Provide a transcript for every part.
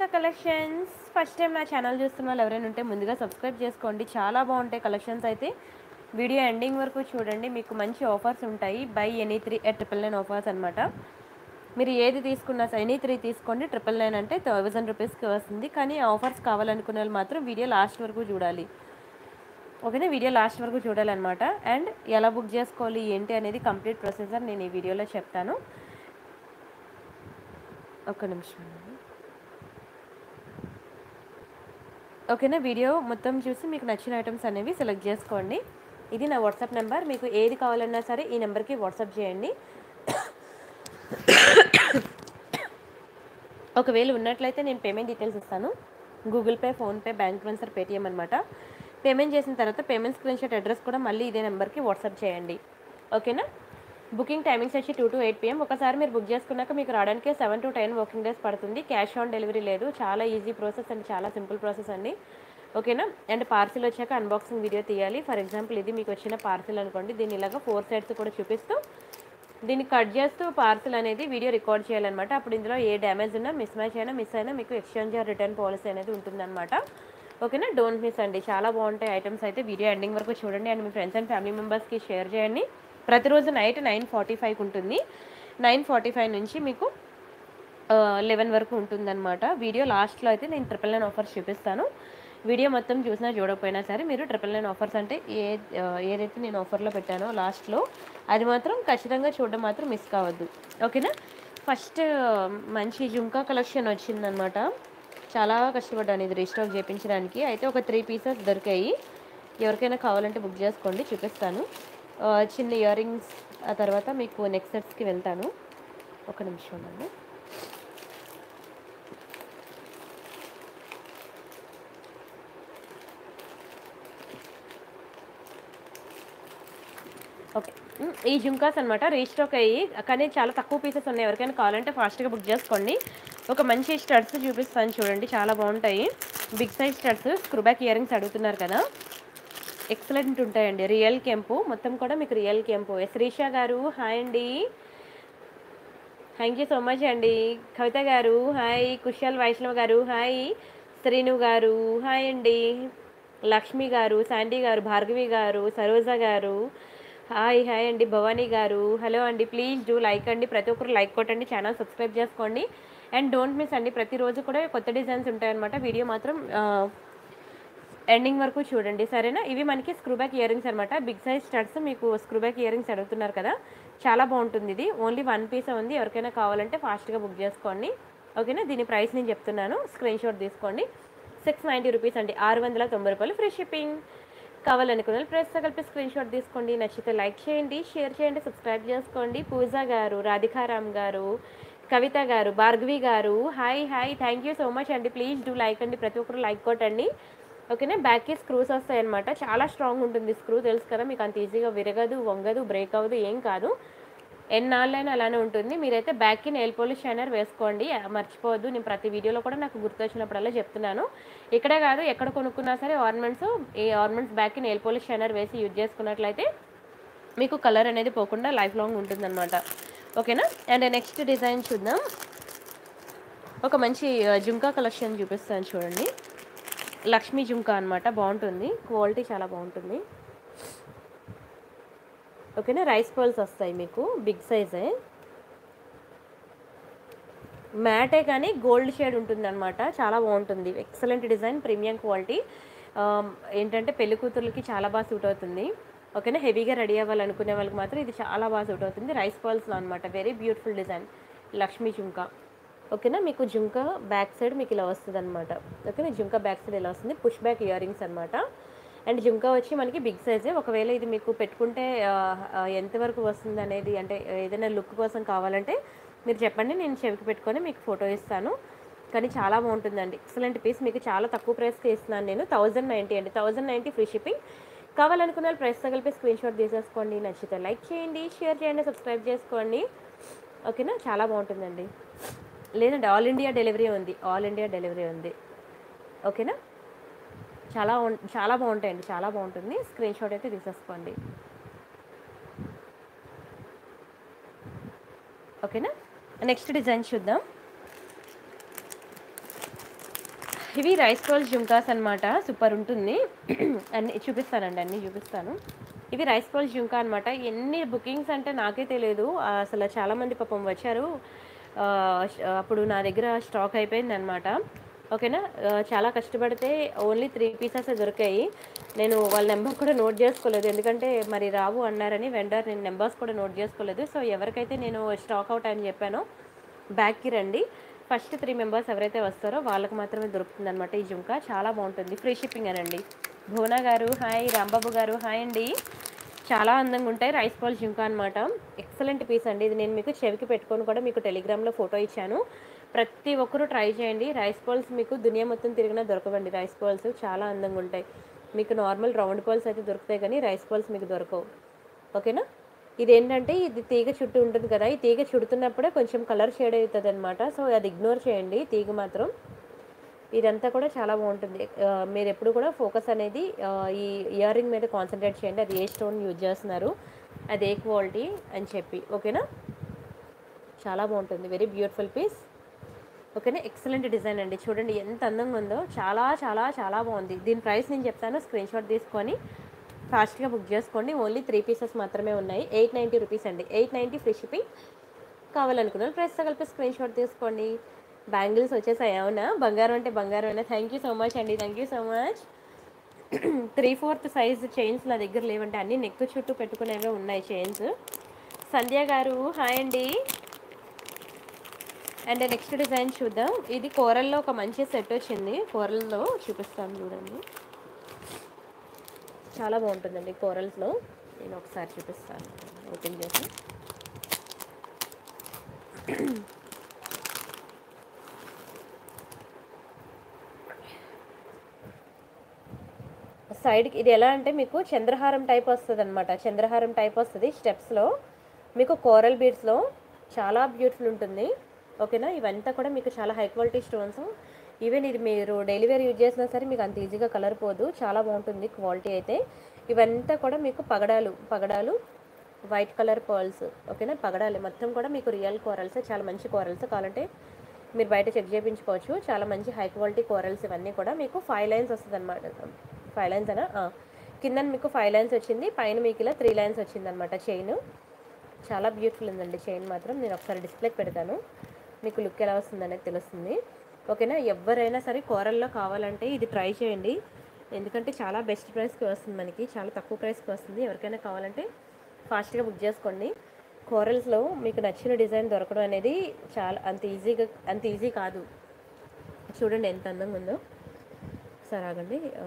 Priyanka collections first time నా channel చూస్తున్న వాళ్ళు ఎవరైనా ఉంటే ముందుగా సబ్స్క్రైబ్ చేసుకోండి. చాలా బాగుంటాయి కలెక్షన్స్ అయితే. వీడియో ఎండింగ్ వరకు చూడండి. మీకు మంచి ఆఫర్స్ ఉంటాయి. Buy any three triple nine offers అనమాట మీరు ఏది తీసుకున్నా ఎనీ త్రీ తీసుకోండి. ట్రిపుల్ నైన్ అంటే థౌజండ్ రూపీస్కి వస్తుంది. కానీ ఆఫర్స్ కావాలనుకునే వాళ్ళు మాత్రం వీడియో లాస్ట్ వరకు చూడాలి. ఓకేనా? వీడియో లాస్ట్ వరకు చూడాలన్నమాట. అండ్ ఎలా బుక్ చేసుకోవాలి? ఏంటి అనేది కంప్లీట్ ప్రొసెసర్ నేను ఈ వీడియోలో చెప్తాను. ఒక్క నిమిషం అండి. ఓకేనా? వీడియో మొత్తం చూసి మీకు నచ్చిన ఐటమ్స్ అనేవి సెలెక్ట్ చేసుకోండి. ఇది నా వాట్సాప్ నెంబర్. మీకు ఏది కావాలన్నా సరే ఈ నెంబర్కి వాట్సాప్ చేయండి. ఒకవేళ ఉన్నట్లయితే నేను పేమెంట్ డీటెయిల్స్ ఇస్తాను. Google Pay PhonePe bank transfer Paytm అనమాట పేమెంట్ చేసిన తర్వాత పేమెంట్ స్క్రీన్షాట్ అడ్రస్ కూడా మళ్ళీ ఇదే నెంబర్కి వాట్సాప్ చేయండి. ఓకేనా? బుకింగ్ టైమింగ్స్ వచ్చి టూ టు ఎయిట్ పిఎం. ఒకసారి మీరు బుక్ చేసుకున్నాక మీకు రావడానికి seven to ten working days పడుతుంది. క్యాష్ ఆన్ డెలివరీ లేదు. చాలా ఈజీ ప్రాసెస్ అండ్. చాలా సింపుల్ ప్రాసెస్ అండి. ఓకేనా? అండ్ పార్సిల్ వచ్చాక అన్బాక్సింగ్ వీడియో తీయాలి. ఫర్ ఎగ్జాంపుల్ ఇది మీకు వచ్చిన పార్సిల్ అనుకోండి. దీన్ని ఇలాగ ఫోర్ సైడ్స్ కూడా చూపిస్తూ దీన్ని కట్ చేస్తూ పార్సిల్ అనేది వీడియో రికార్డ్ చేయాలన్నమాట. అప్పుడు ఇందులో ఏ డ్యామేజ్ ఉన్నా మిస్ మ్యాచ్ అయినా మిస్ అయినా మీకు ఎక్స్చేంజ్ ఆర్ రిటర్న్ పాలసీ అనేది ఉంటుందన్నమాట. ఓకేనా? డోంట్ మిస్ అండి. చాలా బాగుంటాయి ఐటమ్స్ అయితే. వీడియో ఎండింగ్ వరకు చూడండి. అండ్ మీ ఫ్రెండ్స్ అండ్ ఫ్యామిలీ మెంబర్స్కి షేర్ చేయండి. ప్రతిరోజు నైట్ నైన్ ఫార్టీ ఫైవ్కి ఉంటుంది. నైన్ ఫార్టీ ఫైవ్ నుంచి మీకు లెవెన్ వరకు ఉంటుందన్నమాట. వీడియో లాస్ట్లో అయితే నేను ట్రిపుల్ నైన్ ఆఫర్స్ చూపిస్తాను. వీడియో మొత్తం చూసినా చూడకపోయినా సరే మీరు ట్రిపుల్ నైన్ ఆఫర్స్ అంటే ఏ ఏదైతే నేను ఆఫర్లో పెట్టానో లాస్ట్లో అది మాత్రం ఖచ్చితంగా చూడడం మాత్రం మిస్ కావద్దు. ఓకేనా? ఫస్ట్ మంచి జుంకా కలెక్షన్ వచ్చిందనమాట చాలా కష్టపడ్డాను ఇది రీస్టాక్ చేయించడానికి అయితే ఒక త్రీ పీసెస్ దొరికాయి. ఎవరికైనా కావాలంటే బుక్ చేసుకోండి చూపిస్తాను. చిన్న ఇయర్ రింగ్స్ ఆ తర్వాత మీకు నెక్స్ట్ సెట్స్కి వెళ్తాను. ఒక నిమిషం ఉండండి. ఓకే. ఈ జుంకాస్ అనమాట రీస్టాక్ అయ్యి కానీ చాలా తక్కువ పీసెస్ ఉన్నాయి. ఎవరికైనా కావాలంటే ఫాస్ట్గా బుక్ చేసుకోండి. ఒక మంచి స్టడ్స్ చూపిస్తాను చూడండి చాలా బాగుంటాయి. Big size studs screw back earrings అడుగుతున్నారు కదా. ఎక్సలెంట్ ఉంటాయండి. రియల్ కెంపు. మొత్తం కూడా మీకు రియల్ కెంపు. శ్రీష గారు హాయ్ అండి. థ్యాంక్ యూ సో మచ్ అండి. కవిత గారు హాయ్. కుషాల్ వైష్ణవ్ గారు హాయ్. శ్రీను గారు హాయ్ అండి. లక్ష్మి గారు శాండీ గారు భార్గవి గారు సరోజ గారు హాయ్ హాయ్ అండి. భవానీ గారు హలో అండి. ప్లీజ్ డూ లైక్ అండి. ప్రతి ఒక్కరు లైక్ కొట్టండి. ఛానల్ సబ్స్క్రైబ్ చేసుకోండి. అండ్ డోంట్ మిస్ అండి ప్రతిరోజు కూడా కొత్త డిజైన్స్ ఉంటాయన్నమాట. వీడియో మాత్రం ఎండింగ్ వరకు చూడండి సరేనా? ఇవి మనకి స్క్రూబ్యాక్ ఇయర్ రింగ్స్ అనమాట బిగ్ సైజ్ స్టడ్స్ మీకు స్క్రూబ్యాక్ ఇయర్ రింగ్స్ అడుగుతున్నారు కదా. చాలా బాగుంటుంది ఇది. ఓన్లీ వన్ పీస్ ఉంది. ఎవరికైనా కావాలంటే ఫాస్ట్గా బుక్ చేసుకోండి. ఓకేనా దీని ప్రైస్ నేను చెప్తున్నాను. స్క్రీన్ షాట్ తీసుకోండి. సిక్స్ నైంటీ రూపీస్ అండి. ఆరు వందల తొంభై రూపాయలు ఫ్రీ షిప్పింగ్ కావాలనుకున్న ప్రెస్ కలిపి స్క్రీన్ షాట్ తీసుకోండి. నచ్చితే లైక్ చేయండి షేర్ చేయండి సబ్స్క్రైబ్ చేసుకోండి. పూజ గారు రాధికారామ్ గారు Kavitha garu Bhargavi garu hi hi thank you so much అండి. ప్లీజ్ డూ లైక్ అండి. ప్రతి ఒక్కరు లైక్ కొట్టండి. ఓకేనా? బ్యాక్కి స్క్రూస్ వస్తాయి అనమాట చాలా స్ట్రాంగ్ ఉంటుంది స్క్రూ తెలుసు కదా? మీకు అంత ఈజీగా విరగదు వంగదు బ్రేక్ అవ్వదు ఏం కాదు. ఎన్నాళ్ళైనా అలానే ఉంటుంది. మీరైతే బ్యాక్కి నెయిల్ పోలిష్ షైనర్ వేసుకోండి. మర్చిపోవద్దు. నేను ప్రతి వీడియోలో కూడా నాకు గుర్తొచ్చినప్పుడల్లా చెప్తున్నాను. ఇక్కడే కాదు ఎక్కడ కొనుక్కున్నా సరే ఆర్నమెంట్స్ ఈ ఆర్నమెంట్స్ బ్యాక్కి నెయిల్ పోలిష్ షైనర్ వేసి యూజ్ చేసుకున్నట్లయితే మీకు కలర్ అనేది పోకుండా లైఫ్ లాంగ్ ఉంటుందన్నమాట. ఓకేనా? అండ్ నెక్స్ట్ డిజైన్ చూద్దాం. ఒక మంచి జుంకా కలెక్షన్ చూపిస్తాను చూడండి. లక్ష్మీ జుంకా అనమాట బాగుంటుంది. క్వాలిటీ చాలా బాగుంటుంది. ఓకేనా? రైస్ పర్ల్స్ వస్తాయి మీకు. బిగ్ సైజే. మ్యాటే కానీ గోల్డ్ షేడ్ ఉంటుంది అనమాట చాలా బాగుంటుంది. Excellent design premium quality. ఏంటంటే పెళ్ళి కూతుర్లకి చాలా బాగా సూట్ అవుతుంది. ఓకేనా? హెవీగా రెడీ అవ్వాలనుకునే వాళ్ళకి మాత్రం ఇది చాలా బాగా సూట్ అవుతుంది. రైస్ పర్ల్స్లో అనమాట very beautiful design Lakshmi jhumka ఓకేనా? మీకు జుంకా బ్యాక్ సైడ్ మీకు ఇలా వస్తుంది అనమాట ఓకేనా? జుంకా బ్యాక్ సైడ్ ఇలా వస్తుంది. పుష్ బ్యాక్ ఇయర్ రింగ్స్ అనమాట అండ్ జుంకా వచ్చి మనకి బిగ్ సైజే. ఒకవేళ ఇది మీకు పెట్టుకుంటే ఎంతవరకు వస్తుంది అనేది అంటే ఏదైనా లుక్ కోసం కావాలంటే మీరు చెప్పండి. నేను చెవికి పెట్టుకొని మీకు ఫోటో ఇస్తాను. కానీ చాలా బాగుంటుందండి. Excellent piece. మీకు చాలా తక్కువ ప్రైస్కి ఇస్తున్నాను నేను. థౌజండ్ నైంటీ అండి. Thousand ninety free shipping. కావాలనుకున్న వాళ్ళు ప్రైస్ తగిలిపి స్క్రీన్ షాట్ తీసేసుకోండి. నచ్చితే లైక్ చేయండి షేర్ చేయండి సబ్స్క్రైబ్ చేసుకోండి. ఓకేనా? చాలా బాగుంటుందండి. లేదండి ఆల్ ఇండియా డెలివరీ ఉంది. ఆల్ ఇండియా డెలివరీ ఉంది. ఓకేనా? చాలా చాలా బాగుంటాయండి చాలా బాగుంటుంది. స్క్రీన్ షాట్ అయితే తీసేసుకోండి. ఓకేనా? నెక్స్ట్ డిజైన్ చూద్దాం. ఇవి రైస్ బాల్స్ జుంకాస్ అనమాట సూపర్ ఉంటుంది. అన్ని చూపిస్తానండి అన్నీ చూపిస్తాను. ఇవి రైస్ బాల్ జుంకా అనమాట ఎన్ని బుకింగ్స్ అంటే నాకే తెలియదు అసలు చాలామంది పాపం వచ్చారు. అప్పుడు నా దగ్గర స్టాక్ అయిపోయింది అనమాట ఓకేనా చాలా కష్టపడితే ఓన్లీ త్రీ పీసెస్ దొరికాయి. నేను వాళ్ళ నెంబర్ కూడా నోట్ చేసుకోలేదు. ఎందుకంటే మరి రావు అన్నారని వెండర్ నేను నెంబర్స్ కూడా నోట్ చేసుకోలేదు. సో ఎవరికైతే నేను స్టాక్ అవుట్ అని చెప్పానో బ్యాక్కి రండి. ఫస్ట్ త్రీ మెంబర్స్ ఎవరైతే వస్తారో వాళ్ళకి మాత్రమే దొరుకుతుంది అనమాట ఈ జుంకా. చాలా బాగుంటుంది. ఫ్రీ షిప్పింగ్ అనండి. భువన గారు హాయ్. రాంబాబు గారు హాయ్ అండి. చాలా అందంగా ఉంటాయి. రైస్ బాల్ జుంకా అనమాట ఎక్సలెంట్ పీస్ అండి. ఇది నేను మీకు చెవికి పెట్టుకొని కూడా మీకు టెలిగ్రామ్లో ఫోటో ఇచ్చాను. ప్రతి ఒక్కరూ ట్రై చేయండి. రైస్ బాల్స్ మీకు దునియా మొత్తం తిరిగినా దొరకవండి. రైస్ బాల్స్ చాలా అందంగా ఉంటాయి. మీకు నార్మల్ రౌండ్ బాల్స్ అయితే దొరుకుతాయి కానీ రైస్ బాల్స్ మీకు దొరకవు. ఓకేనా? ఇది ఏంటంటే ఇది తీగ చుట్టూ ఉంటుంది కదా. ఈ తీగ చుడుతున్నప్పుడే కొంచెం కలర్ షేడ్ అవుతుంది అనమాట సో అది ఇగ్నోర్ చేయండి. తీగ మాత్రం ఇదంతా కూడా చాలా బాగుంటుంది. మీరు ఎప్పుడు కూడా ఫోకస్ అనేది ఈ ఇయర్ రింగ్ మీద కాన్సన్ట్రేట్ చేయండి. అది ఏ స్టోన్ యూజ్ చేస్తున్నారు అది ఏ క్వాలిటీ అని చెప్పి. ఓకేనా? చాలా బాగుంటుంది. వెరీ బ్యూటిఫుల్ పీస్ ఓకేనా? ఎక్సలెంట్ డిజైన్ అండి. చూడండి ఎంత అందంగా ఉందో. చాలా చాలా చాలా బాగుంది. దీని ప్రైస్ నేను చెప్తాను. స్క్రీన్ షాట్ తీసుకొని ఫాస్ట్గా బుక్ చేసుకోండి. ఓన్లీ త్రీ పీసెస్ మాత్రమే ఉన్నాయి. ఎయిట్ నైంటీ రూపీస్ అండి. ఎయిట్ నైంటీ ఫ్రీ షిప్పింగ్ కావాలనుకున్నాను ప్రైస్తో కలిపి స్క్రీన్ షాట్ తీసుకోండి. బ్యాంగిల్స్ వచ్చేసాయి అవునా? బంగారం అంటే బంగారం అయినా థ్యాంక్ యూ సో మచ్ అండి thank you so much three fourth size chains నా దగ్గర లేవంటే అన్ని నెక్ చుట్టూ పెట్టుకునేవే ఉన్నాయి చైన్స్ సంధ్య గారు హాయ్ అండి. అండ్ నెక్స్ట్ డిజైన్ చూద్దాం. ఇది కోరల్లో ఒక మంచి సెట్ వచ్చింది. కోరల్లో చూపిస్తాను చూడండి. చాలా బాగుంటుందండి కోరల్స్లో నేను ఒకసారి చూపిస్తాను. ఓపెన్ చేసి. సైడ్కి ఇది ఎలా అంటే మీకు చంద్రహారం టైప్ వస్తుంది అనమాట చంద్రహారం టైప్ వస్తుంది స్టెప్స్లో మీకు కోరల్ బీడ్స్లో చాలా బ్యూటిఫుల్ ఉంటుంది. ఓకేనా? ఇవంతా కూడా మీకు చాలా హై క్వాలిటీ స్టోన్స్. ఈవెన్ ఇది మీరు డైలీ వేర్ యూజ్ చేసినా సరే మీకు అంత ఈజీగా కలర్ పోదు. చాలా బాగుంటుంది క్వాలిటీ అయితే. ఇవంతా కూడా మీకు పగడాలు పగడాలు వైట్ కలర్ పర్ల్స్ ఓకేనా? పగడాలి మొత్తం కూడా మీకు రియల్ కోరల్స్ చాలా మంచి కోరల్స్ కావాలంటే మీరు బయట చెక్ చేయించుకోవచ్చు. చాలా మంచి హై క్వాలిటీ కోరల్స్ ఇవన్నీ కూడా మీకు ఫైవ్ లైన్స్ వస్తుంది అనమాట ఫైవ్ లైన్స్ అనా? కింద మీకు ఫైవ్ లైన్స్ వచ్చింది పైన మీకు ఇలా త్రీ లైన్స్ వచ్చింది అనమాట చైన్. చాలా బ్యూటిఫుల్ ఉందండి చైన్ మాత్రం నేను ఒకసారి డిస్ప్లేకి పెడతాను. మీకు లుక్ ఎలా వస్తుందనేది తెలుస్తుంది. ఓకేనా? ఎవరైనా సరే కూరల్లో కావాలంటే ఇది ట్రై చేయండి. ఎందుకంటే చాలా బెస్ట్ ప్రైస్కి వస్తుంది మనకి చాలా తక్కువ ప్రైస్కి వస్తుంది. ఎవరికైనా కావాలంటే ఫాస్ట్గా బుక్ చేసుకోండి. కోరల్స్లో మీకు నచ్చిన డిజైన్ దొరకడం అనేది చాలా అంత ఈజీగా అంత ఈజీ కాదు. చూడండి ఎంత అందంగా ఉందో. ఒకసారి ఆగండి. ఆ,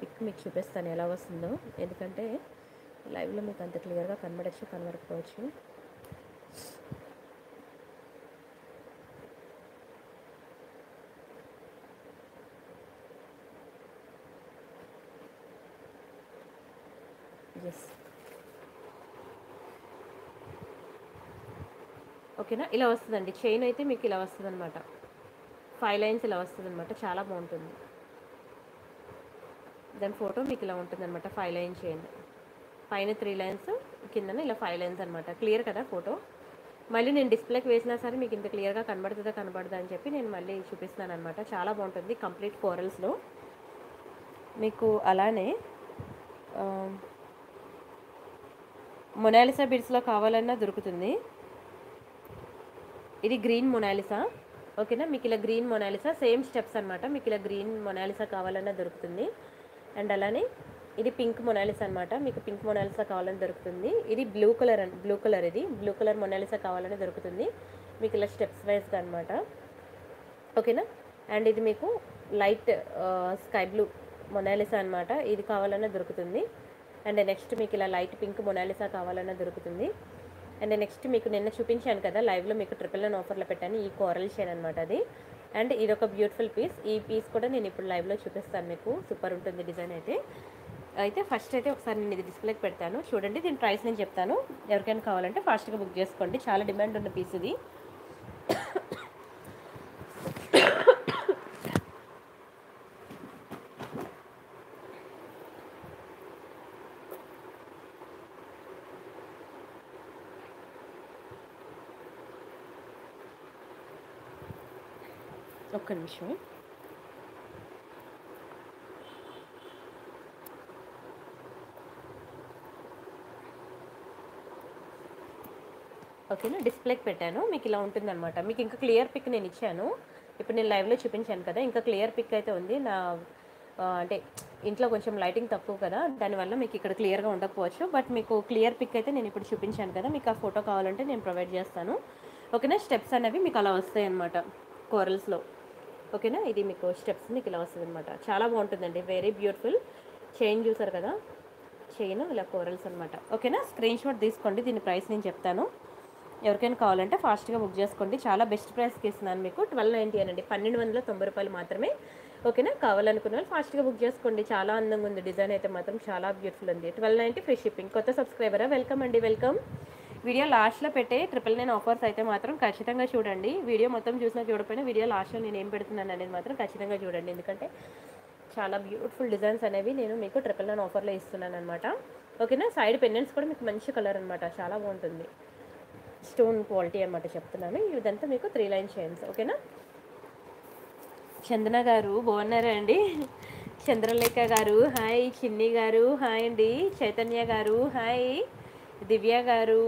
పిక్ మీకు చూపిస్తాను ఎలా వస్తుందో. ఎందుకంటే లైవ్లో మీకు అంత క్లియర్గా కనబడచ్చు కనబడకపోవచ్చు. ఎస్ ఓకేనా? ఇలా వస్తుందండి. చైన్ అయితే మీకు ఇలా వస్తుంది అనమాట ఫైవ్ లైన్స్ ఇలా వస్తుంది అనమాట చాలా బాగుంటుంది. దాని ఫోటో మీకు ఇలా ఉంటుంది అనమాట ఫైవ్ లైన్ చేయండి పైన త్రీ లైన్స్ కిందన ఇలా ఫైవ్ లైన్స్ అనమాట క్లియర్ కదా ఫోటో మళ్ళీ నేను డిస్ప్లేకి వేసినా సరే మీకు ఇంత క్లియర్గా కనబడుతుందా కనబడదా అని చెప్పి నేను మళ్ళీ చూపిస్తాను అనమాట చాలా బాగుంటుంది కంప్లీట్ కోరల్స్లో మీకు అలానే మొనాలిసా బిడ్స్లో కావాలన్నా దొరుకుతుంది. ఇది గ్రీన్ మొనాలిసా ఓకేనా మీకు ఇలా గ్రీన్ మొనాలిసా సేమ్ స్టెప్స్ అనమాట మీకు ఇలా గ్రీన్ మొనాలిసా కావాలన్నా దొరుకుతుంది. అండ్ అలానే ఇది పింక్ మొనాలిస అనమాట మీకు పింక్ మొనాలిసా కావాలని దొరుకుతుంది. ఇది బ్లూ కలర్ బ్లూ కలర్ ఇది. బ్లూ కలర్ మొనాలిసా కావాలని దొరుకుతుంది. మీకు ఇలా స్టెప్స్ వైజ్గా అనమాట ఓకేనా? అండ్ ఇది మీకు లైట్ స్కై బ్లూ మొనాలిసా అనమాట ఇది కావాలన్నా దొరుకుతుంది. అండ్ నెక్స్ట్ మీకు ఇలా లైట్ పింక్ మొనాలిసా కావాలన్నా దొరుకుతుంది. అండ్ నెక్స్ట్ మీకు నిన్న చూపించాను కదా లైవ్లో మీకు ట్రిపుల్ నైన్ ఆఫర్లో పెట్టాను ఈ కోరల్ షేడ్ అనమాట అది. అండ్ ఇది ఒక బ్యూటిఫుల్ పీస్ ఈ పీస్ కూడా నేను ఇప్పుడు లైవ్లో చూపిస్తాను మీకు. సూపర్ ఉంటుంది డిజైన్ అయితే. అయితే ఫస్ట్ అయితే ఒకసారి నేను ఇది డిస్ప్లేకి పెడతాను. చూడండి దీని ప్రైస్ నేను చెప్తాను. ఎవరికైనా కావాలంటే ఫాస్ట్గా బుక్ చేసుకోండి. చాలా డిమాండ్ ఉన్న పీస్ ఇది. నిమిషం. ఓకేనా? డిస్ప్లేకి పెట్టాను. మీకు ఇలా ఉంటుందన్నమాట. మీకు ఇంకా క్లియర్ పిక్ నేను ఇచ్చాను. ఇప్పుడు నేను లైవ్లో చూపించాను కదా ఇంకా క్లియర్ పిక్ అయితే ఉంది. నా అంటే ఇంట్లో కొంచెం లైటింగ్ తక్కువ కదా దానివల్ల మీకు ఇక్కడ క్లియర్గా ఉండకపోవచ్చు. బట్ మీకు క్లియర్ పిక్ అయితే నేను ఇప్పుడు చూపించాను కదా మీకు ఆ ఫోటో కావాలంటే నేను ప్రొవైడ్ చేస్తాను. ఓకేనా? స్టెప్స్ అనేవి మీకు అలా వస్తాయి అన్నమాట కోరల్స్లో. ఓకేనా? ఇది మీకు స్టెప్స్ మీకు ఇలా వస్తుంది అనమాట చాలా బాగుంటుందండి. వెరీ బ్యూటిఫుల్ చైన్ చూసారు కదా? చైన్ ఇలా కోరల్స్ అనమాట ఓకేనా? స్క్రీన్ షాట్ తీసుకోండి. దీని ప్రైస్ నేను చెప్తాను. ఎవరికైనా కావాలంటే ఫాస్ట్గా బుక్ చేసుకోండి. చాలా బెస్ట్ ప్రైస్కి ఇస్తున్నాను మీకు. ట్వెల్వ్ నైంటీ అనండి. పన్నెండు వందల తొంభై రూపాయలు మాత్రమే. ఓకేనా? కావాలనుకున్న వాళ్ళు ఫాస్ట్గా బుక్ చేసుకోండి. చాలా అందంగా ఉంది. డిజైన్ అయితే మాత్రం చాలా బ్యూటిఫుల్ ఉంది. ట్వెల్వ్ నైంటీ ఫ్రీ షిప్పింగ్ కొత్త సబ్స్క్రైబరా వెల్కమ్ అండి. వెల్కమ్ వీడియో లాస్ట్లో పెట్టే ట్రిపుల్ నైన్ ఆఫర్స్ అయితే మాత్రం ఖచ్చితంగా చూడండి. వీడియో మొత్తం చూసినా చూడకపోయినా వీడియో లాస్ట్లో నేను ఏం పెడుతున్నాను అనేది మాత్రం ఖచ్చితంగా చూడండి. ఎందుకంటే చాలా బ్యూటిఫుల్ డిజైన్స్ అనేవి నేను మీకు ట్రిపుల్ నైన్ ఆఫర్లో ఇస్తున్నాను అనమాట ఓకేనా? సైడ్ పెండెంట్స్ కూడా మీకు మంచి కలర్ అనమాట చాలా బాగుంటుంది. స్టోన్ క్వాలిటీ అనమాట చెప్తున్నాను. ఇదంతా మీకు త్రీ లైన్ చైన్స్ ఓకేనా? చందన గారు బాగున్నారా అండి? చంద్రలేఖ గారు హాయ్. చిన్ని గారు హాయ్ అండి. చైతన్య గారు హాయ్. దివ్య గారు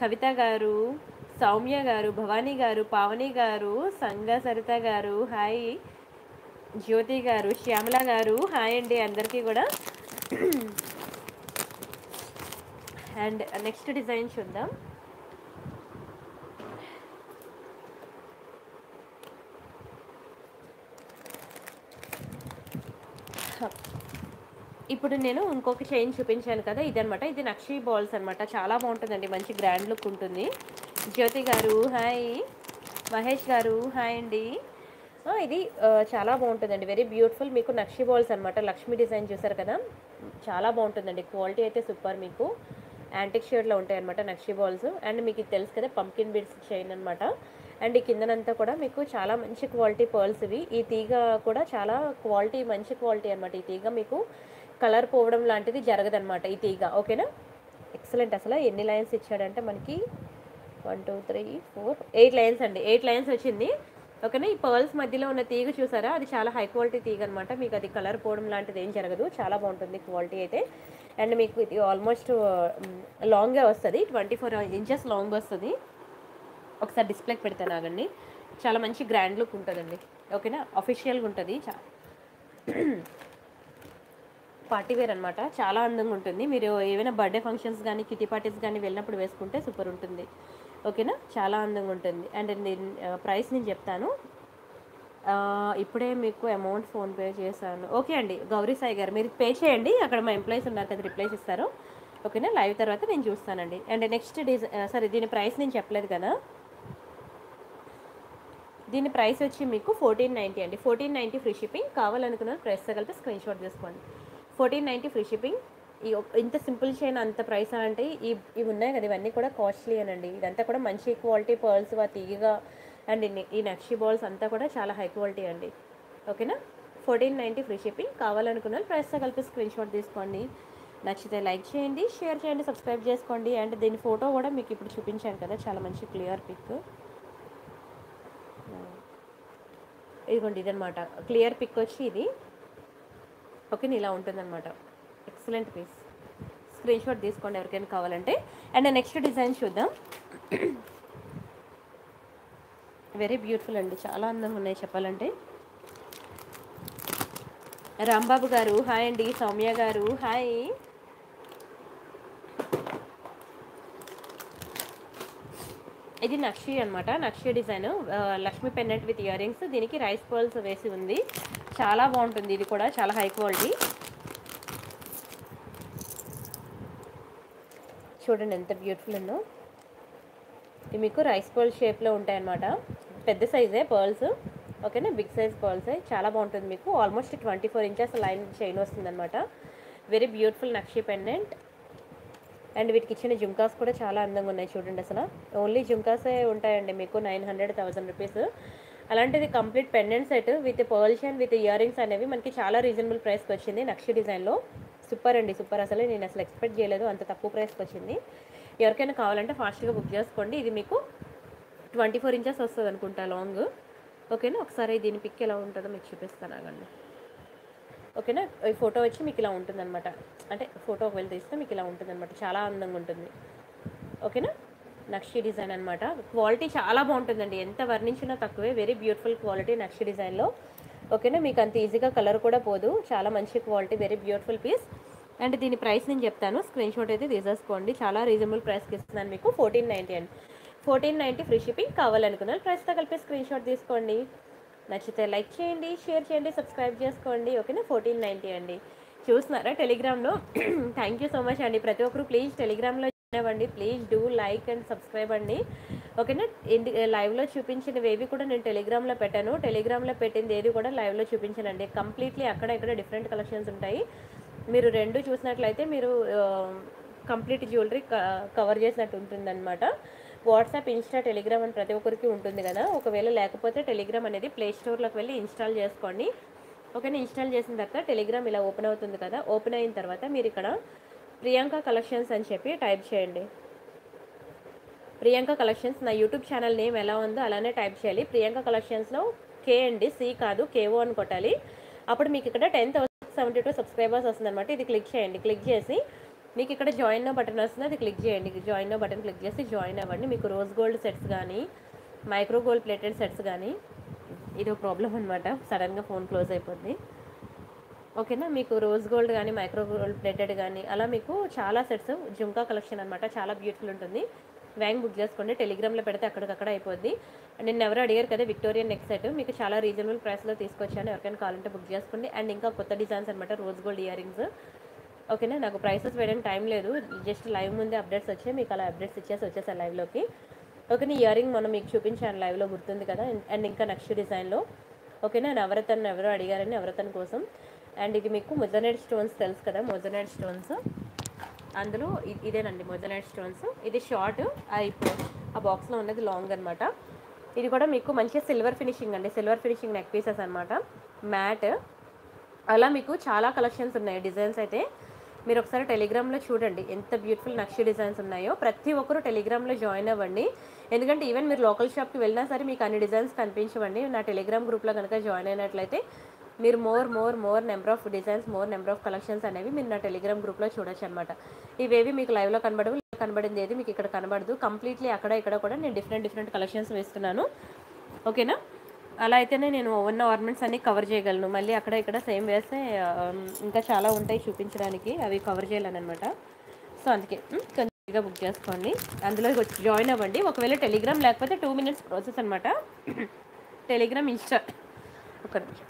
కవిత గారు సౌమ్య గారు భవానీ గారు పావని గారు సంగ సరిత గారు హాయ్. జ్యోతి గారు శ్యామల గారు హాయ్ అండి అందరికీ కూడా. అండ్ నెక్స్ట్ డిజైన్ చూద్దాం. ఇప్పుడు నేను ఇంకొక చైన్ చూపించాను కదా ఇదనమాట ఇది నక్షి బాల్స్ అనమాట చాలా బాగుంటుందండి. మంచి గ్రాండ్ లుక్ ఉంటుంది. జ్యోతి గారు హాయ్ మహేష్ గారు హాయ్ అండి. ఇది చాలా బాగుంటుందండి. వెరీ బ్యూటిఫుల్ మీకు నక్షి బాల్స్ అనమాట లక్ష్మీ డిజైన్ చూసారు కదా? చాలా బాగుంటుందండి. క్వాలిటీ అయితే సూపర్ మీకు. యాంటిక్ షేడ్లో ఉంటాయి అనమాట నక్షి బాల్స్ అండ్ మీకు ఇది తెలుసు కదా పంకిన్ బీడ్స్ చైన్ అనమాట అండ్ ఈ కిందనంతా కూడా మీకు చాలా మంచి క్వాలిటీ పర్ల్స్ ఇవి. ఈ తీగ కూడా చాలా క్వాలిటీ మంచి క్వాలిటీ అనమాట ఈ తీగ మీకు కలర్ పోవడం లాంటిది జరగదనమాట ఈ తీగ. ఓకేనా? ఎక్సలెంట్ అసలు ఎన్ని లైన్స్ ఇచ్చాడంటే మనకి one two three four eight lines అండి. ఎయిట్ లైన్స్ వచ్చింది. ఓకేనా? ఈ పర్ల్స్ మధ్యలో ఉన్న తీగ చూసారా? అది చాలా హై క్వాలిటీ తీగ అనమాట మీకు అది కలర్ పోవడం లాంటిది ఏం జరగదు. చాలా బాగుంటుంది క్వాలిటీ అయితే. అండ్ మీకు ఇది ఆల్మోస్ట్ లాంగే వస్తుంది. ట్వంటీ ఫోర్ ఇంచెస్ లాంగ్ వస్తుంది. ఒకసారి డిస్ప్లేకి పెడతాను ఆగండి. చాలా మంచి గ్రాండ్ లుక్ ఉంటుందండి. ఓకేనా? అఫీషియల్గా ఉంటుంది. చా పార్టీ వేర్ అనమాట చాలా అందంగా ఉంటుంది. మీరు ఏమైనా బర్త్డే ఫంక్షన్స్ కానీ కిటీ పార్టీస్ కానీ వెళ్ళినప్పుడు వేసుకుంటే సూపర్ ఉంటుంది. ఓకేనా? చాలా అందంగా ఉంటుంది. అండ్ నేను ప్రైస్ నేను చెప్తాను. ఇప్పుడే మీకు అమౌంట్ ఫోన్పే చేశాను. ఓకే అండి. గౌరీ సాయి గారు మీరు పే చేయండి. అక్కడ మా ఎంప్లాయీస్ ఉన్నారు కదా రిప్లైస్ ఇస్తారు ఓకేనా? లైవ్ తర్వాత నేను చూస్తానండి. అండ్ నెక్స్ట్ డిజైన్ సరే దీని ప్రైస్ నేను చెప్పలేదు కదా. దీని ప్రైస్ వచ్చి మీకు ఫోర్టీన్ నైంటీ అండి. Fourteen ninety free shipping. కావాలనుకున్న ప్రైస్తో కలిపి స్క్రీన్ షాట్ తీసుకోండి. Fourteen ninety free shipping. ఈ ఇంత సింపుల్ చైన్ అంత ప్రైస్ అంటే ఈ ఇవి ఉన్నాయి కదా ఇవన్నీ కూడా కాస్ట్లీ అనండి. ఇదంతా కూడా మంచి క్వాలిటీ పర్ల్స్ తీయగా తీగగా అండ్ ఈ నక్షి బాల్స్ అంతా కూడా చాలా హై క్వాలిటీ అండి. ఓకేనా? Fourteen ninety free shipping. కావాలనుకున్న ప్రైస్తో కలిపి స్క్రీన్ షాట్ తీసుకోండి. నచ్చితే లైక్ చేయండి షేర్ చేయండి సబ్స్క్రైబ్ చేసుకోండి. అండ్ దీని ఫోటో కూడా మీకు ఇప్పుడు చూపించాను కదా చాలా మంచి క్లియర్ పిక్. ఇదిగోండి ఇదనమాట క్లియర్ పిక్ వచ్చి ఇది. ఓకే ఇలా ఉంటుందన్నమాట. ఎక్సలెంట్ పీస్ స్క్రీన్ షాట్ తీసుకోండి ఎవరికైనా కావాలంటే. అండ్ నెక్స్ట్ డిజైన్ చూద్దాం. వెరీ బ్యూటిఫుల్ అండి. చాలా అందంగా ఉన్నాయి చెప్పాలంటే. రాంబాబు గారు హాయ్ అండి. సౌమ్య గారు హాయ్ ఇది నక్షి అనమాట nakshi design. Lakshmi pendant with earrings దీనికి రైస్ పర్ల్స్ వేసి ఉంది. చాలా బాగుంటుంది. ఇది కూడా చాలా హై క్వాలిటీ. చూడండి ఎంత బ్యూటిఫుల్ ఉందో ఇవి మీకు రైస్ పర్ల్ షేప్లో ఉంటాయన్నమాట. పెద్ద సైజే పర్ల్స్. ఓకేనా? Big size pearls. చాలా బాగుంటుంది మీకు. Almost twenty four inches line chain వస్తుంది అనమాట very beautiful nakshi pendant. And వీటికి ఇచ్చిన జుంకాస్ కూడా చాలా అందంగా ఉన్నాయి చూడండి అసలు. ఓన్లీ జుంకాసే ఉంటాయండి మీకు నైన్ హండ్రెడ్ థౌసండ్ రూపీస్. అలాంటిది complete pendant set with pearls and with earrings అనేవి మనకి చాలా రీజనబుల్ ప్రైస్కి వచ్చింది నక్షి డిజైన్లో. సూపర్ అండి సూపర్. అసలు నేను అసలు ఎక్స్పెక్ట్ చేయలేదు అంత తక్కువ ప్రైస్కి వచ్చింది. ఎవరికైనా కావాలంటే ఫాస్ట్గా బుక్ చేసుకోండి. ఇది మీకు ట్వంటీ ఫోర్ ఇంచెస్ వస్తుంది అనుకుంటా లాంగ్. ఓకేనా? ఒకసారి దీని పిక్ ఎలా ఉంటుందో మీకు చూపిస్తాను ఆగండి. ఓకేనా? ఈ ఫోటో వచ్చి మీకు ఇలా ఉంటుందన్నమాట. అంటే ఫోటో ఒకవేళ తీస్తే మీకు ఇలా ఉంటుందన్నమాట. చాలా అందంగా ఉంటుంది. ఓకేనా? నక్షి డిజైన్ అనమాట క్వాలిటీ చాలా బాగుంటుందండి. ఎంత వర్ణించినా తక్కువే. వెరీ బ్యూటిఫుల్ క్వాలిటీ నక్షి డిజైన్లో. ఓకేనా? మీకు అంత ఈజీగా కలర్ కూడా పోదు. చాలా మంచి quality very beautiful piece and దీని ప్రైస్ నేను చెప్తాను. స్క్రీన్ షాట్ అయితే తీసేసుకోండి. చాలా రీజనబుల్ ప్రైస్కి ఇస్తున్నాను మీకు. ఫోర్టీన్ నైంటీ అండి. ఫోర్టీన్ నైంటీ ఫ్రీ షిప్పింగ్ కావాలనుకున్నాను ప్రైస్తో కలిపి స్క్రీన్ షాట్ తీసుకోండి. నచ్చితే లైక్ చేయండి షేర్ చేయండి సబ్స్క్రైబ్ చేసుకోండి. ఓకేనా? ఫోర్టీన్ నైంటీ అండి. చూస్తున్నారా? టెలిగ్రామ్లో థ్యాంక్ యూ సో మచ్ అండి. ప్రతి ఒక్కరు ప్లీజ్ టెలిగ్రామ్లో అండి please do like and subscribe అండి. ఓకేనా? ఎందు లైవ్లో చూపించినవి ఏవి కూడా నేను టెలిగ్రామ్లో పెట్టాను. టెలిగ్రామ్లో పెట్టింది ఏది కూడా లైవ్లో చూపించానండి. కంప్లీట్లీ అక్కడ ఇక్కడ డిఫరెంట్ కలెక్షన్స్ ఉంటాయి. మీరు రెండు చూసినట్లయితే మీరు కంప్లీట్ జ్యువెలరీ కవర్ చేసినట్టు ఉంటుందన్నమాట. వాట్సాప్ ఇన్స్టా టెలిగ్రామ్ అని ప్రతి ఒక్కరికి ఉంటుంది కదా. ఒకవేళ లేకపోతే టెలిగ్రామ్ అనేది ప్లే స్టోర్లోకి వెళ్ళి ఇన్స్టాల్ చేసుకోండి. ఓకేనా? ఇన్స్టాల్ చేసిన తర్వాత టెలిగ్రామ్ ఇలా ఓపెన్ అవుతుంది కదా. ఓపెన్ అయిన తర్వాత మీరు ఇక్కడ ప్రియాంక కలెక్షన్స్ అని చెప్పి టైప్ చేయండి. ప్రియాంక కలెక్షన్స్ నా యూట్యూబ్ ఛానల్ నేమ్ ఎలా ఉందో అలానే టైప్ చేయాలి. ప్రియాంక కలెక్షన్స్లో కే అండి సి కాదు కేఓ అని కొట్టాలి. అప్పుడు మీకు ఇక్కడ ten thousand seventy two subscribers వస్తుందన్నమాట. ఇది క్లిక్ చేయండి. క్లిక్ చేసి మీకు ఇక్కడ జాయిన్ బటన్ వస్తుంది. అది క్లిక్ చేయండి. జాయిన్ బటన్ క్లిక్ చేసి జాయిన్ అవ్వండి. మీకు రోజ్ గోల్డ్ సెట్స్ కానీ మైక్రో గోల్డ్ ప్లేటెడ్ సెట్స్ కానీ ఇది ఒక ప్రాబ్లం అనమాట సడన్గా ఫోన్ క్లోజ్ అయిపోద్ది. ఓకేనా? మీకు రోజ్ గోల్డ్ కానీ మైక్రో గోల్డ్ ప్లేటెడ్ కానీ అలా మీకు చాలా సెట్స్ జుంకా కలెక్షన్ అనమాట చాలా బ్యూటిఫుల్ ఉంటుంది. వ్యాంగ్ బుక్ చేసుకోండి. టెలిగ్రామ్లో పెడితే అక్కడికక్కడ అయిపోద్ది. అండ్ నిన్న ఎవరు అడిగారు కదా విక్టోరియన్ నెక్ సెట్. మీకు చాలా రీజనబుల్ ప్రైస్లో తీసుకొచ్చాను. ఎవరికైనా కావాలంటే బుక్ చేసుకోండి. అండ్ ఇంకా కొత్త డిజైన్స్ అనమాట రోజ్ గోల్డ్ ఇయర్ రింగ్స్. ఓకేనా? నాకు ప్రైసెస్ వేయడానికి టైం లేదు. జస్ట్ లైవ్ ముందే అప్డేట్స్ వచ్చాయి. మీకు అలా అప్డేట్స్ ఇచ్చేసి వచ్చేసాను లైవ్లోకి ఓకేనా? ఇయర్ రింగ్ మనం మీకు చూపించాను లైవ్లో గుర్తుంది కదా. అండ్ ఇంకా నెక్స్ట్ డిజైన్లో. ఓకేనా? నవరతన్ ఎవరో అడిగారని నవరతన్ కోసం. అండ్ ఇది మీకు మొజనైడ్ స్టోన్స్ తెలుసు కదా మొజనైడ్ స్టోన్స్. అందులో ఇదేనండి మొజనైడ్ స్టోన్స్. ఇది షార్ట్ ఇప్పుడు ఆ బాక్స్లో ఉన్నది లాంగ్ అనమాట ఇది కూడా మీకు మంచిగా సిల్వర్ ఫినిషింగ్ అండి సిల్వర్ ఫినిషింగ్ నెక్ పీసెస్ అనమాట మ్యాట్. అలా మీకు చాలా కలెక్షన్స్ ఉన్నాయి డిజైన్స్ అయితే. మీరు ఒకసారి టెలిగ్రామ్లో చూడండి ఎంత బ్యూటిఫుల్ నక్షి డిజైన్స్ ఉన్నాయో. ప్రతి ఒక్కరు టెలిగ్రామ్లో జాయిన్ అవ్వండి. ఎందుకంటే ఈవెన్ మీరు లోకల్ షాప్కి వెళ్ళినా సరే మీకు అన్ని డిజైన్స్ కనిపించవండి. నా టెలిగ్రామ్ గ్రూప్లో కనుక జాయిన్ అయినట్లయితే మీరు more more more number of designs more number of collections అనేవి మీరు నా టెలిగ్రామ్ గ్రూప్లో చూడొచ్చు అనమాట ఇవేవి మీకు లైవ్లో కనబడవు కనబడింది ఏది మీకు ఇక్కడ కనబడదు. కంప్లీట్లీ అక్కడ ఇక్కడ కూడా నేను డిఫరెంట్ డిఫరెంట్ కలెక్షన్స్ వేస్తున్నాను. ఓకేనా? అలా అయితేనే నేను ఉన్న ఆర్నమెంట్స్ అన్నీ కవర్ చేయగలను. మళ్ళీ అక్కడ ఇక్కడ సేమ్ వేస్తే ఇంకా చాలా ఉంటాయి చూపించడానికి. అవి కవర్ చేయలేను అనమాట సో అందుకే కొంచెం బుక్ చేసుకోండి. అందులో జాయిన్ అవ్వండి. ఒకవేళ టెలిగ్రామ్ లేకపోతే టూ మినిట్స్ ప్రాసెస్ అనమాట టెలిగ్రామ్ ఇన్స్టా ఒక నిమిషం.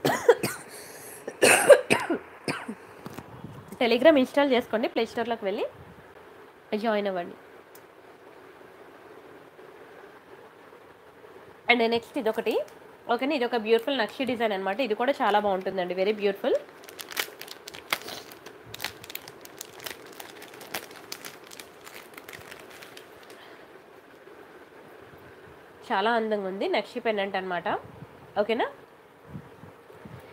టెలిగ్రామ్ ఇన్స్టాల్ చేసుకోండి ప్లే స్టోర్లోకి వెళ్ళి జాయిన్ అవ్వండి. అండ్ నెక్స్ట్ ఇదొకటి. ఓకేనా? ఇది ఒక బ్యూటిఫుల్ నక్షి డిజైన్ అనమాట ఇది కూడా చాలా బాగుంటుందండి. Very beautiful. చాలా అందంగా ఉంది. నక్షి పెండెంట్ అనమాట ఓకేనా?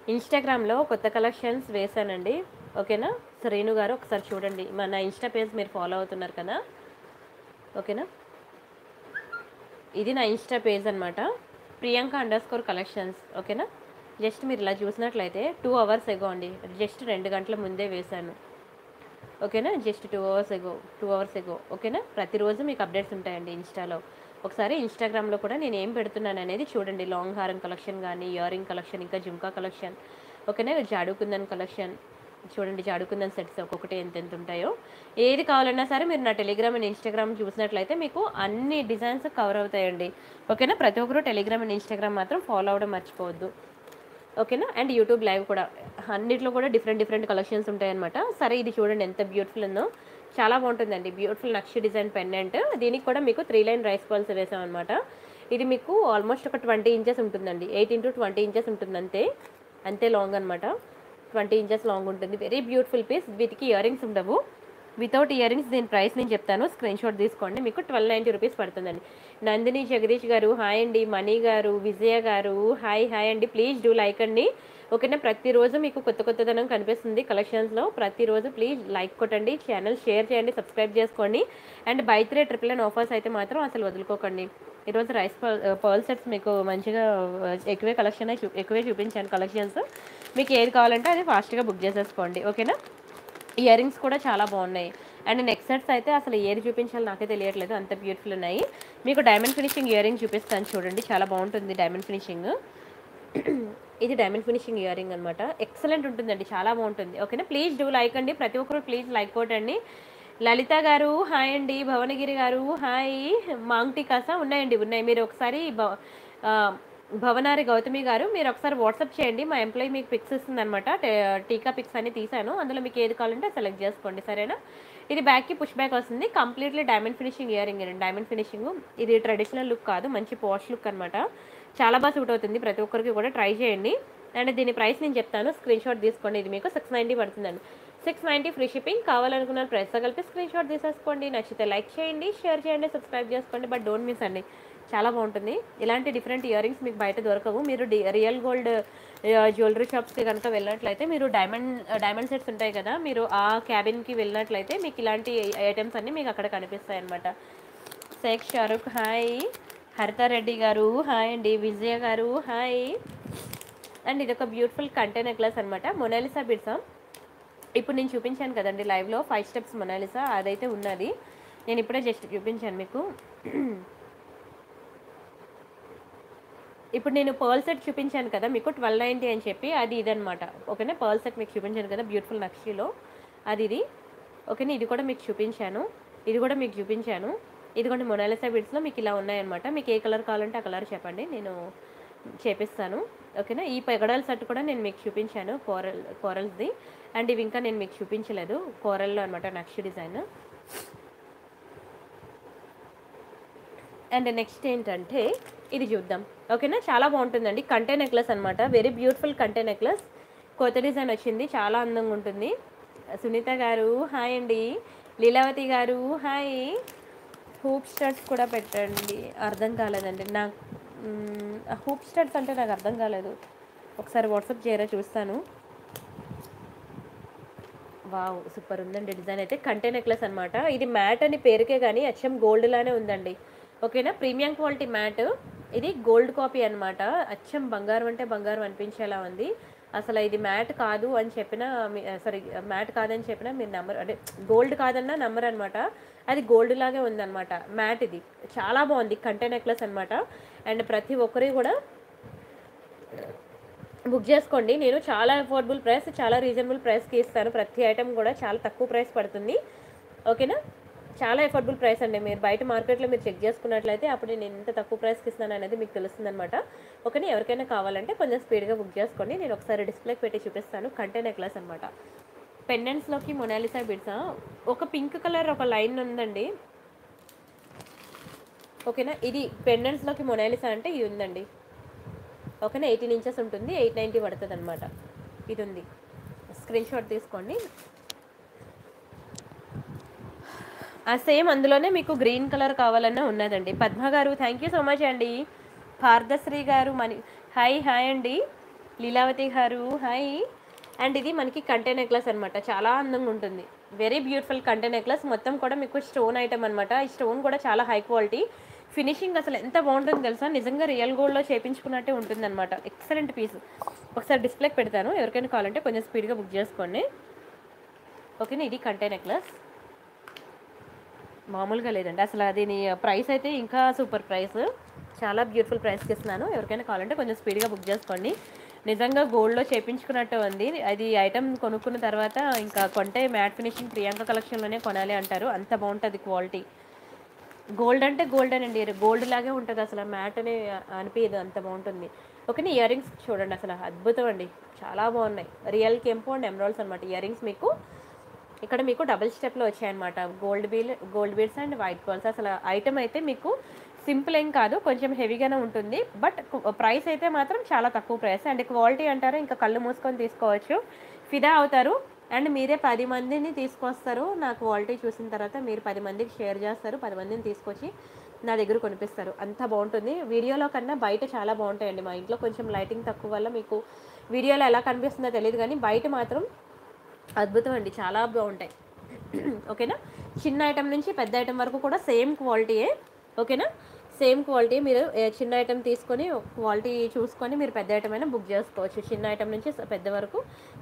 ఇన్స్టాగ్రామ్లో కొత్త కలెక్షన్స్ వేశానండి. ఓకేనా? శ్రేణు గారు ఒకసారి చూడండి. మన ఇన్స్టా పేజ్ మీరు ఫాలో అవుతున్నారు కదా? ఓకేనా? ఇది నా ఇన్స్టా పేజ్ అనమాట ప్రియాంక అండర్ స్కోర్ కలెక్షన్స్. ఓకేనా? జస్ట్ మీరు ఇలా చూసినట్లయితే టూ అవర్స్ ఎగో అండి. జస్ట్ రెండు గంటల ముందే వేశాను. ఓకేనా? Just two hours ago two hours ago. ఓకేనా? ప్రతిరోజు మీకు అప్డేట్స్ ఉంటాయండి ఇన్స్టాలో. ఒకసారి ఇన్స్టాగ్రామ్లో కూడా నేను ఏం పెడుతున్నాను అనేది చూడండి. లాంగ్ హారం కలెక్షన్ కానీ ఇయర్ రింగ్ కలెక్షన్ ఇంకా జుంకా కలెక్షన్ ఓకేనా? జాడుకుందన్ కలెక్షన్ చూడండి జాడుకుందన్ సెట్స్ ఒక్కొక్కటి ఎంత ఎంత ఉంటాయో. ఏది కావాలన్నా సరే మీరు నా టెలిగ్రామ్ అండ్ ఇన్స్టాగ్రామ్ చూసినట్లయితే మీకు అన్ని డిజైన్స్ కవర్ అవుతాయండి. ఓకేనా? ప్రతి ఒక్కరు టెలిగ్రామ్ అండ్ ఇన్స్టాగ్రామ్ మాత్రం ఫాలో అవ్వడం మర్చిపోవద్దు. ఓకేనా? అండ్ యూట్యూబ్ లైవ్ కూడా. అన్నిట్లో కూడా డిఫరెంట్ డిఫరెంట్ కలెక్షన్స్ ఉంటాయన్నమాట. సరే ఇది చూడండి ఎంత బ్యూటిఫుల్ ఉందో. చాలా బాగుంటుందండి. బ్యూటిఫుల్ నక్షి డిజైన్ పెన్నెంట్ దీనికి కూడా మీకు త్రీ లైన్ రైస్ బాల్స్ వేసామన్నమాట. ఇది మీకు ఆల్మోస్ట్ ఒక ట్వంటీ ఇంచెస్ ఉంటుందండి. ఎయిట్ ఇంటూ ట్వంటీ ఇంచెస్ ఉంటుంది అంతే. అంతే లాంగ్ అనమాట ట్వంటీ ఇంచెస్ లాంగ్ ఉంటుంది. వెరీ బ్యూటిఫుల్ పీస్ వీటికి ఇయర్ రింగ్స్ ఉండవు. వితౌట్ ఇయర్ రింగ్స్ దీని ప్రైస్ నేను చెప్తాను. స్క్రీన్ షాట్ తీసుకోండి. మీకు ట్వెల్వ్ నైంటీ రూపీస్ పడుతుందండి. నందిని జగదీష్ గారు హాయ్ అండి. మణి గారు విజయ గారు హాయ్ హాయ్ అండి. ప్లీజ్ డూ లైక్ అండి. ఓకేనా? ప్రతిరోజు మీకు కొత్త కొత్తదనం కనిపిస్తుంది కలెక్షన్స్లో ప్రతిరోజు ప్లీజ్ లైక్ కొట్టండి. ఛానల్ షేర్ చేయండి. సబ్స్క్రైబ్ చేసుకోండి. And buy three triple and offers అయితే మాత్రం అసలు వదులుకోకండి. ఈరోజు రైస్ పర్ల్ సెట్స్ మీకు మంచిగా uh, ఎక్కువే కలెక్షన్ ఎక్కువే చూపించాను కలెక్షన్స్ మీకు ఏది కావాలంటే అది ఫాస్ట్గా బుక్ చేసేసుకోండి. ఓకేనా? ఇయర్ రింగ్స్ కూడా చాలా బాగున్నాయి. అండ్ నెక్ సెట్స్ అయితే అసలు ఏది చూపించాలో నాకే తెలియట్లేదు. అంత బ్యూటిఫుల్ ఉన్నాయి. మీకు డైమండ్ ఫినిషింగ్ ఇయర్ రింగ్ చూపిస్తాను చూడండి. చాలా బాగుంటుంది డైమండ్ ఫినిషింగ్ ఇది డైమండ్ ఫినిషింగ్ ఇయర్ రింగ్ అనమాట ఎక్సలెంట్ ఉంటుందండి. చాలా బాగుంటుంది. ఓకేనా ప్లీజ్ డూ లైక్ అండి. ప్రతి ఒక్కరు ప్లీజ్ లైక్ కొట్టండి. లలిత గారు హాయ్ అండి. భువనగిరి గారు హాయ్ మాంగ్టీ కాసా ఉన్నాయండి. ఉన్నాయి. మీరు ఒకసారి భవనారి గౌతమి గారు మీరు ఒకసారి వాట్సాప్ చేయండి. మా ఎంప్లాయీ మీకు పిక్స్ ఇస్తుంది అనమాట టీకా పిక్స్ అన్ని తీసాను అందులో మీకు ఏది కావాలంటే సెలెక్ట్ చేసుకోండి. సరేనా? ఇది బ్యాక్కి పుష్ బ్యాక్ వస్తుంది. Completely diamond finishing ear ring అండి. డైమండ్ ఫినిషింగ్ ఇది ట్రెడిషనల్ లుక్ కాదు. మంచి పాష్ లుక్ అనమాట చాలా బాగా సూట్ అవుతుంది. ప్రతి ఒక్కరికి కూడా ట్రై చేయండి. అండ్ దీని ప్రైస్ నేను చెప్తాను. స్క్రీన్ షాట్ తీసుకోండి. ఇది మీకు సిక్స్ నైంటీ పడుతుందండి. సిక్స్ నైంటీ ఫ్రీ షిప్పింగ్ కావాలనుకున్న ప్రైస్తో కలిపి స్క్రీన్ షాట్ తీసేసుకోండి. నచ్చితే లైక్ చేయండి షేర్ చేయండి సబ్స్క్రైబ్ చేసుకోండి. బట్ డోంట్ మిస్ అండి. చాలా బాగుంటుంది. ఇలాంటి డిఫరెంట్ ఇయర్ రింగ్స్ మీకు బయట దొరకవు. మీరు రియల్ గోల్డ్ జ్యువెలరీ షాప్స్కి కనుక వెళ్ళినట్లయితే మీరు డైమండ్ డైమండ్ సెట్స్ ఉంటాయి కదా మీరు ఆ క్యాబిన్కి వెళ్ళినట్లయితే మీకు ఇలాంటి ఐటమ్స్ అన్నీ మీకు అక్కడ కనిపిస్తాయి అనమాట షేక్ షారుఖ్ హాయ్ హరితారెడ్డి గారు హాయ్ అండి. విజయ గారు హాయ్ అండ్ ఇది ఒక బ్యూటిఫుల్ కంటే నెక్లెస్ అనమాట మొనాలిసా బిడ్సా ఇప్పుడు నేను చూపించాను కదండి లైవ్లో ఫైవ్ స్టెప్స్ మొనాలిసా అదైతే ఉన్నది. నేను ఇప్పుడే జస్ట్ చూపించాను మీకు. ఇప్పుడు నేను పర్ల్ సెట్ చూపించాను కదా మీకు ట్వెల్వ్ నైంటీ అని చెప్పి అది ఇదనమాట ఓకేనా? పర్ల్ సెట్ మీకు చూపించాను కదా బ్యూటిఫుల్ నక్షిలో. అది ఇది. ఓకేనా? ఇది కూడా మీకు చూపించాను. ఇది కూడా మీకు చూపించాను. ఇది కూడా మొనాలిసా బిడ్స్లో మీకు ఇలా ఉన్నాయన్నమాట. మీకు ఏ కలర్ కావాలంటే ఆ కలర్ చెప్పండి నేను చేపిస్తాను. ఓకేనా? ఈ పెగడాల సెట్ కూడా నేను మీకు చూపించాను కోరల్ కోరల్స్ది. అండ్ ఇవి ఇంకా నేను మీకు చూపించలేదు కోరల్లో అనమాట నక్షి డిజైన్. అండ్ నెక్స్ట్ ఏంటంటే ఇది చూద్దాం. ఓకేనా? చాలా బాగుంటుందండి. కంటే నెక్లెస్ అనమాట వెరీ బ్యూటిఫుల్ కంటే నెక్లెస్. కొత్త డిజైన్ వచ్చింది. చాలా అందంగా ఉంటుంది. సునీత గారు హాయ్ అండి. లీలావతి గారు హాయ్ హూప్ స్టడ్స్ కూడా పెట్టండి. అర్థం కాలేదండి. నాకు హూప్ స్టడ్స్ అంటే నాకు అర్థం కాలేదు. ఒకసారి వాట్సాప్ చేయరా చూస్తాను. వావ్ సూపర్ ఉందండి డిజైన్ అయితే. కంటే నెక్లెస్ అనమాట ఇది మ్యాట్ అని పేరుకే కానీ హెచ్ఎం గోల్డ్ లానే ఉందండి. ఓకేనా? Premium quality matte. ఇది గోల్డ్ కాపీ అన్నమాట. అచ్చం బంగారం అంటే బంగారం అనిపించేలా ఉంది. అసలు ఇది మ్యాట్ కాదు అని చెప్పిన సారీ మ్యాట్ కాదని చెప్పిన మీరు నెంబర్ అంటే గోల్డ్ కాదన్నా నెంబర్ అనమాట అది గోల్డ్ లాగే ఉందన్నమాట. మ్యాట్ ఇది. చాలా బాగుంది. కంటే నెక్లెస్ అనమాట అండ్ ప్రతి ఒక్కరి కూడా బుక్ చేసుకోండి. నేను చాలా అఫోర్డబుల్ ప్రైస్ చాలా రీజనబుల్ ప్రైస్కి ఇస్తాను. ప్రతి ఐటెం కూడా చాలా తక్కువ ప్రైస్ పడుతుంది. ఓకేనా? చాలా ఎఫోర్డబుల్ ప్రైస్ అండి. మీరు బయట మార్కెట్లో మీరు చెక్ చేసుకున్నట్లయితే అప్పుడు నేను ఎంత తక్కువ ప్రైస్కి ఇస్తాను అనేది మీకు తెలుస్తుంది అనమాట ఓకేనా ఎవరికైనా కావాలంటే కొంచెం స్పీడ్గా బుక్ చేసుకోండి. నేను ఒకసారి డిస్ప్లేకి పెట్టి చూపిస్తాను. కంటే నెక్లెస్ అనమాట పెండెంట్స్లోకి మొనాలిసా బిడ్సా ఒక పింక్ కలర్ ఒక లైన్ ఉందండి. ఓకేనా? ఇది పెండెంట్స్లోకి మొనాలిసా అంటే ఇది ఉందండి. ఓకేనా? ఎయిటీన్ ఇంచెస్ ఉంటుంది. ఎయిట్ నైంటీ పడుతుంది అనమాట ఇది ఉంది. స్క్రీన్ షాట్ తీసుకోండి ఆ సేమ్ అందులోనే మీకు గ్రీన్ కలర్ కావాలన్నా ఉన్నదండి. పద్మ గారు థ్యాంక్ యూ సో మచ్ అండి. భారతశ్రీ గారు మని హాయ్ హాయ్ అండి. లీలావతి గారు హాయ్ అండ్ ఇది మనకి కంటే నెక్లెస్ అనమాట చాలా అందంగా ఉంటుంది. వెరీ బ్యూటిఫుల్ కంటే నెక్లెస్ మొత్తం కూడా మీకు స్టోన్ ఐటమ్ అనమాట ఈ స్టోన్ కూడా చాలా హై క్వాలిటీ ఫినిషింగ్ అసలు ఎంత బాగుంటుందో తెలుసా? నిజంగా రియల్ గోల్డ్లో చేపించుకున్నట్టే ఉంటుంది అనమాట ఎక్సలెంట్ పీస్ ఒకసారి డిస్ప్లేకి పెడతాను. ఎవరికైనా కావాలంటే కొంచెం స్పీడ్గా బుక్ చేసుకోండి. ఓకేనా? ఇది కంటే నెక్లెస్ మామూలుగా లేదండి. అసలు దీని ప్రైస్ అయితే ఇంకా సూపర్ ప్రైస్. చాలా బ్యూటిఫుల్ ప్రైస్కి ఇస్తున్నాను. ఎవరికైనా కావాలంటే కొంచెం స్పీడ్గా బుక్ చేసుకోండి. నిజంగా గోల్డ్లో చేపించుకున్నట్టు ఉంది. అది ఐటమ్ కొనుక్కున్న తర్వాత ఇంకా కొంటే మ్యాట్ ఫినిషింగ్ ప్రియాంక కలెక్షన్లోనే కొనాలి అంటారు. అంత బాగుంటుంది క్వాలిటీ. గోల్డ్ అంటే గోల్డ్ అండి గోల్డ్ లాగే ఉంటుంది అసలు. మ్యాట్ అనే అనిపించదు అంత బాగుంటుంది. ఓకే ఇయర్ రింగ్స్ చూడండి అసలు. అద్భుతం అండి. చాలా బాగున్నాయి. రియల్ కెంపు అండ్ ఎమరాల్స్ అనమాట ఇయర్ రింగ్స్ మీకు ఇక్కడ మీకు డబుల్ స్టెప్లో వచ్చాయన్నమాట. Gold Beale gold beads and white balls అసలు ఐటమ్ అయితే మీకు సింపుల్ ఏం కాదు కొంచెం హెవీగానే ఉంటుంది. బట్ ప్రైస్ అయితే మాత్రం చాలా తక్కువ ప్రైస్ అండ్ క్వాలిటీ అంటారు ఇంకా కళ్ళు మూసుకొని తీసుకోవచ్చు. ఫిదా అవుతారు. అండ్ మీరే పది మందిని తీసుకొస్తారు. నా క్వాలిటీ చూసిన తర్వాత మీరు పది మందికి షేర్ చేస్తారు. పది మందిని తీసుకొచ్చి నా దగ్గర కొనిపిస్తారు. అంత బాగుంటుంది. వీడియోలో కన్నా బయట చాలా బాగుంటాయండి మా ఇంట్లో. కొంచెం లైటింగ్ తక్కువ వల్ల మీకు వీడియోలో ఎలా కనిపిస్తుందో తెలియదు కానీ బయట మాత్రం అద్భుతం అండి. చాలా బాగుంటాయి. ఓకేనా? చిన్న ఐటమ్ నుంచి పెద్ద ఐటెం వరకు కూడా సేమ్ క్వాలిటీయే ఓకేనా? సేమ్ క్వాలిటీ మీరు చిన్న ఐటెం తీసుకొని క్వాలిటీ చూసుకొని మీరు పెద్ద ఐటమ్ అయినా బుక్ చేసుకోవచ్చు. చిన్న ఐటమ్ నుంచి పెద్ద వరకు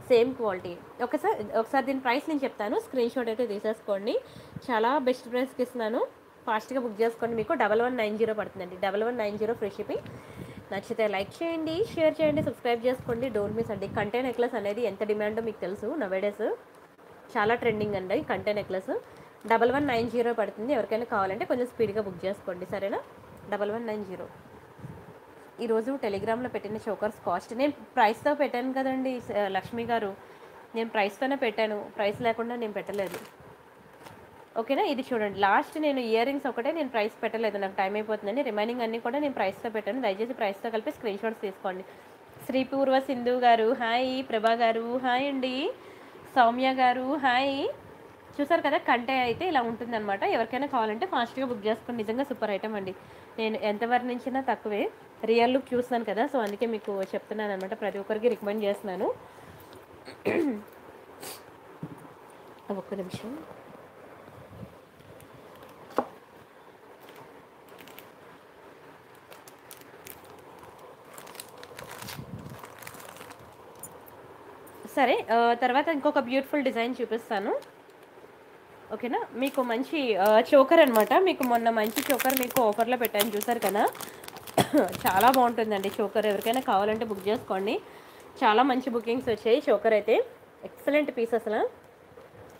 సేమ్ క్వాలిటీ. ఒకసారి ఒకసారి దీని ప్రైస్ నేను చెప్తాను. స్క్రీన్ షాట్ అయితే తీసేసుకోండి. చాలా బెస్ట్ ప్రైస్కి ఇస్తున్నాను. ఫాస్ట్గా బుక్ చేసుకోండి. మీకు డబల్ వన్ నైన్ జీరో పడుతుందండి. Double one nine zero free shipping. నచ్చితే లైక్ చేయండి షేర్ చేయండి సబ్స్క్రైబ్ చేసుకోండి. డోంట్ మిస్ అండి. కంటే నెక్లెస్ అనేది ఎంత డిమాండో మీకు తెలుసు. నవేడేస్ చాలా ట్రెండింగ్ అండి కంటే necklace. Double one nine zero పడుతుంది. ఎవరికైనా కావాలంటే కొంచెం స్పీడ్గా బుక్ చేసుకోండి. సరేనా? Double one nine zero. ఈరోజు టెలిగ్రామ్లో పెట్టిన చోకర్స్ కాస్ట్ నేను ప్రైస్తో పెట్టాను కదండి లక్ష్మి గారు. నేను ప్రైస్తోనే పెట్టాను. ప్రైస్ లేకుండా నేను పెట్టలేదు. ఓకేనా? ఇది చూడండి. లాస్ట్ నేను ఇయర్ రింగ్స్ ఒకటే నేను ప్రైస్ పెట్టలేదు. నాకు టైం అయిపోతుందని రిమైనింగ్ అన్నీ కూడా నేను ప్రైస్తో పెట్టాను. దయచేసి ప్రైస్తో కలిపి స్క్రీన్ షాట్స్ తీసుకోండి. శ్రీ పూర్వ సింధు గారు హాయ్. ప్రభా గారు హాయ్ అండి. సౌమ్య గారు హాయ్. చూసారు కదా కంటే అయితే ఇలా ఉంటుందన్నమాట. ఎవరికైనా కావాలంటే ఫాస్ట్గా బుక్ చేసుకోండి. నిజంగా సూపర్ ఐటమ్ అండి. నేను ఎంతవరకు నుంచినా తక్కువే. రియల్ లుక్ చూస్తున్నాను కదా సో అందుకే మీకు చెప్తున్నాను అనమాట ప్రతి ఒక్కరికి రికమెండ్ చేస్తున్నాను. ఒక్క నిమిషం. సరే తర్వాత ఇంకొక బ్యూటిఫుల్ డిజైన్ చూపిస్తాను. ఓకేనా? మీకు మంచి చోకర్ అనమాట మీకు మొన్న మంచి చోకర్ మీకు ఆఫర్లో పెట్టాను చూసారు కదా? చాలా బాగుంటుందండి చోకర్ ఎవరికైనా కావాలంటే బుక్ చేసుకోండి. చాలా మంచి బుకింగ్స్ వచ్చాయి చోకర్ అయితే. ఎక్సలెంట్ పీస్ అసలు.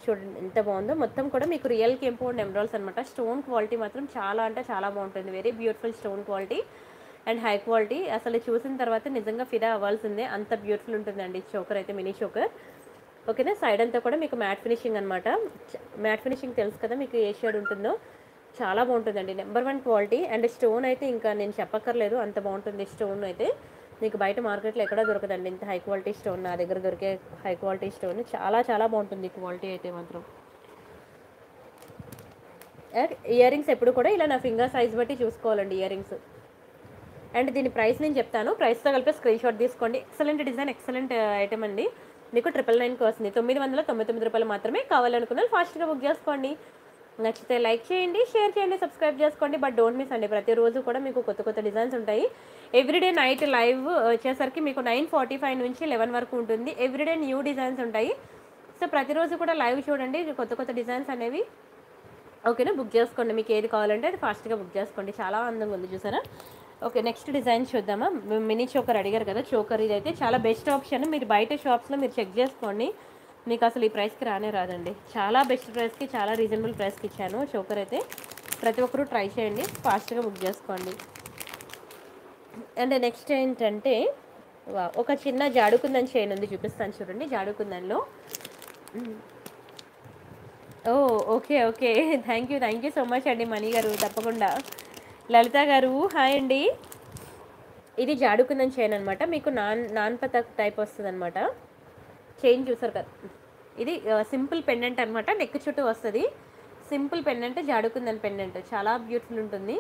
చూడండి ఎంత బాగుందో. మొత్తం కూడా మీకు రియల్ కెంపౌండ్ ఎమరాల్స్ అనమాట స్టోన్ క్వాలిటీ మాత్రం చాలా అంటే చాలా బాగుంటుంది. Very beautiful stone quality and high quality. అసలు చూసిన తర్వాత నిజంగా ఫిదా అవ్వాల్సిందే. అంత బ్యూటిఫుల్ ఉంటుందండి చోకర్ అయితే మినీ చోకర్ ఓకేనా? సైడ్ అంతా కూడా మీకు మ్యాట్ ఫినిషింగ్ అనమాట మ్యాట్ ఫినిషింగ్ తెలుసు కదా మీకు ఏ షేడ్ ఉంటుందో? చాలా బాగుంటుందండి. Number one quality and stone అయితే ఇంకా నేను చెప్పక్కర్లేదు. అంత బాగుంటుంది స్టోన్ అయితే. మీకు బయట మార్కెట్లో ఎక్కడా దొరకదండి. ఇంత హై క్వాలిటీ స్టోన్ నా దగ్గర దొరికే హై క్వాలిటీ స్టోన్ చాలా చాలా బాగుంటుంది క్వాలిటీ అయితే మాత్రం. ఇయర్ రింగ్స్ ఎప్పుడు కూడా ఇలా నా ఫింగర్ సైజ్ బట్టి చూసుకోవాలండి ఇయర్ రింగ్స్ అండ్ దీని ప్రైస్ నేను చెప్తాను. ప్రైస్తో కలిపి స్క్రీన్ షాట్ తీసుకోండి. ఎక్సలెంట్ డిజైన్ ఎక్సలెంట్ ఐటమ్ అండి. మీకు ట్రిపుల్ నైన్కి వస్తుంది తొమ్మిది వందల తొంభై తొమ్మిది రూపాయలు మాత్రమే కావాలనుకున్నారు ఫాస్ట్గా బుక్ చేసుకోండి. నచ్చితే లైక్ చేయండి షేర్ చేయండి సబ్స్క్రైబ్ చేసుకోండి. బట్ డోంట్ మిస్ అండి. ప్రతిరోజు కూడా మీకు కొత్త కొత్త డిజైన్స్ ఉంటాయి. ఎవ్రీడే నైట్ లైవ్ వచ్చేసరికి మీకు నైన్ ఫార్టీ ఫైవ్ నుంచి లెవెన్ వరకు ఉంటుంది. ఎవ్రీడే న్యూ డిజైన్స్ ఉంటాయి. సో ప్రతిరోజు కూడా లైవ్ చూడండి. కొత్త కొత్త డిజైన్స్ అనేవి. ఓకేనా బుక్ చేసుకోండి. మీకు ఏది కావాలంటే అది ఫాస్ట్గా బుక్ చేసుకోండి. చాలా అందంగా ఉంది. చూసారా? ఓకే నెక్స్ట్ డిజైన్ చూద్దామా? మినీ చోకర్ అడిగారు కదా చోకర్ ఇది అయితే చాలా బెస్ట్ ఆప్షన్ మీరు బయట షాప్స్లో మీరు చెక్ చేసుకోండి. మీకు అసలు ఈ ప్రైస్కి రానే రాదండి. చాలా బెస్ట్ ప్రైస్కి చాలా రీజనబుల్ ప్రైస్కి ఇచ్చాను చోకర్ అయితే. ప్రతి ఒక్కరూ ట్రై చేయండి ఫాస్ట్గా బుక్ చేసుకోండి. అండ్ నెక్స్ట్ ఏంటంటే వా ఒక చిన్న జాడుకుందని చైన్ ఉంది చూపిస్తాను చూడండి జాడుకుందన్లో. ఓ okay okay. Thank you thank you so much అండి మణి గారు తప్పకుండా. లలిత గారు హాయ్ అండి. ఇది జాడుకుందని చైన్ అనమాట మీకు నాన్ నాన్ పతక్ టైప్ వస్తుంది అనమాట చైన్ చూసారు కదా. ఇది సింపుల్ పెండెంట్ అనమాట నెక్ చుట్టూ వస్తుంది. సింపుల్ పెండెంట్ జాడుకుందని పెండెంట్. చాలా బ్యూటిఫుల్ ఉంటుంది.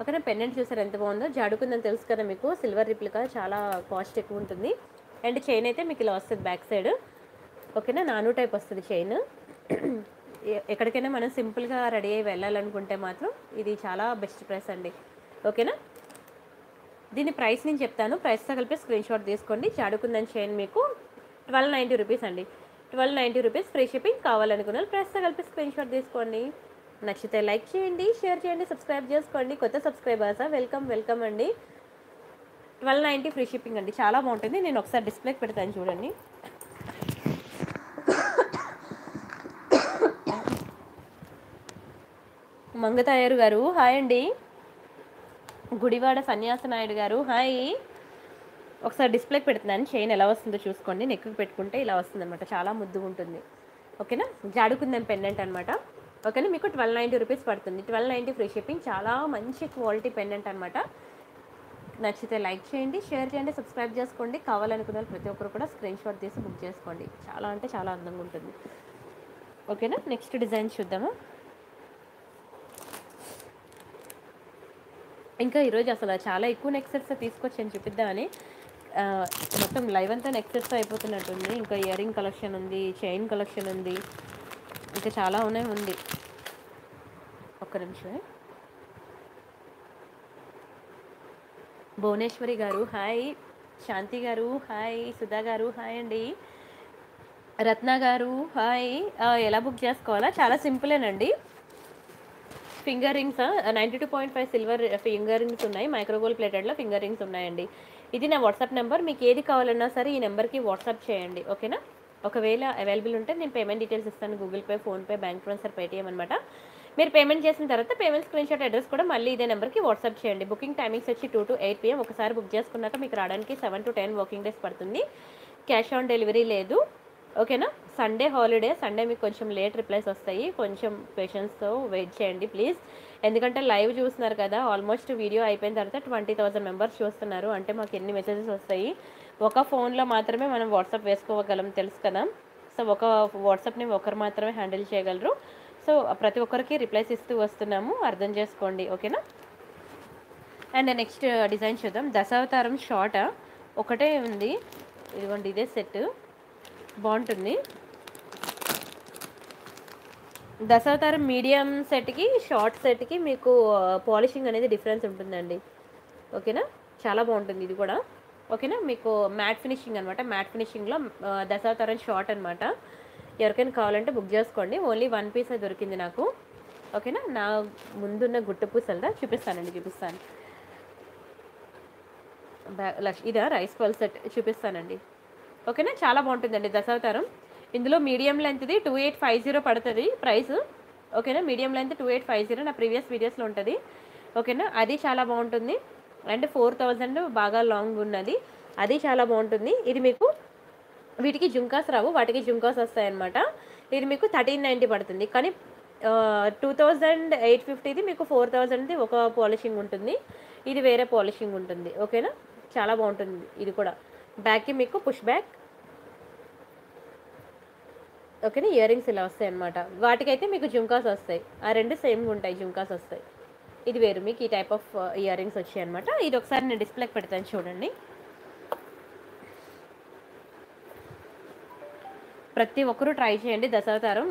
ఓకేనా పెండెంట్ చూసారు ఎంత బాగుందో. జాడుకుందని తెలుసు కదా మీకు. సిల్వర్ రిప్లికా చాలా కాస్ట్ ఎక్కువ ఉంటుంది. అండ్ చైన్ అయితే మీకు ఇలా వస్తుంది బ్యాక్ సైడ్. ఓకేనా? నాను టైప్ వస్తుంది చైన్. ఎక్కడికైనా మనం సింపుల్గా రెడీ అయ్యి వెళ్ళాలనుకుంటే మాత్రం ఇది చాలా బెస్ట్ ప్రైస్ అండి. ఓకేనా? దీని ప్రైస్ నేను చెప్తాను. ప్రైస్తో కలిపి స్క్రీన్ షాట్ తీసుకోండి. చాడుకుందని చైన్ మీకు ట్వెల్వ్ నైంటీ రూపీస్ అండి. Twelve ninety rupees free shipping కావాలనుకున్న ప్రైస్తో కలిపి స్క్రీన్ షాట్ తీసుకోండి. నచ్చితే లైక్ చేయండి షేర్ చేయండి సబ్స్క్రైబ్ చేసుకోండి. కొత్త సబ్స్క్రైబర్సా వెల్కమ్ వెల్కమ్ అండి. ట్వెల్వ్ నైంటీ ఫ్రీ షిప్పింగ్ అండి. చాలా బాగుంటుంది. నేను ఒకసారి డిస్ప్లేకి పెడతాను చూడండి. మంగతాయరు గారు. హాయ్ అండి. గుడివాడ సన్యాస నాయుడు గారు. హాయ్. ఒకసారి డిస్ప్లేకి పెడుతున్నాను. చైన్ ఎలా వస్తుందో చూసుకోండి. నెక్కి పెట్టుకుంటే ఇలా వస్తుంది అనమాట చాలా ముద్దుగా ఉంటుంది. ఓకేనా? జాడుకుందాం పెండెంట్ అనమాట ఓకేనా? మీకు ట్వెల్వ్ నైంటీ రూపీస్ పడుతుంది. Twelve ninety free shipping. చాలా మంచి క్వాలిటీ పెండెంట్ అనమాట నచ్చితే లైక్ చేయండి షేర్ చేయండి సబ్స్క్రైబ్ చేసుకోండి. కావాలనుకున్న ప్రతి ఒక్కరు కూడా స్క్రీన్ షాట్ తీసి బుక్ చేసుకోండి. చాలా అంటే చాలా అందంగా ఉంటుంది. ఓకేనా? నెక్స్ట్ డిజైన్ చూద్దామా? ఇంకా ఈరోజు అసలు చాలా ఎక్కువ నెక్ సెట్స్ తీసుకొచ్చాను చూపిద్దామని మొత్తం లైవ్ అంతా నెక్ అయిపోతున్నట్టుంది. ఇంకా ఇయర్ రింగ్ కలెక్షన్ ఉంది చైన్ కలెక్షన్ ఉంది. ఇంకా చాలా ఉన్నాయి ఉంది. ఒక్క నిమిషమే భువనేశ్వరి గారు హాయ్ శాంతి గారు హాయ్ సుధా గారు హాయ్ అండి. రత్న గారు హాయ్ ఎలా బుక్ చేసుకోవాలా? చాలా సింపులేనండి finger rings ninety two point five silver finger rings ఉన్నాయి. మైక్రోగోల్ ప్లేటెడ్లో ఫింగర్ రింగ్స్ ఉన్నాయండి. ఇది నా వాట్సాప్ నెంబర్. మీకు ఏది కావాలన్నా సరే ఈ నెంబర్కి వాట్సాప్ చేయండి. ఓకేనా? ఒకవేళ అవైలబుల్ ఉంటే నేను పేమెంట్ డీటెయిల్స్ ఇస్తాను. Google Pay PhonePe bank transfer Paytm అనమాట మీరు పేమెంట్ చేసిన తర్వాత పేమెంట్ స్క్రీన్ షాట్ అడ్రస్ కూడా మళ్ళీ ఇదే నెంబర్కి వాట్సాప్ చేయండి. బుకింగ్ టైమింగ్స్ వచ్చి టూ టు ఎయిట్ పిఎం ఒకసారి బుక్ చేసుకున్నాక మీకు రావడానికి seven to ten working days పడుతుంది. క్యాష్ ఆన్ డెలివరీ లేదు. ఓకేనా? సండే హాలిడే సండే మీకు కొంచెం లేట్ రిప్లైస్ వస్తాయి. కొంచెం పేషెన్స్తో వెయిట్ చేయండి ప్లీజ్ ఎందుకంటే లైవ్ చూస్తున్నారు కదా ఆల్మోస్ట్ వీడియో అయిపోయిన తర్వాత ట్వంటీ థౌసండ్ మెంబర్స్ చూస్తున్నారు. అంటే మాకు ఎన్ని మెసేజెస్ వస్తాయి? ఒక ఫోన్లో మాత్రమే మనం వాట్సాప్ వేసుకోగలం తెలుసు కదా? సో ఒక వాట్సాప్ని ఒకరు మాత్రమే హ్యాండిల్ చేయగలరు. సో ప్రతి ఒక్కరికి రిప్లైస్ ఇస్తూ వస్తున్నాము. అర్థం చేసుకోండి ఓకేనా? అండ్ నెక్స్ట్ డిజైన్ చూద్దాం. దశావతారం షార్ట్ ఒకటే ఉంది. ఇదిగోండి ఇదే సెట్ బాగుంటుంది. దసరా మీడియం సెట్కి షార్ట్ సెట్కి మీకు పాలిషింగ్ అనేది డిఫరెన్స్ ఉంటుందండి. ఓకేనా? చాలా బాగుంటుంది ఇది కూడా. ఓకేనా? మీకు మ్యాట్ ఫినిషింగ్ అనమాట మ్యాట్ ఫినిషింగ్లో దశావతారం షార్ట్ అనమాట ఎవరికైనా కావాలంటే బుక్ చేసుకోండి. ఓన్లీ వన్ పీస్ దొరికింది నాకు. ఓకేనా? నా ముందున్న గుట్ట పూసలదా? చూపిస్తానండి చూపిస్తాను. ఇదా? రైస్ పల్ సెట్ చూపిస్తానండి. ఓకేనా? చాలా బాగుంటుందండి దశావతారం ఇందులో మీడియం లెంత్ది టూ ఎయిట్ ఫైవ్ జీరో పడుతుంది ప్రైస్. ఓకేనా? Medium length two eight five zero నా ప్రీవియస్ వీడియోస్లో ఉంటుంది. ఓకేనా? అది చాలా బాగుంటుంది. అండ్ ఫోర్ థౌజండ్ బాగా లాంగ్ ఉన్నది. అది చాలా బాగుంటుంది. ఇది మీకు వీటికి జుంకాస్ రావు. వాటికి జుంకాస్ వస్తాయన్నమాట. ఇది మీకు థర్టీన్ నైంటీ పడుతుంది. కానీ టూ థౌజండ్ ఎయిట్ ఫిఫ్టీది మీకు ఫోర్ థౌజండ్ది ఒక పాలిషింగ్ ఉంటుంది. ఇది వేరే పాలిషింగ్ ఉంటుంది. ఓకేనా? చాలా బాగుంటుంది ఇది కూడా. బ్యాక్కి మీకు పుష్ బ్యాక్. ఓకేనా ఇయర్ రింగ్స్ ఇలా వస్తాయి అనమాట వాటికైతే మీకు జుంకాస్ వస్తాయి. ఆ రెండు సేమ్గా ఉంటాయి జుంకాస్ వస్తాయి. ఇది వేరు మీకు ఈ టైప్ ఆఫ్ ఇయర్ రింగ్స్ వచ్చాయి అనమాట ఇది ఒకసారి నేను డిస్ప్లేకి పెడతాను చూడండి. ప్రతి ఒక్కరూ ట్రై చేయండి. దశావతారం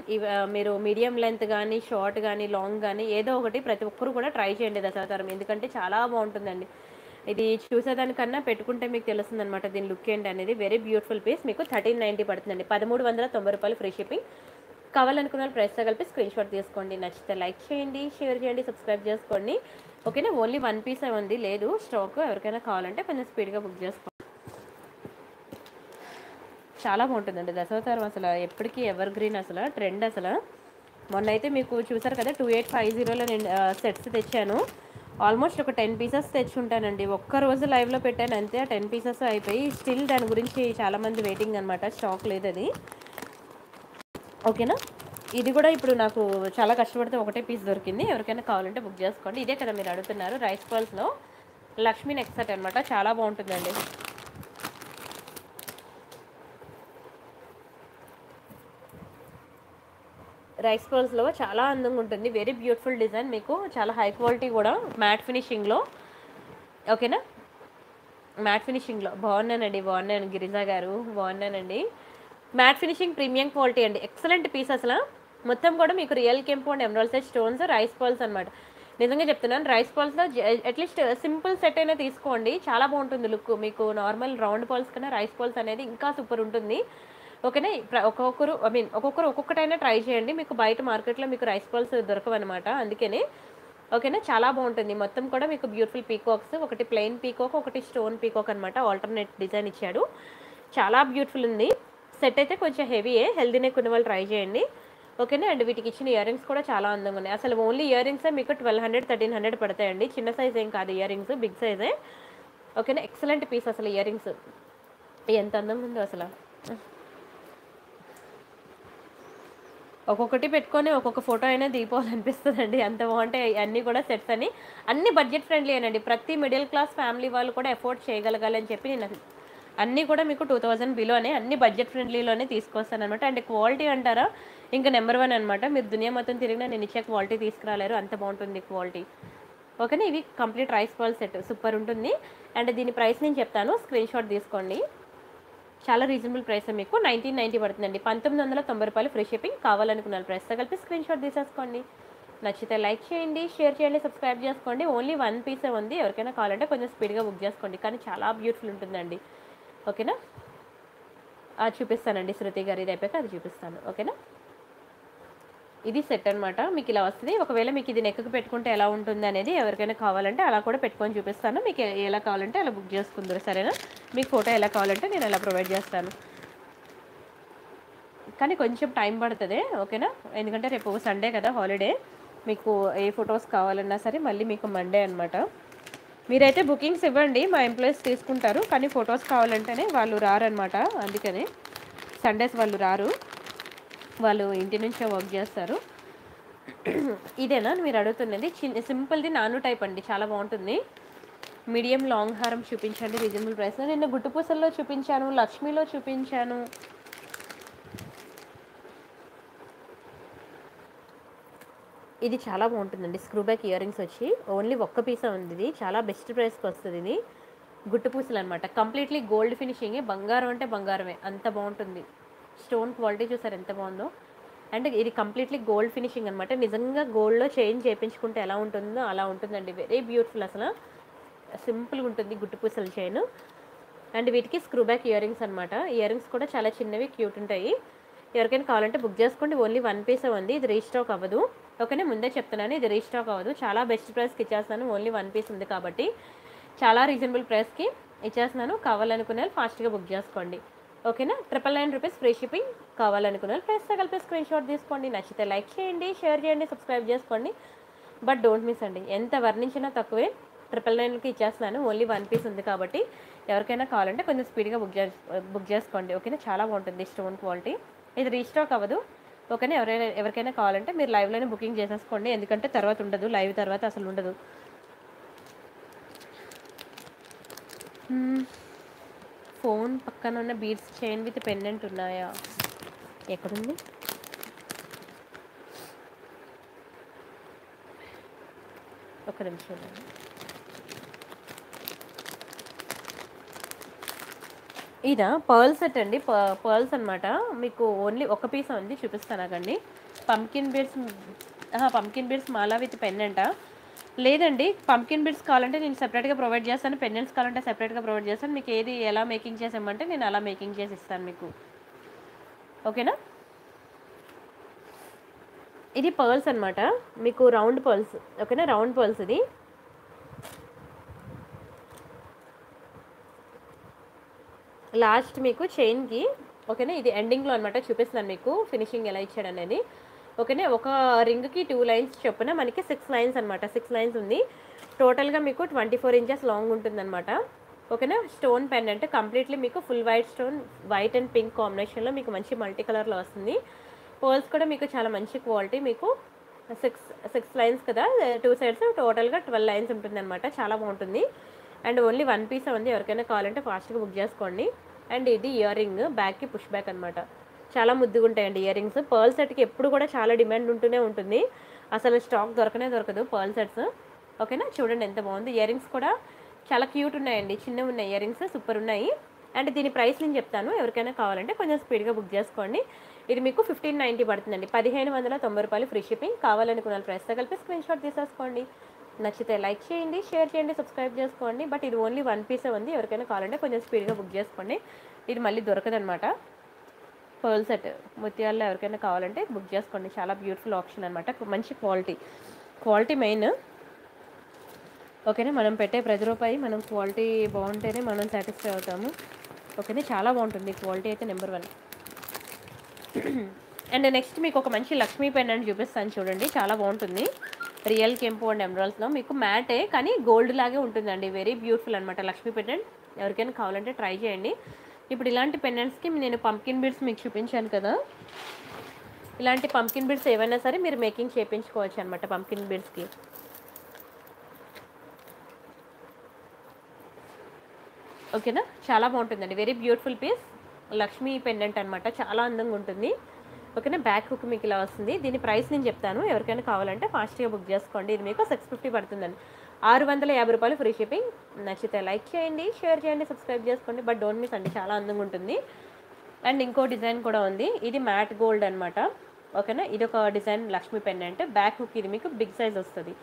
మీరు మీడియం లెంత్ కానీ షార్ట్ కానీ లాంగ్ కానీ ఏదో ఒకటి ప్రతి ఒక్కరు కూడా ట్రై చేయండి దశావతారం. ఎందుకంటే చాలా బాగుంటుందండి. ఇది చూసేదానికన్నా పెట్టుకుంటే మీకు తెలుస్తుంది అనమాట దీని లుక్ ఏంటి అనేది వెరీ బ్యూటిఫుల్ పీస్ మీకు థర్టీన్ నైంటీ పడుతుందండి. పదమూడు వందల తొంభై రూపాయలు ఫ్రీ షిప్పింగ్ కావాలనుకున్న వాళ్ళు ప్రైస్తో కలిపి స్క్రీన్ షాట్ తీసుకోండి. నచ్చితే లైక్ చేయండి షేర్ చేయండి సబ్స్క్రైబ్ చేసుకోండి. ఓకేనా ఓన్లీ వన్ పీస్ ఉంది. లేదు స్టాక్ ఎవరికైనా కావాలంటే కొంచెం స్పీడ్గా బుక్ చేసుకోండి చాలా బాగుంటుందండి దశావతారం అసలు. ఎప్పటికీ ఎవర్ గ్రీన్ అసలు. ట్రెండ్ అసలు. మొన్న అయితే మీకు చూసారు కదా టూ ఎయిట్ ఫైవ్ జీరోలో నేను సెట్స్ తెచ్చాను. ఆల్మోస్ట్ ఒక టెన్ పీసెస్ తెచ్చుంటానండి. ఒక్క రోజు లైవ్లో పెట్టాను అంతే ఆ టెన్ పీసెస్ అయిపోయి స్టిల్ దాని గురించి చాలామంది వెయిటింగ్ అనమాట స్టాక్ లేదు అది ఓకేనా? ఇది కూడా ఇప్పుడు నాకు చాలా కష్టపడితే ఒకటే పీస్ దొరికింది. ఎవరికైనా కావాలంటే బుక్ చేసుకోండి. ఇదే కదా మీరు అడుగుతున్నారు రైస్ పర్ల్స్లో లక్ష్మీ నెక్స్ట్ అనమాట చాలా బాగుంటుందండి. రైస్ పర్ల్స్లో చాలా అందంగా ఉంటుంది. వెరీ బ్యూటిఫుల్ డిజైన్ మీకు. చాలా హై క్వాలిటీ కూడా. మ్యాట్ ఫినిషింగ్లో ఓకేనా మ్యాట్ ఫినిషింగ్లో బాగున్నానండి బాగున్నాను. గిరిజా గారు బాగున్నానండి. మ్యాట్ ఫినిషింగ్ ప్రీమియం క్వాలిటీ అండి. ఎక్సలెంట్ పీస్ అసలు. మొత్తం కూడా మీకు రియల్ కెంపు and emerald set stones rice pearls అనమాట నిజంగా చెప్తున్నాను రైస్ పర్ల్స్లో అట్లీస్ట్ సింపుల్ సెట్ అయినా తీసుకోండి. చాలా బాగుంటుంది లుక్. మీకు నార్మల్ రౌండ్ పర్ల్స్ కన్నా రైస్ పర్ల్స్ అనేది ఇంకా సూపర్ ఉంటుంది. ఓకేనా? ప్ర- ఒక్కొక్కరు ఐ మీన్ ఒక్కొక్కరు ఒక్కొక్కటైనా ట్రై చేయండి. మీకు బయట మార్కెట్లో మీకు రైస్ బాల్స్ దొరకవన్నమాట. అందుకనే ఓకేనా? చాలా బాగుంటుంది. మొత్తం కూడా మీకు బ్యూటిఫుల్ పీకాక్స్ ఒకటి ప్లెయిన్ పీకాక్ ఒకటి స్టోన్ పీకాక్ అనమాట ఆల్టర్నేట్ డిజైన్ ఇచ్చాడు. చాలా బ్యూటిఫుల్ ఉంది. సెట్ అయితే కొంచెం హెవీయే హెల్దీనే కొన్ని వాళ్ళు ట్రై చేయండి. ఓకేనా? అండ్ వీటికి ఇచ్చిన ఇయర్ రింగ్స్ కూడా చాలా అందంగా ఉన్నాయి. అసలు ఓన్లీ ఇయర్ రింగ్సే మీకు ట్వెల్వ్ హండ్రెడ్ థర్టీన్ హండ్రెడ్ పడతాయండి. చిన్న సైజ్ ఏం కాదు ఇయర్ రింగ్స్ బిగ్ సైజే ఓకేనా? ఎక్సలెంట్ పీస్ అసలు ఇయర్ రింగ్స్ ఎంత అందంగా ఉందో అసలు. ఒక్కొక్కటి పెట్టుకొని ఒక్కొక్క ఫోటో అయినా దిగిపోవాలనిపిస్తుందండి. అంత బాగుంటాయి అన్నీ కూడా సెట్స్ అని. అన్ని బడ్జెట్ ఫ్రెండ్లీ అండి ప్రతి మిడిల్ క్లాస్ ఫ్యామిలీ వాళ్ళు కూడా ఎఫోర్డ్ చేయగలగాలని చెప్పి నేను అన్నీ కూడా మీకు టూ థౌజండ్ బిలోనే అన్ని బడ్జెట్ ఫ్రెండ్లీలోనే తీసుకొస్తాను అనమాట అండ్ క్వాలిటీ అంటారా? ఇంకా నెంబర్ వన్ అనమాట మీరు దునియా మొత్తం తిరిగినా నేను ఇచ్చే క్వాలిటీ తీసుకురాలేరు. అంత బాగుంటుంది క్వాలిటీ ఓకేనా? ఇవి complete rice ball set super ఉంటుంది. అండ్ దీని ప్రైస్ నేను చెప్తాను. స్క్రీన్ షాట్ తీసుకోండి. చాలా రీజనబుల్ ప్రైస్ మీకు. నైన్టీన్ నైంటీ పడుతుందండి. పంతొమ్మిది వందల తొంభై రూపాయలు ఫ్రీ షిప్పింగ్ కావాలనుకున్న ప్రైస్తో కలిపి స్క్రీన్ షాట్ తీసేసుకోండి. నచ్చితే లైక్ చేయండి షేర్ చేయండి సబ్స్క్రైబ్ చేసుకోండి. ఓన్లీ వన్ పీసే ఉంది. ఎవరికైనా కావాలంటే కొంచెం స్పీడ్గా బుక్ చేసుకోండి. కానీ చాలా బ్యూటిఫుల్ ఉంటుందండి. ఓకేనా అది చూపిస్తానండి. శృతి గారు ఇది అయిపోయాక అది చూపిస్తాను. ఓకేనా ఇది సెట్ అనమాట మీకు ఇలా వస్తుంది. ఒకవేళ మీకు ఇది నెక్కకు పెట్టుకుంటే ఎలా ఉంటుంది అనేది ఎవరికైనా కావాలంటే అలా కూడా పెట్టుకొని చూపిస్తాను. మీకు ఎలా కావాలంటే అలా బుక్ చేసుకుందరు. సరేనా? మీకు ఫోటో ఎలా కావాలంటే నేను అలా ప్రొవైడ్ చేస్తాను. కానీ కొంచెం టైం పడుతుంది ఓకేనా? ఎందుకంటే రేపు సండే కదా హాలిడే మీకు ఏ ఫొటోస్ కావాలన్నా సరే మళ్ళీ మీకు మండే అనమాట మీరైతే బుకింగ్స్ ఇవ్వండి. మా ఎంప్లాయీస్ తీసుకుంటారు. కానీ ఫొటోస్ కావాలంటేనే వాళ్ళు రారనమాట అందుకని సండేస్ వాళ్ళు రారు. వాళ్ళు ఇంటి నుంచే వర్క్ చేస్తారు. ఇదేనా మీరు అడుగుతున్నది. చిన్న సింపుల్ది నాను టైప్ అండి. చాలా బాగుంటుంది. మీడియం లాంగ్ హారం చూపించండి. రీజనబుల్ ప్రైస్ నిన్న గుట్టుపూసల్లో చూపించాను లక్ష్మీలో చూపించాను. ఇది చాలా బాగుంటుందండి. స్క్రూ బ్యాక్ ఇయర్ రింగ్స్ వచ్చి ఓన్లీ ఒక్క పీసే ఉంది ఇది. చాలా బెస్ట్ ప్రైస్కి వస్తుంది ఇది. గుట్టుపూసలు అనమాట కంప్లీట్లీ గోల్డ్ ఫినిషింగ్ బంగారం అంటే బంగారమే. అంత బాగుంటుంది. స్టోన్ క్వాలిటీ చూసారు ఎంత బాగుందో. అండ్ ఇది కంప్లీట్లీ గోల్డ్ ఫినిషింగ్ అనమాట నిజంగా గోల్డ్లో చేంజ్ చేయించుకుంటే ఎలా ఉంటుందో అలా ఉంటుందండి. వెరీ బ్యూటిఫుల్ అసలు. సింపుల్గా ఉంటుంది గుట్టు పూసల చైన్ అండ్ వీటికి స్క్రూ బ్యాక్ ఇయర్ రింగ్స్ అనమాట ఇయర్ రింగ్స్ కూడా చాలా చిన్నవి క్యూట్ ఉంటాయి. ఎవరికైనా కావాలంటే బుక్ చేసుకోండి. ఓన్లీ వన్ పీసే ఉంది. ఇది రీస్టాక్ అవ్వదు. ఓకేనే? ముందే చెప్తున్నాను. ఇది రీస్టాక్ అవ్వదు. చాలా బెస్ట్ ప్రైస్కి ఇచ్చేస్తున్నాను. ఓన్లీ వన్ పీస్ ఉంది కాబట్టి. చాలా రీజనబుల్ ప్రైస్కి ఇచ్చేస్తున్నాను. కావాలనుకునే ఫాస్ట్గా బుక్ చేసుకోండి. ఓకేనా? Triple nine rupees free shipping కావాలనుకునే వాళ్ళు ప్రైస్తో కలిపి స్క్రీన్ షాట్ తీసుకోండి. నచ్చితే లైక్ చేయండి షేర్ చేయండి సబ్స్క్రైబ్ చేసుకోండి. బట్ డోంట్ మిస్ అండి. ఎంత వర్ణించినా తక్కువే. ట్రిపుల్ నైన్కి ఇచ్చేస్తున్నాను. ఓన్లీ వన్ పీస్ ఉంది కాబట్టి ఎవరికైనా కావాలంటే కొంచెం స్పీడ్గా బుక్ చే బుక్ చేసుకోండి. ఓకేనా? చాలా బాగుంటుంది స్టోన్ క్వాలిటీ ఇది రీస్టాక్ అవ్వదు. ఓకేనా? ఎవరైనా ఎవరికైనా కావాలంటే మీరు లైవ్లోనే బుకింగ్ చేసేసుకోండి. ఎందుకంటే తర్వాత ఉండదు. లైవ్ తర్వాత అసలు ఉండదు. Hmm. ఫోన్ పక్కన ఉన్న బీడ్స్ చైన్ విత్ పెండెంట్ ఉన్నాయా? ఎక్కడుంది? ఒక నిమిషం ఇదా పర్ల్ సెట్ అండి. పర్ల్స్ అన్నమాట. మీకు ఓన్లీ ఒక పీస్ ఉంది చూపిస్తాను అండి pumpkin beads pumpkin beads Mala with pendant లేదండి పంకిన్ బిడ్స్ కావాలంటే నేను సెపరేట్గా ప్రొవైడ్ చేస్తాను పెన్నెల్స్ కావాలంటే సెపరేట్గా ప్రొవైడ్ చేస్తాను. మీకు ఏది ఎలా మేకింగ్ చేసామంటే నేను అలా మేకింగ్ చేసి ఇస్తాను మీకు ఓకేనా ఇది పర్ల్స్ అన్నమాట. మీకు రౌండ్ పర్ల్స్ ఓకేనా రౌండ్ పర్ల్స్ ఇది. లాస్ట్ మీకు చైన్కి ఓకేనా ఇది ఎండింగ్లో అనమాట చూపిస్తున్నాను మీకు ఫినిషింగ్ ఎలా ఇచ్చాడు అనేది. ఓకేనే? ఒక రింగ్కి టూ లైన్స్ చొప్పున మనకి సిక్స్ లైన్స్ అనమాట సిక్స్ లైన్స్ ఉంది. టోటల్గా మీకు ట్వంటీ ఫోర్ ఇంచెస్ లాంగ్ ఉంటుందన్నమాట. ఓకేనా? స్టోన్ పెన్ అంటే కంప్లీట్లీ మీకు full white stone white and pink కాంబినేషన్లో మీకు మంచి మల్టీ కలర్లో వస్తుంది. పర్ల్స్ కూడా మీకు చాలా మంచి క్వాలిటీ మీకు సిక్స్ సిక్స్ లైన్స్ కదా? టూ సైడ్స్ టోటల్గా ట్వెల్వ్ లైన్స్ ఉంటుంది అనమాట చాలా బాగుంటుంది. అండ్ ఓన్లీ వన్ పీస్ ఉంది. ఎవరికైనా కావాలంటే ఫాస్ట్గా బుక్ చేసుకోండి. అండ్ ఇది ఇయర్ రింగ్ బ్యాక్కి పుష్ బ్యాక్ అనమాట చాలా ముద్దుగా ఉంటాయండి ఇయర్ రింగ్స్. పర్ల్ సెట్కి ఎప్పుడు కూడా చాలా డిమాండ్ ఉంటూనే ఉంటుంది. అసలు స్టాక్ దొరకనే దొరకదు పర్ల్ సెట్స్. ఓకేనా? చూడండి ఎంత బాగుంది. ఇయర్ రింగ్స్ కూడా చాలా క్యూట్ ఉన్నాయండి. చిన్నవి ఉన్నాయి ఇయర్ రింగ్స్ సూపర్ ఉన్నాయి. అండ్ దీని ప్రైస్ నేను చెప్తాను. ఎవరికైనా కావాలంటే కొంచెం స్పీడ్గా బుక్ చేసుకోండి. ఇది మీకు ఫిఫ్టీన్ నైంటీ పడుతుందండి. పదిహేను వందల తొంభై రూపాయలు ఫ్రీ షిప్పింగ్. కావాలనుకున్న ప్రైస్తో కలిపి స్క్రీన్ షాట్ తీసేసుకోండి. నచ్చితే లైక్ చేయండి షేర్ చేయండి సబ్స్క్రైబ్ చేసుకోండి. బట్ ఇది ఓన్లీ వన్ పీసే ఉంది. ఎవరికైనా కావాలంటే కొంచెం స్పీడ్గా బుక్ చేసుకోండి. ఇది మళ్ళీ దొరకదనమాట. పర్ల్ సెట్ ముత్యాల్లో ఎవరికైనా కావాలంటే బుక్ చేసుకోండి. చాలా బ్యూటిఫుల్ ఆప్షన్ అనమాట మంచి క్వాలిటీ క్వాలిటీ మెయిన్ ఓకేనే? మనం పెట్టే ప్రతి రూపాయి మనం క్వాలిటీ బాగుంటేనే మనం సాటిస్ఫై అవుతాము. ఓకేనే? చాలా బాగుంటుంది. క్వాలిటీ అయితే నెంబర్ వన్ అండ్ నెక్స్ట్ మీకు ఒక మంచి లక్ష్మీ పెన్ అని చూపిస్తాను చూడండి. చాలా బాగుంటుంది. రియల్ కెంపు అండ్ ఎమరాల్స్లో మీకు మ్యాటే కానీ గోల్డ్ లాగే ఉంటుందండి. వెరీ బ్యూటిఫుల్ అనమాట లక్ష్మీ పెండెంట్ ఎవరికైనా కావాలంటే ట్రై చేయండి. ఇప్పుడు ఇలాంటి పెండెంట్స్కి నేను పంకిన్ బీడ్స్ మీకు చూపించాను కదా. ఇలాంటి పంకిన్ బీడ్స్ ఏవైనా సరే మీరు మేకింగ్ చేయించుకోవచ్చు అనమాట పంకిన్ బీడ్స్కి ఓకేనా చాలా బాగుంటుందండి. Very beautiful piece Lakshmi pendant అనమాట చాలా అందంగా ఉంటుంది. ఓకేనా బ్యాక్ హుక్ మీకు ఇలా వస్తుంది. దీని ప్రైస్ నేను చెప్తాను. ఎవరికైనా కావాలంటే ఫాస్ట్గా బుక్ చేసుకోండి. ఇది మీకు సిక్స్ ఫిఫ్టీ పడుతుందండి. ఆరు వందల యాభై రూపాయలు ఫ్రీ షిప్పింగ్. నచ్చితే లైక్ చేయండి షేర్ చేయండి సబ్స్క్రైబ్ చేసుకోండి. బట్ డోంట్ మిస్ అండి చాలా అందంగా ఉంటుంది. అండ్ ఇంకో డిజైన్ కూడా ఉంది. ఇది మ్యాట్ గోల్డ్ అనమాట ఓకేనా? ఇది ఒక design Lakshmi pendant back hook ఇది మీకు బిగ్ సైజ్ వస్తుంది.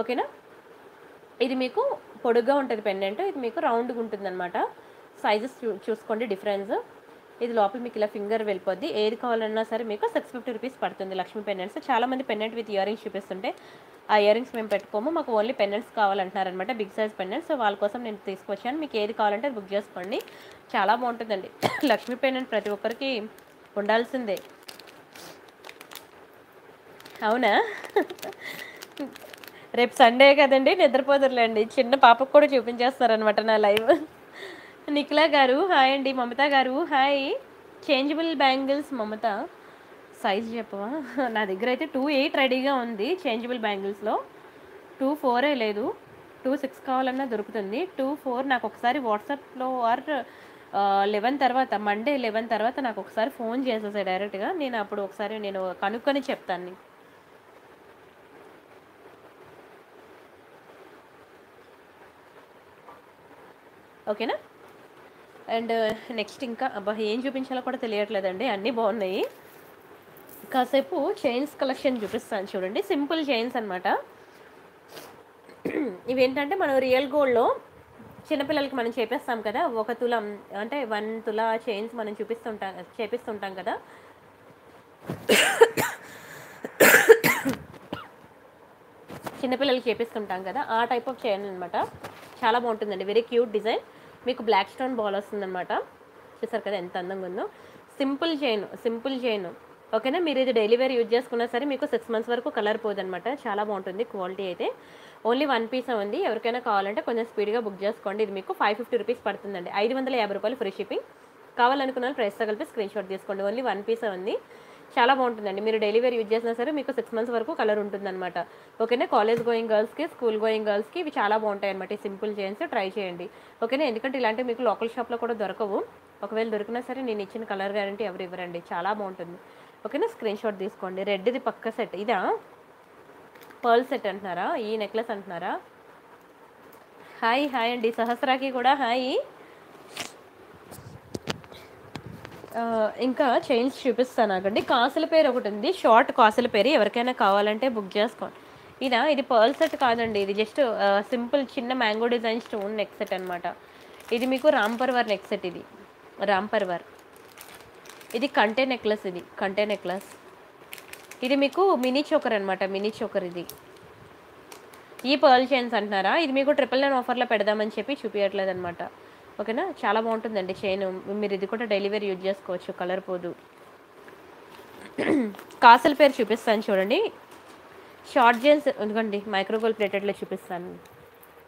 ఓకేనా? ఇది మీకు పొడుగ్గా ఉంటుంది పెండెంట్ ఇది మీకు రౌండ్గా ఉంటుంది అనమాట సైజెస్ చూ చూసుకోండి డిఫరెన్స్. ఇది లోపల మీకు ఇలా ఫింగర్ వెళ్ళిపోద్ది. ఏది కావాలన్నా సరే మీకు సిక్స్ ఫిఫ్టీ రూపీస్ పడుతుంది లక్ష్మీ పెండెంట్స్ చాలామంది పెండెంట్ విత్ ఇయర్ రింగ్స్ చూపిస్తుంటే ఆ ఇయర్ రింగ్స్ మేము పెట్టుకోము. మాకు ఓన్లీ పెండెంట్స్ కావాలంటున్నారనమాట బిగ్ సైజ్ పెండెంట్స్ సో వాళ్ళ కోసం నేను తీసుకొచ్చాను. మీకు ఏది కావాలంటే బుక్ చేసుకోండి. చాలా బాగుంటుందండి. లక్ష్మీ పెండెంట్ ప్రతి ఒక్కరికి ఉండాల్సిందే. అవునా? రేపు సండే కదండి నిద్రపోదురులేండి. చిన్న పాపకు కూడా చూపించేస్తారనమాట నా లైవ్ నిఖిలా గారు హాయ్ అండి. మమత గారు hi. Changeable bangles Mamata. Size చెప్పవా? నా దగ్గర అయితే టూ ఎయిట్ రెడీగా ఉంది చేంజబుల్ బ్యాంగిల్స్లో టూ ఫోరే లేదు. టూ సిక్స్ కావాలన్నా దొరుకుతుంది. టూ ఫోర్ నాకు ఒకసారి వాట్సాప్లో ఆర్ లెవెన్ తర్వాత మండే లెవెన్ తర్వాత నాకు ఒకసారి ఫోన్ చేసేసాయి డైరెక్ట్గా నేను అప్పుడు ఒకసారి నేను కనుక్కొని చెప్తాను ఓకేనా? అండ్ నెక్స్ట్ ఇంకా అబ్బా ఏం చూపించాలో కూడా తెలియట్లేదండి. అన్నీ బాగున్నాయి. కాసేపు చైన్స్ కలెక్షన్ చూపిస్తాను చూడండి. సింపుల్ చైన్స్ అనమాట ఇవేంటంటే మనం రియల్ గోల్డ్లో చిన్నపిల్లలకి మనం చేపిస్తాం కదా ఒక తులం అంటే వన్ తులా చైన్స్ మనం చూపిస్తుంటాం చేపిస్తుంటాం కదా. చిన్నపిల్లలకి చేపిస్తుంటాం కదా ఆ టైప్ ఆఫ్ చైన్ అనమాట చాలా బాగుంటుందండి. వెరీ క్యూట్ డిజైన్ మీకు బ్లాక్ స్టోన్ బాల్ వస్తుందన్నమాట. చూసారు కదా ఎంత అందంగా ఉందో. సింపుల్ చైన్ సింపుల్ చైన్ ఓకేనా మీరు ఇది డైలీ వేర్ యూజ్ చేసుకున్నా సరే మీకు సిక్స్ మంత్స్ వరకు కలర్ పోదనమాట చాలా బాగుంటుంది క్వాలిటీ అయితే. ఓన్లీ వన్ పీస్ ఉంది. ఎవరికైనా కావాలంటే కొంచెం స్పీడ్గా బుక్ చేసుకోండి. ఇది మీకు ఫైవ్ ఫిఫ్టీ రూపీస్ పడుతుందండి. ఐదు వందల యాభై రూపాయలు ఫ్రీ షిప్పింగ్ కావాలనుకున్న వాళ్ళు ప్రైస్తో కలిపి స్క్రీన్ షాట్ తీసుకోండి. ఓన్లీ వన్ పీస్ ఉంది. చాలా బాగుంటుందండి. మీరు డైలీ వేర్ యూజ్ చేసినా సరే మీకు సిక్స్ మంత్స్ వరకు కలర్ ఉంటుందన్నమాట. ఓకేనా? కాలేజ్ గోయింగ్ గర్ల్స్కి స్కూల్ గోయింగ్ గర్ల్స్కి ఇవి చాలా బాగుంటాయి అనమాట ఈ సింపుల్ చైన్స్ ట్రై చేయండి. ఓకేనా? ఎందుకంటే ఇలాంటివి మీకు లోకల్ షాప్లో కూడా దొరకవు. ఒకవేళ దొరికినా సరే నేను ఇచ్చిన కలర్ గ్యారంటీ ఎవరు ఇవ్వరండి. చాలా బాగుంటుంది. ఓకేనా? స్క్రీన్ షాట్ తీసుకోండి. రెడ్ది పక్క సెట్. ఇదా? పర్ల్ సెట్ అంటున్నారా? ఈ నెక్లెస్ అంటున్నారా? హాయ్ హాయ్ అండి. సహస్రాకి కూడా హాయ్ ఆ, ఇంకా చైన్స్ చూపిస్తాను అండి కాసుల పేరు ఒకటి ఉంది. షార్ట్ కాసుల పేరు ఎవరికైనా కావాలంటే బుక్ చేసుకోండి. ఇలా ఇది పర్ల్ సెట్ కాదండి. ఇది జస్ట్ సింపుల్ చిన్న mango design stone neck set అనమాట ఇది మీకు రాంపర్వర్ నెక్ సెట్ ఇది. రాంపర్వర్. ఇది కంటే నెక్లెస్ ఇది. కంటే నెక్లెస్ ఇది మీకు మినీ చోకర్ అనమాట మినీ చోకర్ ఇది. ఈ పర్ల్ చైన్స్ అంటున్నారా? ఇది మీకు ట్రిపుల్ నైన్ ఆఫర్లో పెడదామని చెప్పి చూపించట్లేదు అనమాట ఓకేనా? చాలా బాగుంటుందండి చైన్. మీరు ఇది కూడా డెలివరీ యూజ్ చేసుకోవచ్చు. కలర్ పోదు. కాసల పేరు చూపిస్తాను చూడండి. షార్ట్ జీన్స్ ఎందుకండి? మైక్రోగోల్ ప్లేటెడ్లో చూపిస్తాను.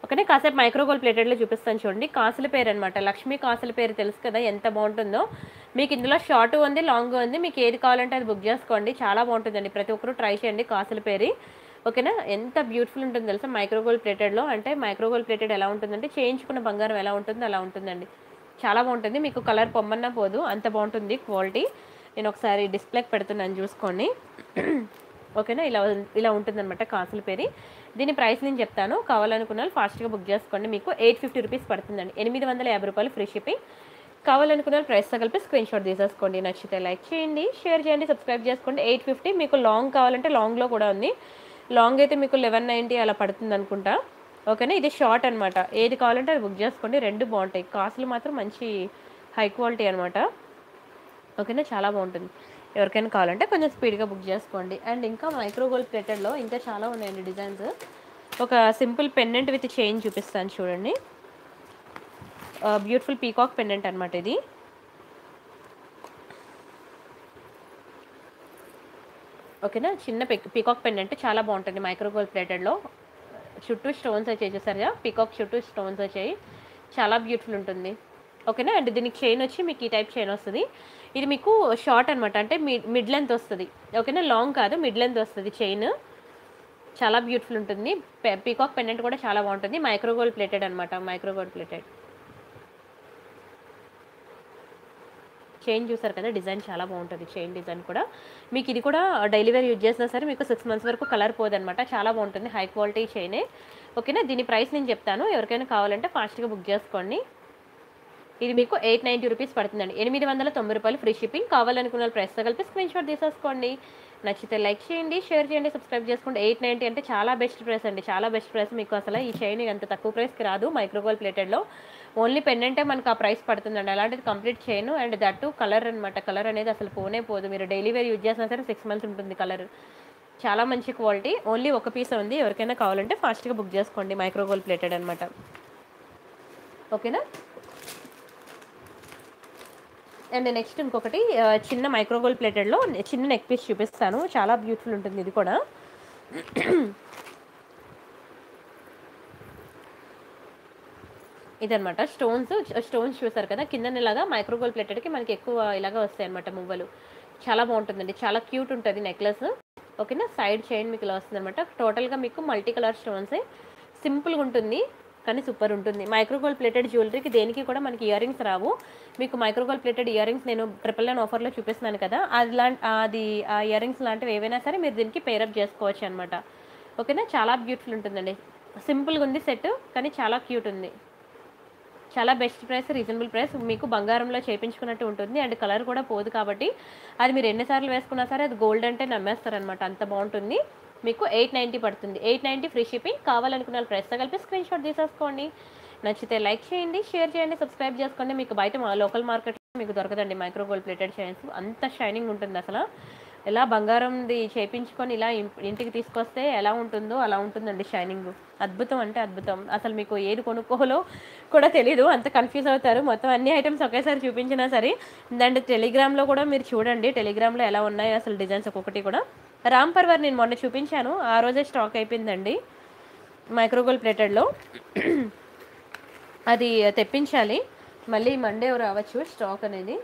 ఓకేనే? కాసేపు మైక్రోగోల్ ప్లేటెడ్లో చూపిస్తాను చూడండి. కాసుల పేరు అనమాట లక్ష్మీ కాసుల పేరు తెలుసు కదా ఎంత బాగుంటుందో. మీకు ఇందులో షార్ట్ ఉంది లాంగ్ ఉంది. మీకు ఏది కావాలంటే అది బుక్ చేసుకోండి. చాలా బాగుంటుందండి. ప్రతి ఒక్కరు ట్రై చేయండి కాసుల పేరు. ఓకేనా? ఎంత బ్యూటిఫుల్ ఉంటుంది తెలుసా? మైక్రోగోల్ ప్లేటెడ్లో అంటే మైక్రోగోల్ ప్లేటెడ్ ఎలా ఉంటుందంటే చేయించుకున్న బంగారం ఎలా ఉంటుందో అలా ఉంటుందండి. చాలా బాగుంటుంది. మీకు కలర్ పొమ్మన్నా పోదు. అంత బాగుంటుంది క్వాలిటీ నేను ఒకసారి డిస్ప్లేకి పెడుతున్నాను చూసుకోండి. ఓకేనా? ఇలా ఇలా ఉంటుందన్నమాట కాసుల పేరు. దీని ప్రైస్ నేను చెప్తాను. కావాలనుకున్న వాళ్ళు ఫాస్ట్గా బుక్ చేసుకోండి. మీకు ఎయిట్ ఫిఫ్టీ రూపీస్ పడుతుందండి. ఎనిమిది వందల యాభై రూపాయలు ఫ్రీ షిప్పింగ్ కావాలనుకున్న ప్రైస్ ప్రైస్తో కలిపి స్క్రీన్ షాట్ తీసేసుకోండి. నచ్చితే లైక్ చేయండి షేర్ చేయండి సబ్స్క్రైబ్ చేసుకోండి. ఎయిట్ ఫిఫ్టీ మీకు లాంగ్ కావాలంటే లాంగ్లో కూడా ఉంది. లాంగ్ అయితే మీకు లెవెన్ నైంటీ అలా పడుతుంది అనుకుంటా. ఓకేనా? ఇది షార్ట్ అనమాట ఏది కావాలంటే అది బుక్ చేసుకోండి. రెండు బాగుంటాయి. కాస్ట్లు మాత్రం మంచి హై క్వాలిటీ అనమాట ఓకేనా? చాలా బాగుంటుంది. ఎవరికైనా కావాలంటే కొంచెం స్పీడ్గా బుక్ చేసుకోండి. అండ్ ఇంకా మైక్రోగోల్ ప్లేటెడ్లో ఇంకా చాలా ఉన్నాయండి డిజైన్స్. ఒక సింపుల్ పెన్నెంట్ విత్ చైన్ చూపిస్తాను చూడండి. బ్యూటిఫుల్ పీకాక్ పెన్నెంట్ అనమాట ఇది. ఓకేనా? చిన్న పీకాక్ అంటే చాలా బాగుంటుంది మైక్రోగోల్ ప్లేటెడ్లో. చుట్టూ స్టోన్స్ వచ్చాయి చూసారుగా? పీకాక్ చుట్టూ స్టోన్స్ వచ్చాయి. చాలా బ్యూటిఫుల్ ఉంటుంది. ఓకేనా? అండ్ దీనికి చైన్ వచ్చి మీకు ఈ టైప్ చైన్ వస్తుంది. ఇది మీకు షార్ట్ అనమాట అంటే మిడ్ మిడ్ లెంత్ వస్తుంది. ఓకేనా? లాంగ్ కాదు మిడ్ లెంత్ వస్తుంది చైన్. చాలా బ్యూటిఫుల్ ఉంటుంది. పీకాక్ పెండెంట్ కూడా చాలా బాగుంటుంది. మైక్రోగోల్డ్ ప్లేటెడ్ అనమాట మైక్రోగోల్డ్ ప్లేటెడ్. చైన్ చూసారు కదా డిజైన్ చాలా బాగుంటుంది చైన్ డిజైన్ కూడా. మీకు ఇది కూడా డైలీ వేర్ యూజ్ చేసినా సరే మీకు సిక్స్ మంత్స్ వరకు కలర్ పోదనమాట చాలా బాగుంటుంది హై క్వాలిటీ చైనే ఓకేనా? దీని ప్రైస్ నేను చెప్తాను. ఎవరికైనా కావాలంటే ఫాస్ట్గా బుక్ చేసుకోండి. ఇది మీకు ఎయిట్ నైంటీ రూపీస్ పడుతుందండి. ఎనిమిది వందల తొంభై రూపాయలు ఫ్రీ షిప్పింగ్ కావాలనుకున్న ప్రైస్తో కలిపి స్క్రీన్ షాట్ తీసేసుకోండి. నచ్చితే లైక్ చేయండి షేర్ చేయండి సబ్స్క్రైబ్ చేసుకోండి. ఎయిట్ నైంటీ అంటే చాలా బెస్ట్ ప్రైస్ అండి. చాలా బెస్ట్ ప్రైస్ మీకు అసలు ఈ చైన్ అంత తక్కువ ప్రైస్కి రాదు. మైక్రోగోల్ ప్లేటెడ్లో ఓన్లీ పెండెంటే మనకు ఆ ప్రైస్ పడుతుందండి. అలాంటిది కంప్లీట్ చేయను. అండ్ దట్టు కలర్ అనమాట కలర్ అనేది అసలు పోనే పోదు. మీరు డైలీ వేర్ యూజ్ చేసినా సరే సిక్స్ మంత్స్ ఉంటుంది కలర్. చాలా మంచి క్వాలిటీ. ఓన్లీ ఒక పీస్ ఉంది. ఎవరికైనా కావాలంటే ఫాస్ట్గా బుక్ చేసుకోండి. మైక్రోగోల్ ప్లేటెడ్ అనమాట ఓకేనా? అండ్ నెక్స్ట్ ఇంకొకటి చిన్న మైక్రోగోల్ ప్లేటెడ్లో చిన్న నెక్ పీస్ చూపిస్తాను. చాలా బ్యూటిఫుల్ ఉంటుంది ఇది కూడా. ఇదనమాట స్టోన్స్ స్టోన్స్ చూసారు కదా కింద ఇలాగా మైక్రోగోల్ ప్లేటెడ్కి మనకి ఎక్కువ ఇలాగా వస్తాయి అనమాట మువ్వలు. చాలా బాగుంటుందండి. చాలా క్యూట్ ఉంటుంది నెక్లెస్. ఓకేనా? సైడ్ చైన్ మీకు ఇలా వస్తుంది అనమాట టోటల్గా మీకు మల్టీ కలర్ స్టోన్సే. సింపుల్గా ఉంటుంది కానీ సూపర్ ఉంటుంది. మైక్రోగోల్ ప్లేటెడ్ జ్యువెలరీకి దేనికి కూడా మనకి ఇయర్ రింగ్స్ రావు. మీకు micro gold plated ear rings నేను ట్రిపుల్ నైన్ ఆఫర్లో చూపిస్తున్నాను కదా అది లాంటి అది ఆ ఇయర్ రింగ్స్ లాంటివి ఏవైనా సరే మీరు దీనికి పేరప్ చేసుకోవచ్చు అనమాట ఓకేనా? చాలా బ్యూటిఫుల్ ఉంటుందండి. సింపుల్గా ఉంది సెట్ కానీ చాలా క్యూట్ ఉంది. చాలా బెస్ట్ ప్రైస్ రీజనబుల్ ప్రైస్. మీకు బంగారంలో చేపించుకున్నట్టు ఉంటుంది. అండ్ కలర్ కూడా పోదు కాబట్టి అది మీరు ఎన్నిసార్లు వేసుకున్నా సరే అది గోల్డ్ అంటే నమ్మేస్తారనమాట అంత బాగుంటుంది. మీకు ఎయిట్ నైంటీ పడుతుంది. Eight ninety free shipping. కావాలనుకున్న ప్రైస్తో కలిపి స్క్రీన్ షాట్ తీసేసుకోండి. నచ్చితే లైక్ చేయండి షేర్ చేయండి సబ్స్క్రైబ్ చేసుకోండి. మీకు బయట మా లోకల్ మార్కెట్లో మీకు దొరకదండి మైక్రో గోల్డ్ ప్లేటెడ్ చైన్స్ అంత షైనింగ్ ఉంటుంది అసలు. ఎలా బంగారంది చేపించుకొని ఇలా ఇంటికి తీసుకొస్తే ఎలా ఉంటుందో అలా ఉంటుందండి షైనింగ్. అద్భుతం అంటే అద్భుతం. అసలు మీకు ఏది కొనుక్కోవాలో కూడా తెలీదు. అంత కన్ఫ్యూజ్ అవుతారు. మొత్తం అన్ని ఐటమ్స్ ఒకేసారి చూపించినా సరే. అండ్ టెలిగ్రామ్లో కూడా మీరు చూడండి. టెలిగ్రామ్లో ఎలా ఉన్నాయి అసలు డిజైన్స్ ఒక్కొక్కటి కూడా. రామ్ పర్వర్ నేను మొన్న చూపించాను. ఆ రోజే స్టాక్ అయిపోయిందండి. మైక్రోగోల్ ప్లేటెడ్లో అది తెప్పించాలి. మళ్ళీ మండే రావచ్చు స్టాక్ అనేది.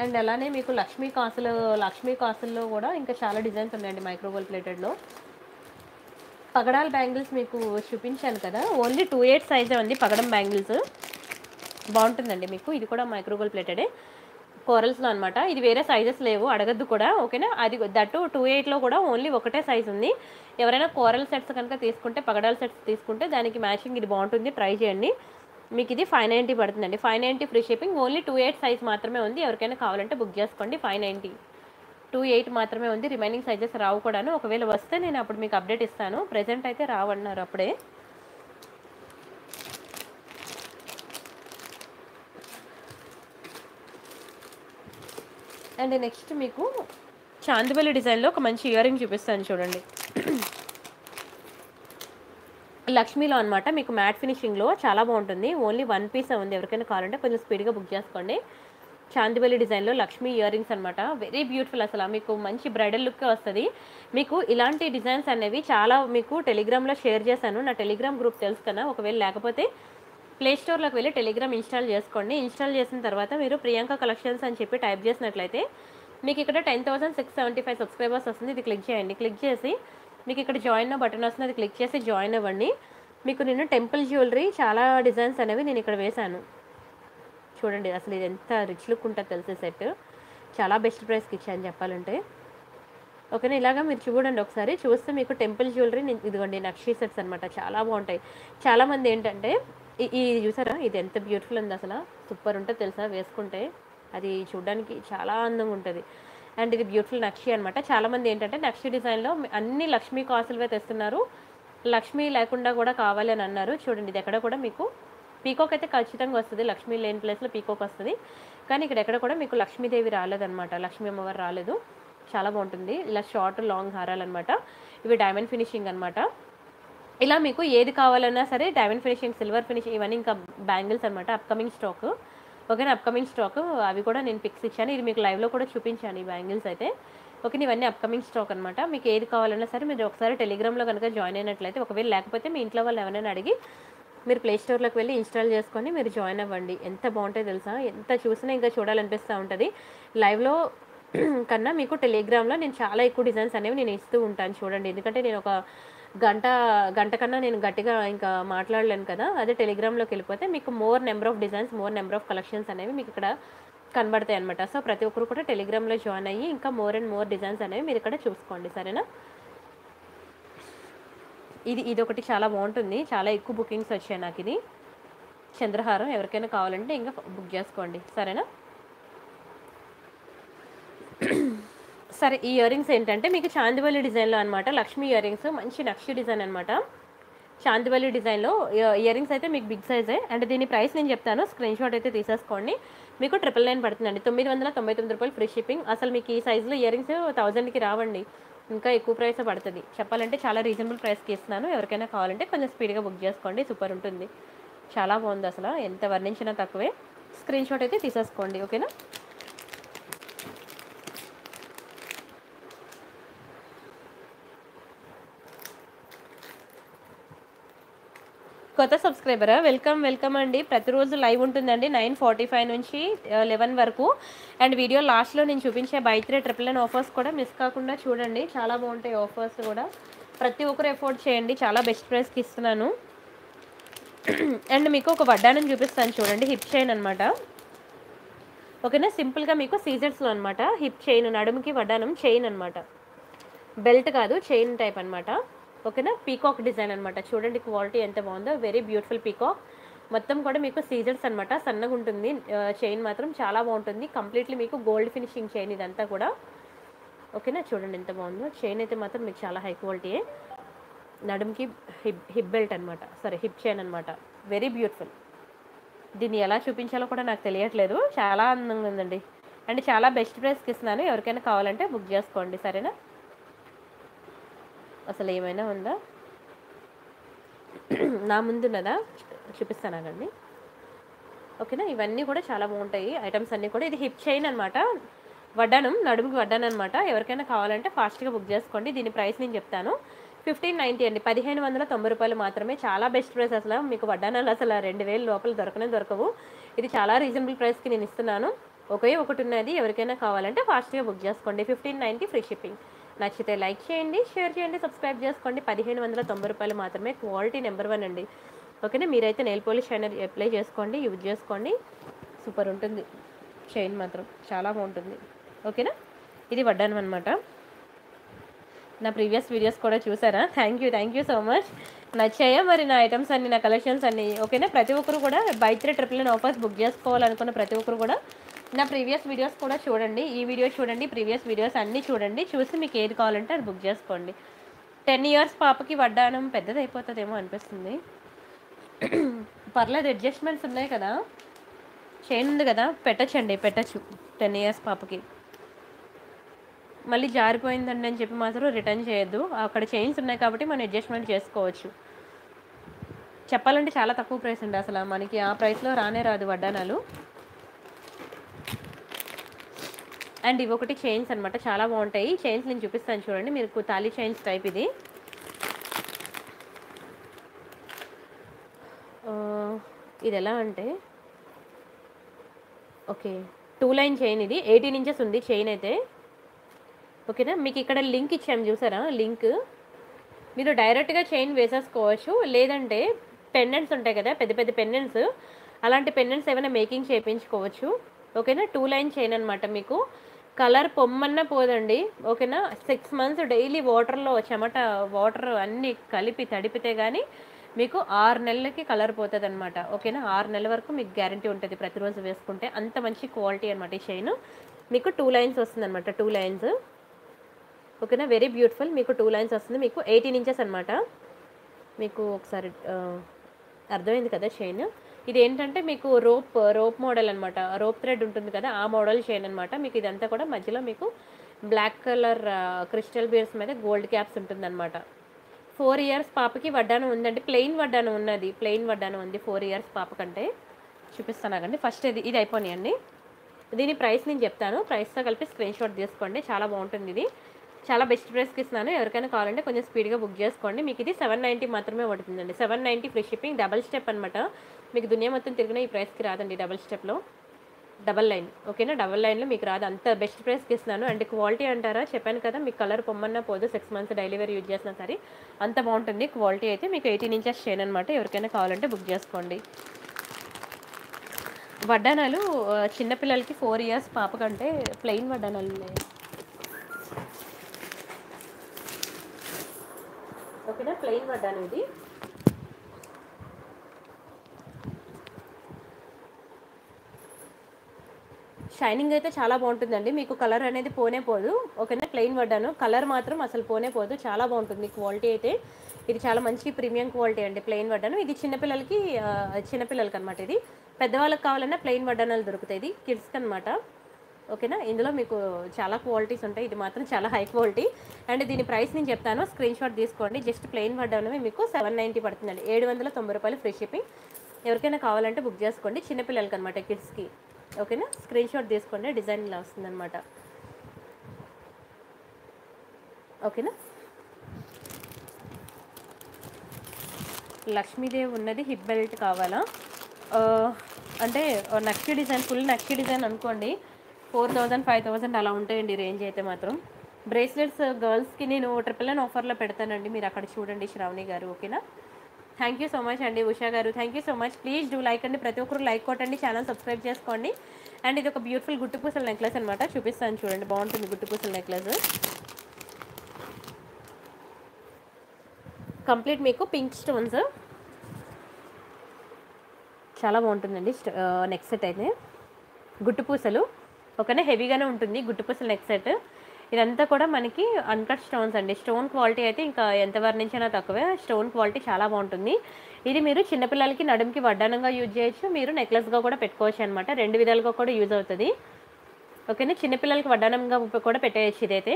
అండ్ అలానే మీకు లక్ష్మీ కాసులు లక్ష్మీ కాసుల్లో కూడా ఇంకా చాలా డిజైన్స్ ఉన్నాయండి మైక్రోగోల్ ప్లేటెడ్లో. పగడాల బ్యాంగిల్స్ మీకు చూపించాను కదా ఓన్లీ టూ ఎయిట్ సైజే ఉంది పగడం బ్యాంగిల్స్. బాగుంటుందండి మీకు ఇది కూడా మైక్రోగోల్ ప్లేటెడే. కోరల్స్లో అనమాట ఇది వేరే సైజెస్ లేవు అడగద్దు కూడా ఓకేనా? అది దట్టు టూ ఎయిట్లో కూడా ఓన్లీ ఒకటే సైజ్ ఉంది. ఎవరైనా కోరల్ సెట్స్ కనుక తీసుకుంటే పగడాల సెట్స్ తీసుకుంటే దానికి మ్యాచింగ్ ఇది బాగుంటుంది ట్రై చేయండి. మీకు ఇది ఫైవ్ నైంటీ పడుతుందండి. Five ninety free shipping. Only two eight size మాత్రమే ఉంది. ఎవరికైనా కావాలంటే బుక్ చేసుకోండి. Five ninety. టూ ఎయిట్ మాత్రమే ఉంది. రిమైనింగ్ సైజెస్ రావు కూడాను. ఒకవేళ వస్తే నేను అప్పుడు మీకు అప్డేట్ ఇస్తాను. ప్రెజెంట్ అయితే రావన్నారు అప్పుడే. అండ్ నెక్స్ట్ మీకు చాందివల్లి డిజైన్లో ఒక మంచి ఇయర్ రింగ్ చూపిస్తాను చూడండి. లక్ష్మీలో అనమాట మీకు మ్యాట్ ఫినిషింగ్లో చాలా బాగుంటుంది. ఓన్లీ వన్ పీస్ ఉంది. ఎవరికైనా కావాలంటే కొంచెం స్పీడ్గా బుక్ చేసుకోండి. చాందివల్లి డిజైన్లో లక్ష్మీ ఇయర్ రింగ్స్ అనమాట వెరీ బ్యూటిఫుల్ అసలు. మీకు మంచి బ్రైడల్ లుక్ వస్తుంది. మీకు ఇలాంటి డిజైన్స్ అనేవి చాలా మీకు టెలిగ్రామ్లో షేర్ చేశాను. నా టెలిగ్రామ్ గ్రూప్ తెలుసు కదా. ఒకవేళ లేకపోతే ప్లే స్టోర్లోకి వెళ్ళి టెలిగ్రామ్ ఇన్స్టాల్ చేసుకోండి. ఇన్స్టాల్ చేసిన తర్వాత మీరు ప్రియాంక కలెక్షన్స్ అని చెప్పి టైప్ చేసినట్లయితే మీకు ఇక్కడ ten thousand six seventy five subscribers వస్తుంది. ఇది క్లిక్ చేయండి. క్లిక్ చేసి మీకు ఇక్కడ జాయిన్ బటన్ వస్తుంది అది క్లిక్ చేసి జాయిన్ అవ్వండి. మీకు నేను టెంపుల్ జ్యువెలరీ చాలా డిజైన్స్ అనేవి నేను ఇక్కడ వేశాను. చూడండి అసలు ఇది ఎంత రిచ్ లుక్ ఉంటుంది తెలిసే సెట్ చాలా బెస్ట్ ప్రైస్కి ఇచ్చాను చెప్పాలంటే. ఓకేనా ఇలాగా మీరు చూడండి ఒకసారి. చూస్తే మీకు టెంపుల్ జ్యువెలరీ నేను- ఇదిగోండి నక్షీ సెట్స్ అనమాట చాలా బాగుంటాయి. చాలామంది ఏంటంటే ఈ చూసారా? ఇది ఎంత బ్యూటిఫుల్ ఉంది అసలు. సూపర్ ఉంటుంది తెలుసా? వేసుకుంటే. అది చూడడానికి చాలా అందంగా ఉంటుంది. అండ్ ఇది బ్యూటిఫుల్ నక్షి అనమాట చాలామంది ఏంటంటే నక్షి డిజైన్లో అన్ని లక్ష్మీ కాసులువే తెస్తున్నారు. లక్ష్మీ లేకుండా కూడా కావాలి అని అన్నారు. చూడండి ఇది ఎక్కడ కూడా మీకు పీకోక్ అయితే ఖచ్చితంగా వస్తుంది. లక్ష్మీ లేని ప్లేస్లో పీకోక్ వస్తుంది. కానీ ఇక్కడ ఎక్కడ కూడా మీకు లక్ష్మీదేవి రాలేదన్నమాట. లక్ష్మీ అమ్మవారు రాలేదు. చాలా బాగుంటుంది. ఇలా షార్ట్ లాంగ్ హారాలు అనమాట ఇవి డైమండ్ ఫినిషింగ్ అనమాట ఇలా మీకు ఏది కావాలన్నా సరే డైమండ్ ఫినిషింగ్ సిల్వర్ ఫినిషింగ్ ఇవన్నీ ఇంకా బ్యాంగిల్స్ అనమాట అప్కమింగ్ స్టాక్. ఓకేనా అప్కమింగ్ స్టాక్ అవి కూడా నేను పిక్స్ ఇచ్చాను. ఇది మీకు లైవ్లో కూడా చూపించాను ఈ బ్యాంగిల్స్ అయితే. ఓకే ఇవన్నీ అప్కమింగ్ స్టాక్ అనమాట మీకు ఏది కావాలన్నా సరే మీరు ఒకసారి టెలిగ్రామ్లో కనుక జాయిన్ అయినట్లయితే ఒకవేళ లేకపోతే మీ ఇంట్లో వాళ్ళు ఎవరైనా అడిగి మీరు ప్లే స్టోర్లోకి వెళ్ళి ఇన్స్టాల్ చేసుకొని మీరు జాయిన్ అవ్వండి. ఎంత బాగుంటాయి తెలుసా? ఎంత చూసినా ఇంకా చూడాలనిపిస్తూ ఉంటుంది. లైవ్లో కన్నా మీకు టెలిగ్రామ్లో నేను చాలా ఎక్కువ డిజైన్స్ అనేవి నేను ఇస్తూ ఉంటాను చూడండి. ఎందుకంటే నేను ఒక గంట గంట కన్నా నేను గట్టిగా ఇంకా మాట్లాడలేను కదా. అదే టెలిగ్రామ్లోకి వెళ్ళిపోతే మీకు more number of designs more number of collections అనేవి మీకు ఇక్కడ కనబడతాయి అనమాట సో ప్రతి ఒక్కరు కూడా టెలిగ్రామ్లో జాయిన్ అయ్యి ఇంకా మోర్ అండ్ మోర్ డిజైన్స్ అనేవి మీరు ఇక్కడ చూసుకోండి. సరేనా? ఇది ఇది ఒకటి చాలా బాగుంటుంది. చాలా ఎక్కువ బుకింగ్స్ వచ్చాయి నాకు ఇది. చంద్రహారం ఎవరికైనా కావాలంటే ఇంకా బుక్ చేసుకోండి. సరేనా? సరే ఈ ఇయరింగ్స్ ఏంటంటే మీకు చాందివల్లి డిజైన్లో అనమాట లక్ష్మీ ఇయరింగ్స్ మంచి నక్షి డిజైన్ అనమాట చాందివల్లి డిజైన్లో ఇయరింగ్స్ అయితే మీకు బిగ్ సైజే అండ్ దీని ప్రైస్ నేను చెప్తాను స్క్రీన్ షాట్ అయితే తీసేసుకోండి. మీకు ట్రిపుల్ నైన్ పడుతుందండి. తొమ్మిది వందల తొంభై తొమ్మిది రూపాయలు ఫ్రీ షిప్పింగ్ అసలు మీకు ఈ సైజులో ఇయరింగ్స్ థౌజండ్కి రావండి. ఇంకా ఎక్కువ ప్రైస్ పడుతుంది. చెప్పాలంటే చాలా రీజనబుల్ ప్రైస్కి ఇస్తున్నాను. ఎవరికైనా కావాలంటే కొంచెం స్పీడ్గా బుక్ చేసుకోండి. సూపర్ ఉంటుంది. చాలా బాగుంది అసలు. ఎంత వర్ణించినా తక్కువే. స్క్రీన్ షాట్ అయితే తీసేసుకోండి. ఓకేనా కొత్త సబ్స్క్రైబరా వెల్కమ్ వెల్కమ్ అండి. ప్రతిరోజు లైవ్ ఉంటుందండి నైన్ ఫార్టీ ఫైవ్ నుంచి లెవెన్ వరకు. అండ్ వీడియో లాస్ట్లో నేను చూపించే buy three triple nine offers కూడా మిస్ కాకుండా చూడండి. చాలా బాగుంటాయి ఆఫర్స్ కూడా. ప్రతి ఒక్కరు ఎఫోర్డ్ చేయండి. చాలా బెస్ట్ ప్రైస్కి ఇస్తున్నాను. అండ్ మీకు ఒక వడ్డానం చూపిస్తాను చూడండి. హిప్ చైన్ అనమాట ఓకేనా? సింపుల్గా మీకు సీజర్స్లో అనమాట హిప్ చైన్ నడుముకి వడ్డానం చైన్ అనమాట బెల్ట్ కాదు చైన్ టైప్ అనమాట ఓకేనా? పీకాక్ డిజైన్ అనమాట చూడండి క్వాలిటీ ఎంత బాగుందో. వెరీ బ్యూటిఫుల్ పీకాక్ మొత్తం కూడా మీకు సీజర్స్ అనమాట సన్నగా ఉంటుంది. చైన్ మాత్రం చాలా బాగుంటుంది. కంప్లీట్లీ మీకు గోల్డ్ ఫినిషింగ్ చైన్ ఇదంతా కూడా. ఓకేనా? చూడండి ఎంత బాగుందో. చైన్ అయితే మాత్రం మీకు చాలా హై క్వాలిటీయే నడుముకి హిప్ హిప్ బెల్ట్ అనమాట సారీ హిప్ చైన్ అనమాట వెరీ బ్యూటిఫుల్ దీన్ని ఎలా చూపించాలో కూడా నాకు తెలియట్లేదు. చాలా అందంగా ఉందండి. అండ్ చాలా బెస్ట్ ప్రైస్కి ఇస్తున్నాను. ఎవరికైనా కావాలంటే బుక్ చేసుకోండి. సరేనా? అసలు ఏమైనా ఉందా? నా ముందున్నదా? చూపిస్తాను అండి ఓకేనా? ఇవన్నీ కూడా చాలా బాగుంటాయి. ఐటమ్స్ అన్నీ కూడా. ఇది హిప్ చైన్ అనమాట వడ్డానం నడుముకి వడ్డానం అనమాట ఎవరికైనా కావాలంటే ఫాస్ట్గా బుక్ చేసుకోండి. దీని ప్రైస్ నేను చెప్తాను. ఫిఫ్టీన్ నైంటీ అండి. పదిహేను వందల తొంభై రూపాయలు మాత్రమే. చాలా బెస్ట్ ప్రైస్ అసలు. మీకు వడ్డానాలు అసలు రెండు వేలు లోపల దొరకనే దొరకవు. ఇది చాలా రీజనబుల్ ప్రైస్కి నేను ఇస్తున్నాను. ఒకే ఒకటి ఉన్నది. ఎవరికైనా కావాలంటే ఫాస్ట్గా బుక్ చేసుకోండి. Fifteen ninety free shipping. నచ్చితే లైక్ చేయండి షేర్ చేయండి సబ్స్క్రైబ్ చేసుకోండి. పదిహేను వందల తొంభై రూపాయలు మాత్రమే క్వాలిటీ నెంబర్ వన్ అండి. ఓకేనా? మీరైతే నెయిల్ పోలిష్ షైనర్ అప్లై చేసుకోండి యూజ్ చేసుకోండి. సూపర్ ఉంటుంది. చైన్ మాత్రం చాలా బాగుంటుంది. ఓకేనా? ఇది వడ్డాను అనమాట నా ప్రీవియస్ వీడియోస్ కూడా చూసారా? Thank you thank you so much నచ్చాయా? మరి నా ఐటమ్స్ అన్ని నా కలెక్షన్స్ అన్ని? ఓకేనా? ప్రతి ఒక్కరు కూడా buy three triple offers book చేసుకోవాలనుకున్న ప్రతి ఒక్కరు కూడా నా ప్రీవియస్ వీడియోస్ కూడా చూడండి. ఈ వీడియో చూడండి ప్రీవియస్ వీడియోస్ అన్నీ చూడండి. చూసి మీకు ఏది కావాలంటే అది బుక్ చేసుకోండి. టెన్ ఇయర్స్ పాపకి వడ్డానం పెద్దది అయిపోతుందేమో అనిపిస్తుంది. పర్లేదు అడ్జస్ట్మెంట్స్ ఉన్నాయి కదా. చైన్ ఉంది కదా పెట్టచ్చండి పెట్టచ్చు. టెన్ ఇయర్స్ పాపకి. మళ్ళీ జారిపోయిందండి అని చెప్పి మాత్రం రిటర్న్ చేయొద్దు. అక్కడ చైన్స్ ఉన్నాయి కాబట్టి మనం అడ్జస్ట్మెంట్ చేసుకోవచ్చు. చెప్పాలంటే చాలా తక్కువ ప్రైస్ అండి అసలు. మనకి ఆ ప్రైస్లో రానే రాదు వడ్డానాలు. అండ్ ఇవి ఒకటి చైన్స్ అనమాట చాలా బాగుంటాయి. చైన్స్ నేను చూపిస్తాను చూడండి. మీరు తాళీ చైన్స్ టైప్ ఇది. ఇది ఎలా అంటే ఓకే. టూ లైన్ చైన్ ఇది. ఎయిటీన్ ఇంచెస్ ఉంది చైన్ అయితే. ఓకేనా? మీకు ఇక్కడ లింక్ ఇచ్చాము చూసారా? లింక్. మీరు డైరెక్ట్గా చైన్ వేసేసుకోవచ్చు. లేదంటే పెండెంట్స్ ఉంటాయి కదా పెద్ద పెద్ద పెండెంట్స్ అలాంటి పెండెంట్స్ ఏమైనా మేకింగ్ చేయించుకోవచ్చు. ఓకేనా? టూ లైన్ చైన్ అనమాట మీకు. కలర్ పొమ్మన్న పోదండి. ఓకేనా? సిక్స్ మంత్స్ డైలీ వాటర్లో చెమట వాటర్ అన్నీ కలిపి తడిపితే కానీ మీకు ఆరు నెలలకి కలర్ పోతుంది అనమాట ఓకేనా? ఆరు నెలల వరకు మీకు గ్యారంటీ ఉంటుంది ప్రతిరోజు వేసుకుంటే. అంత మంచి క్వాలిటీ అనమాట ఈ చైన్. మీకు టూ లైన్స్ వస్తుంది అనమాట టూ లైన్స్. ఓకేనా? Very beautiful. మీకు టూ లైన్స్ వస్తుంది. మీకు ఎయిటీన్ ఇంచెస్ అనమాట మీకు ఒకసారి అర్థమైంది కదా చైన్? ఇది ఏంటంటే మీకు రోప్ రోప్ మోడల్ అనమాట రోప్ థ్రెడ్ ఉంటుంది కదా ఆ మోడల్ చైన్ అనమాట మీకు ఇదంతా కూడా మధ్యలో మీకు బ్లాక్ కలర్ క్రిస్టల్ బీర్స్ మీద గోల్డ్ క్యాప్స్ ఉంటుందన్నమాట. ఫోర్ ఇయర్స్ పాపకి వడ్డానం ఉందండి. ప్లెయిన్ వడ్డానం ఉన్నది. ప్లెయిన్ వడ్డానం ఉంది ఫోర్ ఇయర్స్ పాప కంటే చూపిస్తాను ఆగండి. ఫస్ట్ ఇది ఇది అయిపోయినాయండి దీని ప్రైస్ నేను చెప్తాను. ప్రైస్తో కలిపి స్క్రీన్ షాట్ తీసుకోండి. చాలా బాగుంటుంది ఇది. చాలా బెస్ట్ ప్రైస్కి ఇస్తున్నాను. ఎవరికైనా కావాలంటే కొంచెం స్పీడ్గా బుక్ చేసుకోండి. మీకు ఇది సెవెన్ నైంటీ మాత్రమే పడుతుందండి. Seven ninety free shipping double step అనమాట మీకు దునియా మొత్తం తిరిగిన ఈ ప్రైస్కి రాదండి డబల్ స్టెప్లో డబల్ లైన్ ఓకేనా? డబల్ లైన్లో మీకు రాదు. అంత బెస్ట్ ప్రైస్కి ఇస్తున్నాను. అండ్ క్వాలిటీ అంటారా? చెప్పాను కదా మీకు కలర్ పొమ్మన్నా పోదు six months daily wear use చేసినా సరే అంత బాగుంటుంది. క్వాలిటీ అయితే మీకు ఎయిటీన్ ఇంచెస్ చైన్ అనమాట ఎవరికైనా కావాలంటే బుక్ చేసుకోండి. వడ్డానాలు చిన్నపిల్లలకి ఫోర్ ఇయర్స్ పాప కంటే ప్లెయిన్ వడ్డానాలు ఉన్నాయి. ఓకేనా? ప్లెయిన్ వడ్డాను ఇది? షైనింగ్ అయితే చాలా బాగుంటుందండి. మీకు కలర్ అనేది పోనే పోదు. ఓకేనా ప్లెయిన్ పడ్డాను కలర్ మాత్రం అసలు పోనే పోదు. చాలా బాగుంటుంది. క్వాలిటీ అయితే ఇది చాలా మంచి ప్రీమియం క్వాలిటీ అండి. ప్లెయిన్ వడ్డాను ఇది చిన్నపిల్లలకి చిన్నపిల్లలకి అనమాట ఇది. పెద్దవాళ్ళకి కావాలన్నా ప్లెయిన్ వడ్డానాలు దొరుకుతాయి. కిడ్స్కి అనమాట ఓకేనా? ఇందులో మీకు చాలా క్వాలిటీస్ ఉంటాయి. ఇది మాత్రం చాలా హై క్వాలిటీ. అండ్ దీని ప్రైస్ నేను చెప్తాను. స్క్రీన్ షాట్ తీసుకోండి. జస్ట్ ప్లెయిన్ వడ్డానమే మీకు సెవెన్ నైంటీ పడుతుందండి. ఏడు వందల తొంభై రూపాయలు ఫ్రీ షిప్పింగ్. ఎవరికైనా కావాలంటే బుక్ చేసుకోండి. చిన్నపిల్లలకి అనమాట కిడ్స్కి. ఓకేనా? స్క్రీన్ షాట్ తీసుకోండి డిజైన్ ఇలా వస్తుందన్నమాట. ఓకేనా? లక్ష్మీదేవి ఉన్నది హిప్ బెల్ట్ కావాలా? అంటే నక్షి డిజైన్ ఫుల్ నక్షి డిజైన్ అనుకోండి ఫోర్ థౌజండ్ ఫైవ్ థౌజండ్ అలా ఉంటాయండి రేంజ్ అయితే మాత్రం. బ్రేస్లెట్స్ గర్ల్స్కి నేను ట్రిపుల్ నైన్ ఆఫర్లో పెడతానండి మీరు అక్కడ చూడండి శ్రావణి గారు ఓకేనా? థ్యాంక్ యూ సో మచ్ అండి ఉషా గారు. Thank you so much please do like అండి ప్రతి ఒక్కరు లైక్ కొట్టండి ఛానల్ సబ్స్క్రైబ్ చేసుకోండి. అండ్ ఇది ఒక బ్యూటిఫుల్ గుట్టుపూసల నెక్లెస్ అనమాట చూపిస్తాను చూడండి బాగుంటుంది గుట్టుపూసల నెక్లెస్ కంప్లీట్ మీకు పింక్ స్టోన్స్ చాలా బాగుంటుందండి నెక్ సెట్ uh, అయితే. గుట్టు పూసలు. ఒకనే హెవీగానే ఉంటుంది గుట్టు పూసల నెక్ సెట్ ఇదంతా కూడా మనకి అన్కట్ స్టోన్స్ అండి. స్టోన్ క్వాలిటీ అయితే ఇంకా ఎంత వర్ణించినా తక్కువే. స్టోన్ క్వాలిటీ చాలా బాగుంటుంది. ఇది మీరు చిన్నపిల్లలకి నడుముకి వడ్డానంగా యూజ్ చేయొచ్చు. మీరు నెక్లెస్గా కూడా పెట్టుకోవచ్చు అనమాట రెండు విధాలుగా కూడా యూజ్ అవుతుంది. ఓకేనా? చిన్నపిల్లలకి వడ్డానంగా కూడా పెట్టేయచ్చు ఇదైతే.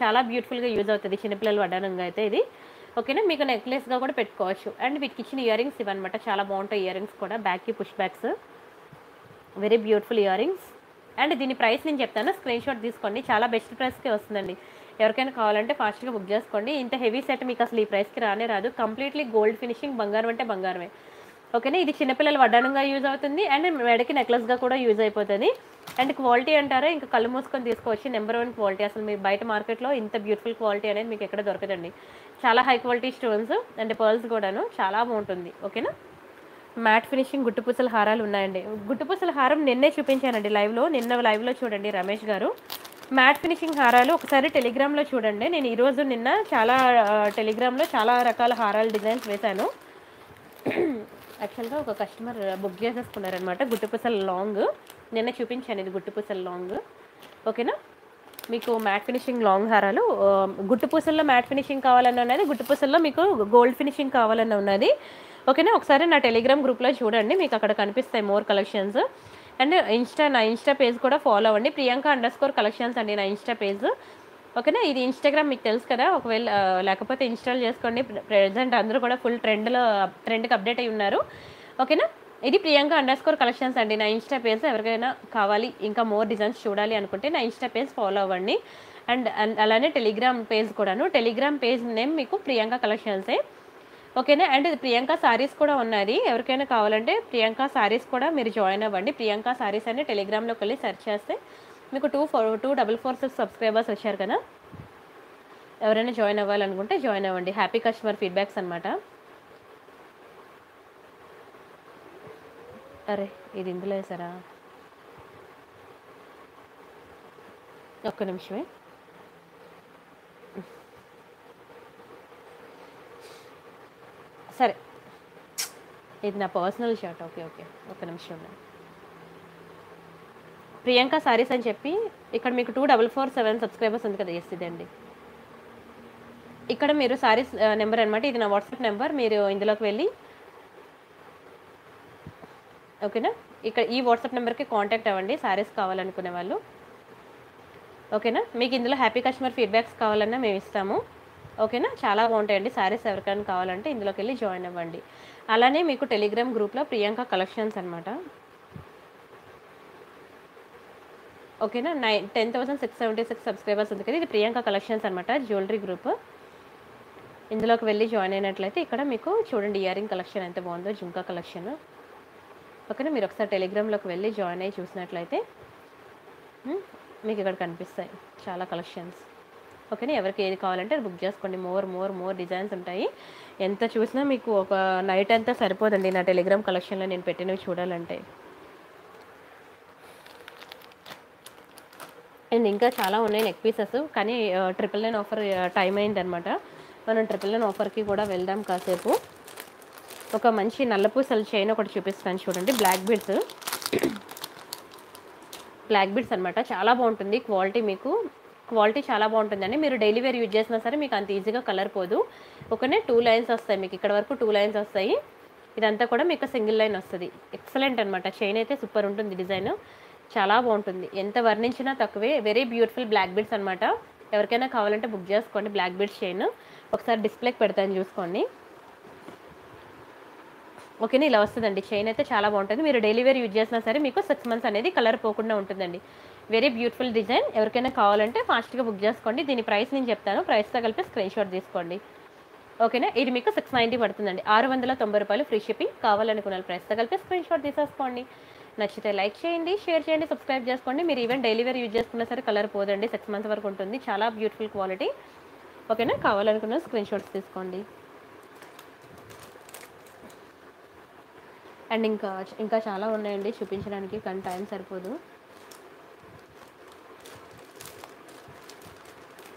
చాలా బ్యూటిఫుల్గా యూజ్ అవుతుంది చిన్నపిల్లల వడ్డానంగా అయితే ఇది. ఓకేనా? మీకు నెక్లెస్గా కూడా పెట్టుకోవచ్చు. అండ్ వీటికి ఇచ్చిన ఇయర్ రింగ్స్ ఇవన్నమాట. చాలా బాగుంటాయి ఇయర్ రింగ్స్ కూడా. బ్యాక్కి push backs very beautiful earrings and దీని ప్రైస్ నేను చెప్తాను స్క్రీన్ షాట్ తీసుకోండి. చాలా బెస్ట్ ప్రైస్కి వస్తుందండి. ఎవరికైనా కావాలంటే ఫాస్ట్గా బుక్ చేసుకోండి. ఇంత హెవీ సెట్ మీకు అసలు ఈ ప్రైస్కి రానే రాదు. కంప్లీట్లీ గోల్డ్ ఫినిషింగ్ బంగారం అంటే బంగారమే. ఓకేనా? ఇది చిన్నపిల్లలు వడ్డానంగా యూజ్ అవుతుంది. అండ్ మెడకి నెక్లెస్గా కూడా యూజ్ అయిపోతుంది. అండ్ క్వాలిటీ అంటారా? ఇంకా కళ్ళు మూసుకొని తీసుకోవచ్చు. Number one quality. అసలు మీరు బయట మార్కెట్లో ఇంత బ్యూటిఫుల్ క్వాలిటీ అనేది మీకు ఎక్కడ దొరకదండి. చాలా high quality stones and pearls కూడాను చాలా బాగుంటుంది. ఓకేనా? మ్యాట్ ఫినిషింగ్ గుట్టుపూసల హారాలు ఉన్నాయండి. గుట్టుపూసల హారం నిన్నే చూపించానండి లైవ్లో నిన్న లైవ్లో చూడండి రమేష్ గారు. మ్యాట్ ఫినిషింగ్ హారాలు ఒకసారి టెలిగ్రామ్లో చూడండి. నేను ఈరోజు నిన్న చాలా టెలిగ్రామ్లో చాలా రకాల హారాల డిజైన్స్ వేశాను. యాక్చువల్గా ఒక కస్టమర్ బుక్ చేసేసుకున్నారనమాట గుట్టుపూసల లాంగ్ నిన్న చూపించాను ఇది గుట్టుపూసల లాంగ్ ఓకేనా మీకు మ్యాట్ ఫినిషింగ్ లాంగ్ హారాలు గుట్టుపూసల్లో మ్యాట్ ఫినిషింగ్ కావాలన్న ఉన్నది గుట్టుపూసల్లో మీకు గోల్డ్ ఫినిషింగ్ కావాలన్న ఉన్నది. ఓకేనా? ఒకసారి నా టెలిగ్రామ్ గ్రూప్లో చూడండి మీకు అక్కడ కనిపిస్తాయి మోర్ కలెక్షన్స్ అండ్ ఇన్స్టా నా ఇన్స్టా పేజ్ కూడా ఫాలో అవ్వండి. ప్రియాంక అండర్ స్కోర్ కలెక్షన్స్ అండి నా ఇన్స్టా పేజ్ ఓకేనా? ఇది ఇన్స్టాగ్రామ్ మీకు తెలుసు కదా? ఒకవేళ లేకపోతే ఇన్స్టాల్ చేసుకోండి. ప్రెజెంట్ అందరూ కూడా ఫుల్ ట్రెండ్లో ట్రెండ్కి అప్డేట్ అయి ఉన్నారు. ఓకేనా? ఇది ప్రియాంక అండర్ స్కోర్ కలెక్షన్స్ అండి నా ఇన్స్టా పేజ్ ఎవరికైనా కావాలి ఇంకా మోర్ డిజైన్స్ చూడాలి అనుకుంటే నా ఇన్స్టా పేజ్ ఫాలో అవ్వండి. అండ్ అండ్ అలానే టెలిగ్రామ్ పేజ్ కూడాను. టెలిగ్రామ్ పేజ్ నేమ్ మీకు ప్రియాంక కలెక్షన్సే ఓకేనా? అండ్ ఇది ప్రియాంక సారీస్ కూడా ఉన్నది. ఎవరికైనా కావాలంటే ప్రియాంక సారీస్ కూడా మీరు జాయిన్ అవ్వండి. ప్రియాంక సారీస్ అని టెలిగ్రామ్లోకి వెళ్ళి సెర్చ్ చేస్తే మీకు two four two double four six subscribers వచ్చారు కదా? ఎవరైనా జాయిన్ అవ్వాలనుకుంటే జాయిన్ అవ్వండి. హ్యాపీ కస్టమర్ ఫీడ్బ్యాక్స్ అనమాట అరే ఇది ఇందులో వేసారా? ఒక్క నిమిషమే. సరే. ఇది నా పర్సనల్ షర్ట్. Okay okay. ఒక నిమిషం ప్రియాంక సారీస్ అని చెప్పి ఇక్కడ మీకు two double four seven subscribers ఉంది కదా ఎస్ ఇదండి. ఇక్కడ మీరు సారీస్ నెంబర్ అనమాట ఇది నా వాట్సాప్ నెంబర్. మీరు ఇందులోకి వెళ్ళి ఓకేనా? ఇక్కడ ఈ వాట్సాప్ నెంబర్కి కాంటాక్ట్ అవ్వండి. సారీస్ కావాలనుకునే వాళ్ళు. ఓకేనా? మీకు ఇందులో హ్యాపీ కస్టమర్ ఫీడ్బ్యాక్స్ కావాలన్నా మేము ఇస్తాము. ఓకేనా? చాలా బాగుంటాయండి. సారీస్ ఎవరికైనా కావాలంటే ఇందులోకి వెళ్ళి జాయిన్ అవ్వండి. అలానే మీకు టెలిగ్రామ్ గ్రూప్లో ప్రియాంక కలెక్షన్స్ అనమాట ఓకేనా? Nine ten thousand six seventy six subscribers ఉంది కదా ఇది ప్రియాంక కలెక్షన్స్ అనమాట జ్యువెలరీ గ్రూప్. ఇందులోకి వెళ్ళి జాయిన్ అయినట్లయితే ఇక్కడ మీకు చూడండి ఇయరింగ్ కలెక్షన్ ఎంత బాగుందో జుంకా కలెక్షన్. ఓకేనా? మీరు ఒకసారి టెలిగ్రామ్లోకి వెళ్ళి జాయిన్ అయ్యి చూసినట్లయితే మీకు ఇక్కడ కనిపిస్తాయి చాలా కలెక్షన్స్. ఓకేనా ఎవరికి ఏది కావాలంటే అది బుక్ చేసుకోండి. మోర్ మోర్ మోర్ డిజైన్స్ ఉంటాయి. ఎంత చూసినా మీకు ఒక నైట్ అంతా సరిపోదండి. నా టెలిగ్రామ్ కలెక్షన్లో నేను పెట్టినవి చూడాలంటే. అండ్ ఇంకా చాలా ఉన్నాయి నెక్ పీసెస్. కానీ ట్రిపుల్ నైన్ ఆఫర్ టైం అయిందనమాట. మనం ట్రిపుల్ నైన్ ఆఫర్కి కూడా వెళ్దాం కాసేపు. ఒక మంచి నల్లపూసల చైన్ ఒకటి చూపిస్తాను చూడండి. Black beads. బ్లాక్ బీడ్స్ అనమాట చాలా బాగుంటుంది క్వాలిటీ మీకు. క్వాలిటీ చాలా బాగుంటుందండి. మీరు డైలీ వేర్ యూజ్ చేసినా సరే మీకు అంత ఈజీగా కలర్ పోదు. ఒకనే టూ లైన్స్ వస్తాయి మీకు. ఇక్కడ వరకు టూ లైన్స్ వస్తాయి. ఇదంతా కూడా మీకు సింగిల్ లైన్ వస్తుంది. ఎక్సలెంట్ అనమాట చైన్ అయితే సూపర్ ఉంటుంది డిజైన్. చాలా బాగుంటుంది. ఎంత వర్ణించినా తక్కువే. వెరీ బ్యూటిఫుల్ బ్లాక్ బీడ్స్ అనమాట ఎవరికైనా కావాలంటే బుక్ చేసుకోండి. బ్లాక్ బీడ్స్ చైన్ ఒకసారి డిస్ప్లేకి పెడతాను చూసుకోండి. ఓకేనా? ఇలా వస్తుందండి. చైన్ అయితే చాలా బాగుంటుంది. మీరు డైలీ వేర్ యూజ్ చేసినా సరే మీకు సిక్స్ మంత్స్ అనేది కలర్ పోకుండా ఉంటుందండి. Very beautiful design. ఎవరికైనా కావాలంటే ఫాస్ట్గా బుక్ చేసుకోండి. దీని ప్రైస్ నేను చెప్తాను. ప్రైస్తో కలిపి స్క్రీన్ షాట్ తీసుకోండి. ఓకేనా? ఇది మీకు సిక్స్ నైంటీ పడుతుందండి. ఆరు వందల తొంభై రూపాయలు ఫ్రీ షిప్పింగ్ కావాలనుకున్న ప్రైస్తో కలిపి స్క్రీన్ షాట్ తీసేసుకోండి. నచ్చితే లైక్ చేయండి షేర్ చేయండి సబ్స్క్రైబ్ చేసుకోండి. మీరు ఈవెన్ డైలీ వేర్ యూజ్ చేసుకున్నా సరే కలర్ పోదండి. సిక్స్ మంత్స్ వరకు ఉంటుంది. చాలా బ్యూటిఫుల్ క్వాలిటీ. ఓకేనా? కావాలనుకున్న స్క్రీన్ షాట్స్ తీసుకోండి. అండ్ ఇంకా ఇంకా చాలా ఉన్నాయండి. చూపించడానికి కానీ టైం సరిపోదు.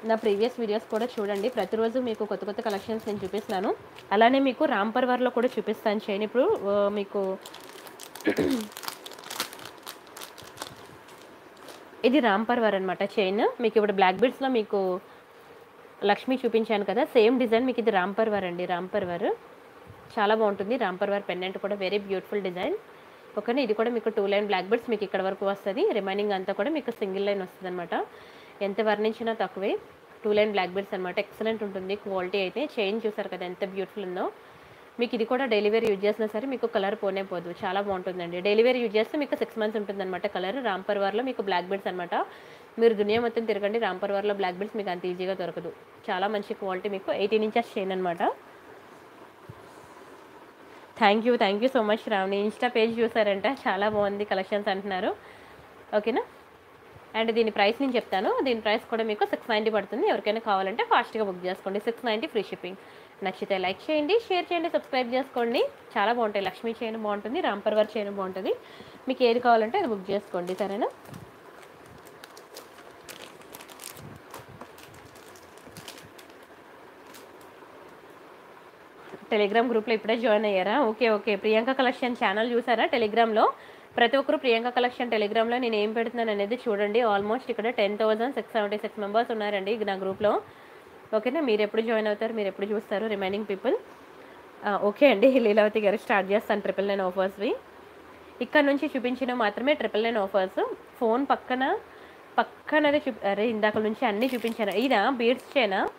నా ప్రీవియస్ వీడియోస్ కూడా చూడండి. ప్రతిరోజు మీకు కొత్త కొత్త కలెక్షన్స్ నేను చూపిస్తున్నాను. అలానే మీకు రాంపర్వర్లో కూడా చూపిస్తాను చైన్ ఇప్పుడు మీకు ఇది రాంపర్వర్ అనమాట చైన్. మీకు ఇప్పుడు బ్లాక్ బీడ్స్లో మీకు లక్ష్మి చూపించాను కదా. సేమ్ డిజైన్ మీకు ఇది రాంపర్వర్ అండి. రాంపర్వర్ చాలా బాగుంటుంది. రాంపర్వర్ పెన్నెంట్ కూడా వెరీ బ్యూటిఫుల్ డిజైన్. ఓకేనా? ఇది కూడా మీకు టూ లైన్ బ్లాక్ బీడ్స్ మీకు ఇక్కడ వరకు వస్తుంది. రిమైనింగ్ అంతా కూడా మీకు సింగిల్ లైన్ వస్తుంది అనమాట ఎంత వర్ణించినా తక్కువే. టూ లైన్ బ్లాక్ బెడ్స్ అనమాట ఎక్సలెంట్ ఉంటుంది. క్వాలిటీ అయితే. చైన్ చూసారు కదా ఎంత బ్యూటిఫుల్ ఉందో. మీకు ఇది కూడా డెలివరీ యూజ్ చేసినా సరే మీకు కలర్ పోనే పోదు. చాలా బాగుంటుందండి. డెలివరీ యూజ్ చేస్తే మీకు సిక్స్ మంత్స్ ఉంటుంది అనమాట కలర్ రాంపర్వార్లో మీకు బ్లాక్ బెడ్స్ అనమాట మీరు దునియా మొత్తం తిరగండి. రాంపర్వార్లో బ్లాక్ బెడ్స్ మీకు అంత ఈజీగా దొరకదు. చాలా మంచి క్వాలిటీ మీకు. ఎయిటీన్ ఇంచెస్ చైన్ అనమాట thank you thank you so much Ravani insta page చూసారంట. చాలా బాగుంది. కలెక్షన్స్ అంటున్నారు. ఓకేనా అండ్ దీని ప్రైస్ నేను చెప్తాను. దీని ప్రైస్ కూడా మీకు సిక్స్ నైంటీ పడుతుంది. ఎవరికైనా కావాలంటే ఫాస్ట్గా బుక్ చేసుకోండి. సిక్స్ నైంటీ ఫ్రీ షిప్పింగ్ నచ్చితే లైక్ చేయండి షేర్ చేయండి సబ్స్క్రైబ్ చేసుకోండి. చాలా బాగుంటాయి. లక్ష్మీ చైన్ బాగుంటుంది. రాంపర్వర్ చైన్ బాగుంటుంది. మీకు ఏది కావాలంటే అది బుక్ చేసుకోండి. సరేనా? టెలిగ్రామ్ గ్రూప్లో ఇప్పుడే జాయిన్ అయ్యారా? Okay okay. Priyanka collection channel చూసారా? టెలిగ్రామ్లో ప్రతి ఒక్కరు ప్రియాంక కలెక్షన్ టెలిగ్రామ్లో నేను ఏం పెడుతున్నాను అనేది చూడండి. ఆల్మోస్ట్ ఇక్కడ ten thousand six seventy six members ఉన్నారండి నా గ్రూప్లో. ఓకేనా? మీరు ఎప్పుడు జాయిన్ అవుతారు మీరు ఎప్పుడు చూస్తారు? రిమైనింగ్ పీపుల్ ఓకే అండి. లీలావతి గారు స్టార్ట్ చేస్తాను ట్రిపుల్ నైన్ ఆఫర్స్వి ఇక్కడ నుంచి చూపించిన మాత్రమే ట్రిపుల్ నైన్ ఆఫర్స్ ఫోన్ పక్కన పక్కనది చూ అరే ఇందాక నుంచి అన్నీ చూపించాను. ఇదా? బీడ్స్ చేయనా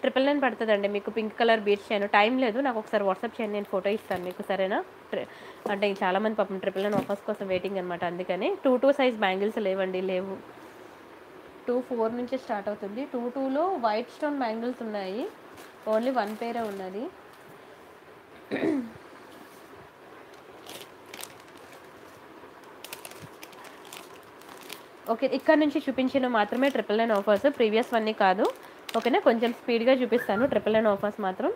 ట్రిపుల్ నైన్ పడుతుందండి మీకు. పింక్ కలర్ బీడ్స్ చేయను టైం లేదు. నాకు ఒకసారి వాట్సాప్ చేయండి. నేను ఫోటో ఇస్తాను మీకు. సరేనా? ట్రి- అంటే చాలామంది పాపం ట్రిపుల్ నైన్ ఆఫర్స్ కోసం వెయిటింగ్ అనమాట అందుకని టూ టూ సైజ్ బ్యాంగిల్స్ లేవండి లేవు. టూ ఫోర్ నుంచి స్టార్ట్ అవుతుంది. టూ టూలో వైట్ స్టోన్ బ్యాంగిల్స్ ఉన్నాయి. ఓన్లీ వన్ పేరే ఉన్నది. ఓకే ఇక్కడ నుంచి చూపించిన మాత్రమే ట్రిపుల్ నైన్ ఆఫర్స్ ప్రీవియస్ వన్నీ కాదు. ఓకేనా కొంచెం స్పీడ్గా చూపిస్తాను. ట్రిపుల్ నైన్ ఆఫర్స్ మాత్రం.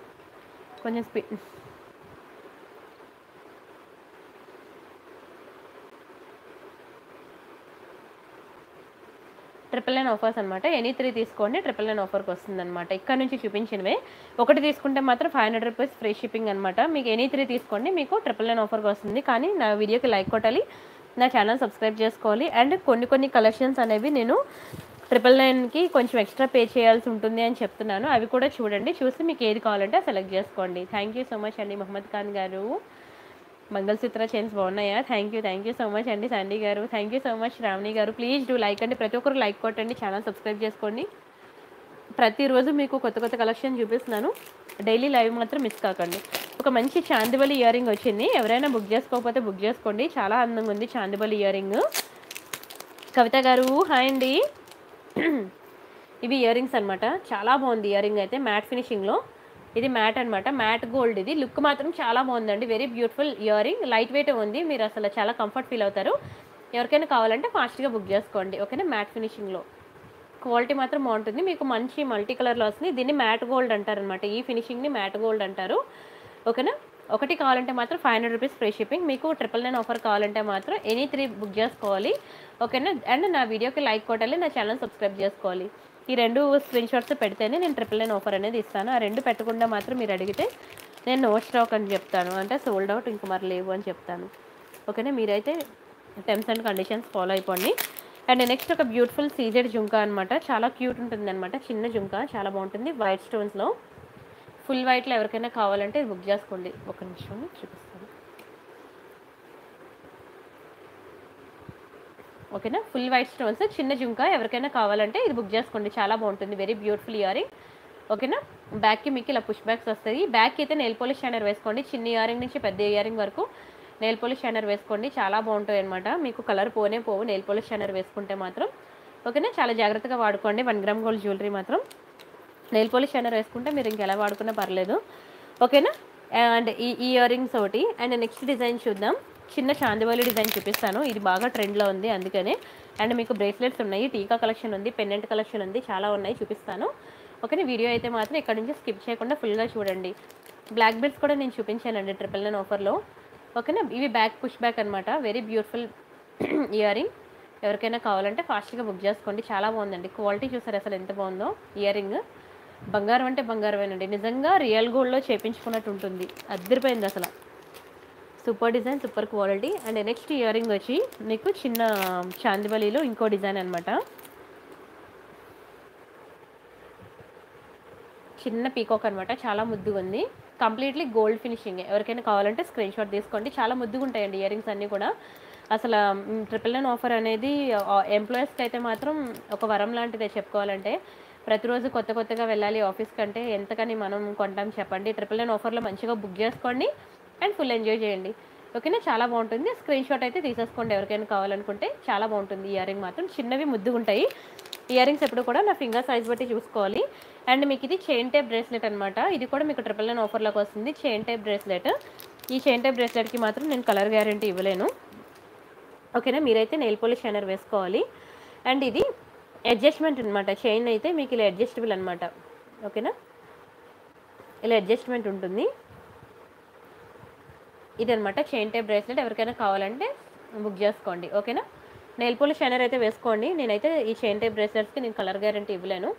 కొంచెం స్పీడ్ ట్రిపుల్ నైన్ ఆఫర్స్ అనమాట ఎనీ త్రీ తీసుకోండి ట్రిపుల్ నైన్ ఆఫర్కి వస్తుంది అనమాట ఇక్కడ నుంచి చూపించినవే. ఒకటి తీసుకుంటే మాత్రం five hundred rupees free shipping అనమాట మీకు ఎనీ త్రీ తీసుకోండి మీకు ట్రిపుల్ నైన్ ఆఫర్కి వస్తుంది. కానీ నా వీడియోకి లైక్ కొట్టాలి నా ఛానల్ సబ్స్క్రైబ్ చేసుకోవాలి. అండ్ కొన్ని కొన్ని కలెక్షన్స్ అనేవి నేను ట్రిపుల్ నైన్కి కొంచెం ఎక్స్ట్రా పే చేయాల్సి ఉంటుంది అని చెప్తున్నాను. అవి కూడా చూడండి చూసి మీకు ఏది కావాలంటే సెలెక్ట్ చేసుకోండి. థ్యాంక్ యూ సో మచ్ అండి మహమ్మద్ ఖాన్ గారు. మంగళసూత్ర చైన్స్ బాగున్నాయా? Thank you thank you so much అండి సండీ గారు. Thank you so much Ravani గారు. ప్లీజ్ డూ లైక్ అండి. ప్రతి ఒక్కరు లైక్ కొట్టండి ఛానల్ సబ్స్క్రైబ్ చేసుకోండి. ప్రతిరోజు మీకు కొత్త కొత్త కలెక్షన్ చూపిస్తున్నాను. డైలీ లైవ్ మాత్రం మిస్ కాకండి. ఒక మంచి చాందిబలి ఇయర్ రింగ్ వచ్చింది. ఎవరైనా బుక్ చేసుకోకపోతే బుక్ చేసుకోండి. చాలా అందంగా ఉంది చాందిబలి ఇయర్ రింగ్ కవిత గారు హాయ్ అండి. ఇవి ఇయర్ రింగ్స్ అనమాట చాలా బాగుంది ఇయర్ రింగ్ అయితే మ్యాట్ ఫినిషింగ్లో ఇది మ్యాట్ అనమాట మ్యాట్ గోల్డ్ ఇది. లుక్ మాత్రం చాలా బాగుందండి. Very beautiful ear ring light weight ఉంది. మీరు అసలు చాలా కంఫర్ట్ ఫీల్ అవుతారు. ఎవరికైనా కావాలంటే ఫాస్ట్గా బుక్ చేసుకోండి. ఓకేనా? మ్యాట్ ఫినిషింగ్లో క్వాలిటీ మాత్రం బాగుంటుంది. మీకు మంచి మల్టీ కలర్లో వస్తుంది. దీన్ని మ్యాట్ గోల్డ్ అంటారు అనమాట ఈ ఫినిషింగ్ని మ్యాట్ గోల్డ్ అంటారు. ఓకేనా? ఒకటి కావాలంటే మాత్రం five hundred rupees free shipping మీకు ట్రిపుల్ నైన్ ఆఫర్ కావాలంటే మాత్రం ఎనీ త్రీ బుక్ చేసుకోవాలి. ఓకేనా? అండ్ నా వీడియోకి లైక్ కొట్టాలి. నా ఛానల్ సబ్స్క్రైబ్ చేసుకోవాలి. ఈ రెండు స్క్రీన్ షాట్స్ పెడితేనే నేను ట్రిపుల్ నైన్ ఆఫర్ అనేది ఇస్తాను. ఆ రెండు పెట్టకుండా మాత్రం మీరు అడిగితే నేను నో స్టాక్ అని చెప్తాను. అంటే సోల్డ్ అవుట్ ఇంక మరి లేవు అని చెప్తాను. ఓకేనా మీరైతే టెమ్స్ అండ్ కండిషన్స్ ఫాలో అయిపోండి. అండ్ నెక్స్ట్ ఒక బ్యూటిఫుల్ సీజెడ్ జుంకా అనమాట చాలా క్యూట్ ఉంటుంది అనమాట చిన్న జుంకా చాలా బాగుంటుంది. వైట్ స్టోన్స్లో ఫుల్ వైట్లో ఎవరికైనా కావాలంటే బుక్ చేసుకోండి. ఒక నిమిషం చూపిస్తాను. ఓకేనా? ఫుల్ వైట్ స్టోన్స్ చిన్న జుంక ఎవరికైనా కావాలంటే ఇది బుక్ చేసుకోండి. చాలా బాగుంటుంది. వెరీ బ్యూటిఫుల్ ఇయరింగ్ ఓకేనా? బ్యాక్కి మీకు ఇలా పుష్ బ్యాక్స్ వస్తాయి. బ్యాక్కి అయితే నెయిల్ పోలిష్ షైనర్ వేసుకోండి. చిన్న ఇయరింగ్ నుంచి పెద్ద ఇయరింగ్ వరకు నెయిల్ పోలిష్ షైనర్ వేసుకోండి. చాలా బాగుంటుంది అనమాట మీకు కలర్ పోనే పోవు. నెయిల్ పోలిష్ షైనర్ వేసుకుంటే మాత్రం. ఓకేనా? చాలా జాగ్రత్తగా వాడుకోండి. వన్ గ్రామ్ గోల్డ్ జ్యువెలరీ మాత్రం. నెయిల్ పోలిష్ షైనర్ వేసుకుంటే మీరు ఇంకెలా వాడుకున్నా పర్లేదు. ఓకేనా? అండ్ ఈ ఈ ఇయర్ రింగ్స్ ఒకటి. అండ్ నెక్స్ట్ డిజైన్ చూద్దాం. చిన్న చాందివలి డిజైన్ చూపిస్తాను. ఇది బాగా ట్రెండ్లో ఉంది అందుకనే. అండ్ మీకు బ్రేస్లెట్స్ ఉన్నాయి టీకా కలెక్షన్ ఉంది పెన్నెంట్ కలెక్షన్ ఉంది చాలా ఉన్నాయి చూపిస్తాను. ఓకేనా వీడియో అయితే మాత్రం ఇక్కడ నుంచి స్కిప్ చేయకుండా ఫుల్గా చూడండి. బ్లాక్ బెల్ట్స్ కూడా నేను చూపించానండి ట్రిపుల్ నైన్ ఆఫర్లో. ఓకేనా ఇవి బ్యాక్ పుష్ బ్యాక్ అనమాట వెరీ బ్యూటిఫుల్ ఇయర్ రింగ్ ఎవరికైనా కావాలంటే ఫాస్ట్గా బుక్ చేసుకోండి. చాలా బాగుందండి. క్వాలిటీ చూసారు అసలు ఎంత బాగుందో? ఇయర్ రింగ్ బంగారం అంటే బంగారమేనండి. నిజంగా రియల్ గోల్డ్లో చేపించుకున్నట్టు ఉంటుంది. అద్దరిపోయింది అసలు. Super design super quality. And next earring వచ్చి మీకు చిన్న um, చాందిబలిలో ఇంకో డిజైన్ అనమాట చిన్న పీకాక్ అనమాట చాలా ముద్దుగా ఉంది. Completely gold finishing. ఎవరికైనా కావాలంటే స్క్రీన్ షాట్ తీసుకోండి. చాలా ముద్దుగా ఉంటాయండి ఇయర్ రింగ్స్ అన్నీ కూడా. అసలు um, ట్రిపుల్ నైన్ ఆఫర్ అనేది ఎంప్లాయీస్కి అయితే మాత్రం ఒక వరం లాంటిదే చెప్పుకోవాలంటే. ప్రతిరోజు కొత్త కొత్తగా వెళ్ళాలి ఆఫీస్ కంటే ఎంతకని మనం కొంటాం చెప్పండి. ట్రిపుల్ నైన్ ఆఫర్లో మంచిగా బుక్ చేసుకోండి. అండ్ ఫుల్ ఎంజాయ్ చేయండి. ఓకేనా? చాలా బాగుంటుంది. స్క్రీన్ షాట్ అయితే తీసేసుకోండి. ఎవరికైనా కావాలనుకుంటే చాలా బాగుంటుంది. ఇయర్ రింగ్ మాత్రం చిన్నవి ముద్దుగా ఉంటాయి ఇయర్ రింగ్స్ ఎప్పుడు కూడా నా ఫింగర్ సైజ్ బట్టి చూసుకోవాలి. అండ్ మీకు ఇది చైన్ టైప్ బ్రేస్లెట్ అనమాట ఇది కూడా మీకు ట్రిపుల్ నైన్ ఆఫర్లోకి వస్తుంది. చైన్ టైప్ బ్రేస్లెట్ ఈ చైన్ టైప్ బ్రేస్లెట్కి మాత్రం నేను కలర్ గ్యారంటీ ఇవ్వలేను. ఓకేనా? మీరైతే నెయిల్ పోలిష్ షైనర్ వేసుకోవాలి. అండ్ ఇది అడ్జస్ట్మెంట్ అనమాట చైన్ అయితే మీకు ఇలా అడ్జస్టబుల్ అనమాట ఓకేనా? ఇలా అడ్జస్ట్మెంట్ ఉంటుంది. ఇదనమాట చైన్ టైప్ బ్రేస్లెట్ ఎవరికైనా కావాలంటే బుక్ చేసుకోండి. ఓకేనా? నెయిల్ పోలిష్ షైనర్ అయితే వేసుకోండి. నేనైతే ఈ చైన్ టైప్ బ్రేస్లెట్స్కి నేను కలర్ గ్యారంటీ ఇవ్వలేను.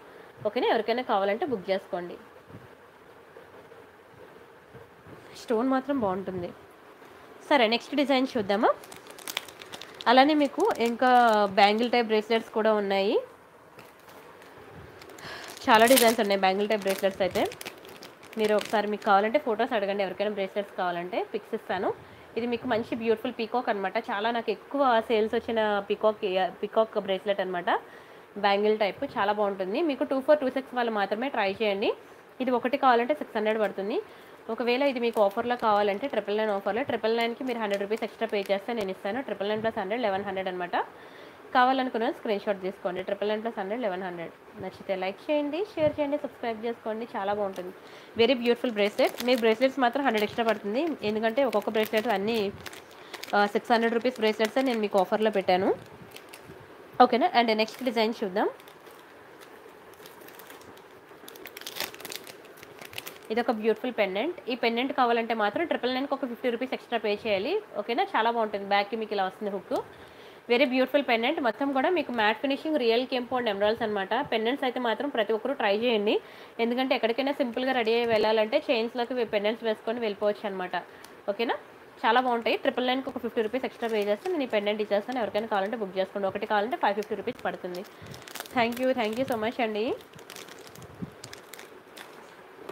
ఓకేనా? ఎవరికైనా కావాలంటే బుక్ చేసుకోండి. స్టోన్ మాత్రం బాగుంటుంది. సరే నెక్స్ట్ డిజైన్ చూద్దామా? అలానే మీకు ఇంకా బ్యాంగిల్ టైప్ బ్రేస్లెట్స్ కూడా ఉన్నాయి. చాలా డిజైన్స్ ఉన్నాయి బ్యాంగిల్ టైప్ బ్రేస్లెట్స్ అయితే. మీరు ఒకసారి మీకు కావాలంటే ఫొటోస్ అడగండి. ఎవరికైనా బ్రేస్లెట్స్ కావాలంటే పిక్స్ ఇస్తాను. ఇది మీకు మంచి బ్యూటిఫుల్ పీకాక్ అనమాట చాలా నాకు ఎక్కువ సేల్స్ వచ్చిన పీకాక్ పీకాక్ బ్రేస్లెట్ అనమాట బ్యాంగిల్ టైప్ చాలా బాగుంటుంది. మీకు టూ ఫోర్ టూ సిక్స్ వాళ్ళు మాత్రమే ట్రై చేయండి. ఇది ఒకటి కావాలంటే సిక్స్ హండ్రెడ్ పడుతుంది. ఒకవేళ ఇది మీకు ఆఫర్లో కావాలంటే ట్రిపుల్ నైన్ ఆఫర్లో ట్రిపుల్ నైన్కి మీరు హండ్రెడ్ రూపీస్ ఎక్స్ట్రా పే చేస్తే నేను ఇస్తాను. Triple nine plus hundred eleven hundred అనమాట కావాలనుకున్న స్క్రీన్ షాట్ తీసుకోండి. Triple nine plus hundred eleven hundred నచ్చితే లైక్ చేయండి షేర్ చేయండి సబ్స్క్రైబ్ చేసుకోండి. చాలా బాగుంటుంది. వెరీ బ్యూటిఫుల్ బ్రేస్లెట్ మీ బ్రేస్లెట్స్ మాత్రం హండ్రెడ్ ఎక్స్ట్రా పడుతుంది. ఎందుకంటే ఒక్కొక్క బ్రేస్లెట్ అన్నీ సిక్స్ హండ్రెడ్ రూపీస్ బ్రేస్లెట్స్ నేను మీకు ఆఫర్లో పెట్టాను. ఓకేనా అండ్ నెక్స్ట్ డిజైన్ చూద్దాం. ఇది ఒక బ్యూటిఫుల్ పెండెంట్ ఈ పెండెంట్ కావాలంటే మాత్రం ట్రిపుల్ నైన్కి ఒక ఫిఫ్టీ రూపీస్ ఎక్స్ట్రా పే చేయాలి. ఓకేనా చాలా బాగుంటుంది. బ్యాక్కి మీకు ఇలా వస్తుంది హుక్ వెరీ బ్యూటిఫుల్ పెండెంట్ మొత్తం కూడా మీకు మ్యాట్ ఫినిషింగ్ రియల్ కెంపు అండ్ ఎమరాల్స్ అనమాట పెండెంట్స్ అయితే మాత్రం ప్రతి ఒక్కరు ట్రై చేయండి. ఎందుకంటే ఎక్కడికైనా సింపుల్గా రెడీ అయ్యి వెళ్ళాలంటే చైన్స్లోకి పెండెంట్స్ వేసుకొని వెళ్ళిపోవచ్చు అనమాట ఓకేనా చాలా బాగుంటాయి. ట్రిపుల్ నైన్కి ఒక ఫిఫ్టీ రూపీస్ ఎక్స్ట్రా పే చేస్తే నేను ఈ పెండెంట్ ఇచ్చేస్తాను ఎవరికైనా కావాలంటే బుక్ చేసుకోండి. ఒకటి కావాలంటే ఫైవ్ ఫిఫ్టీ రూపీస్ పడుతుంది. Thank you thank you so much అండి.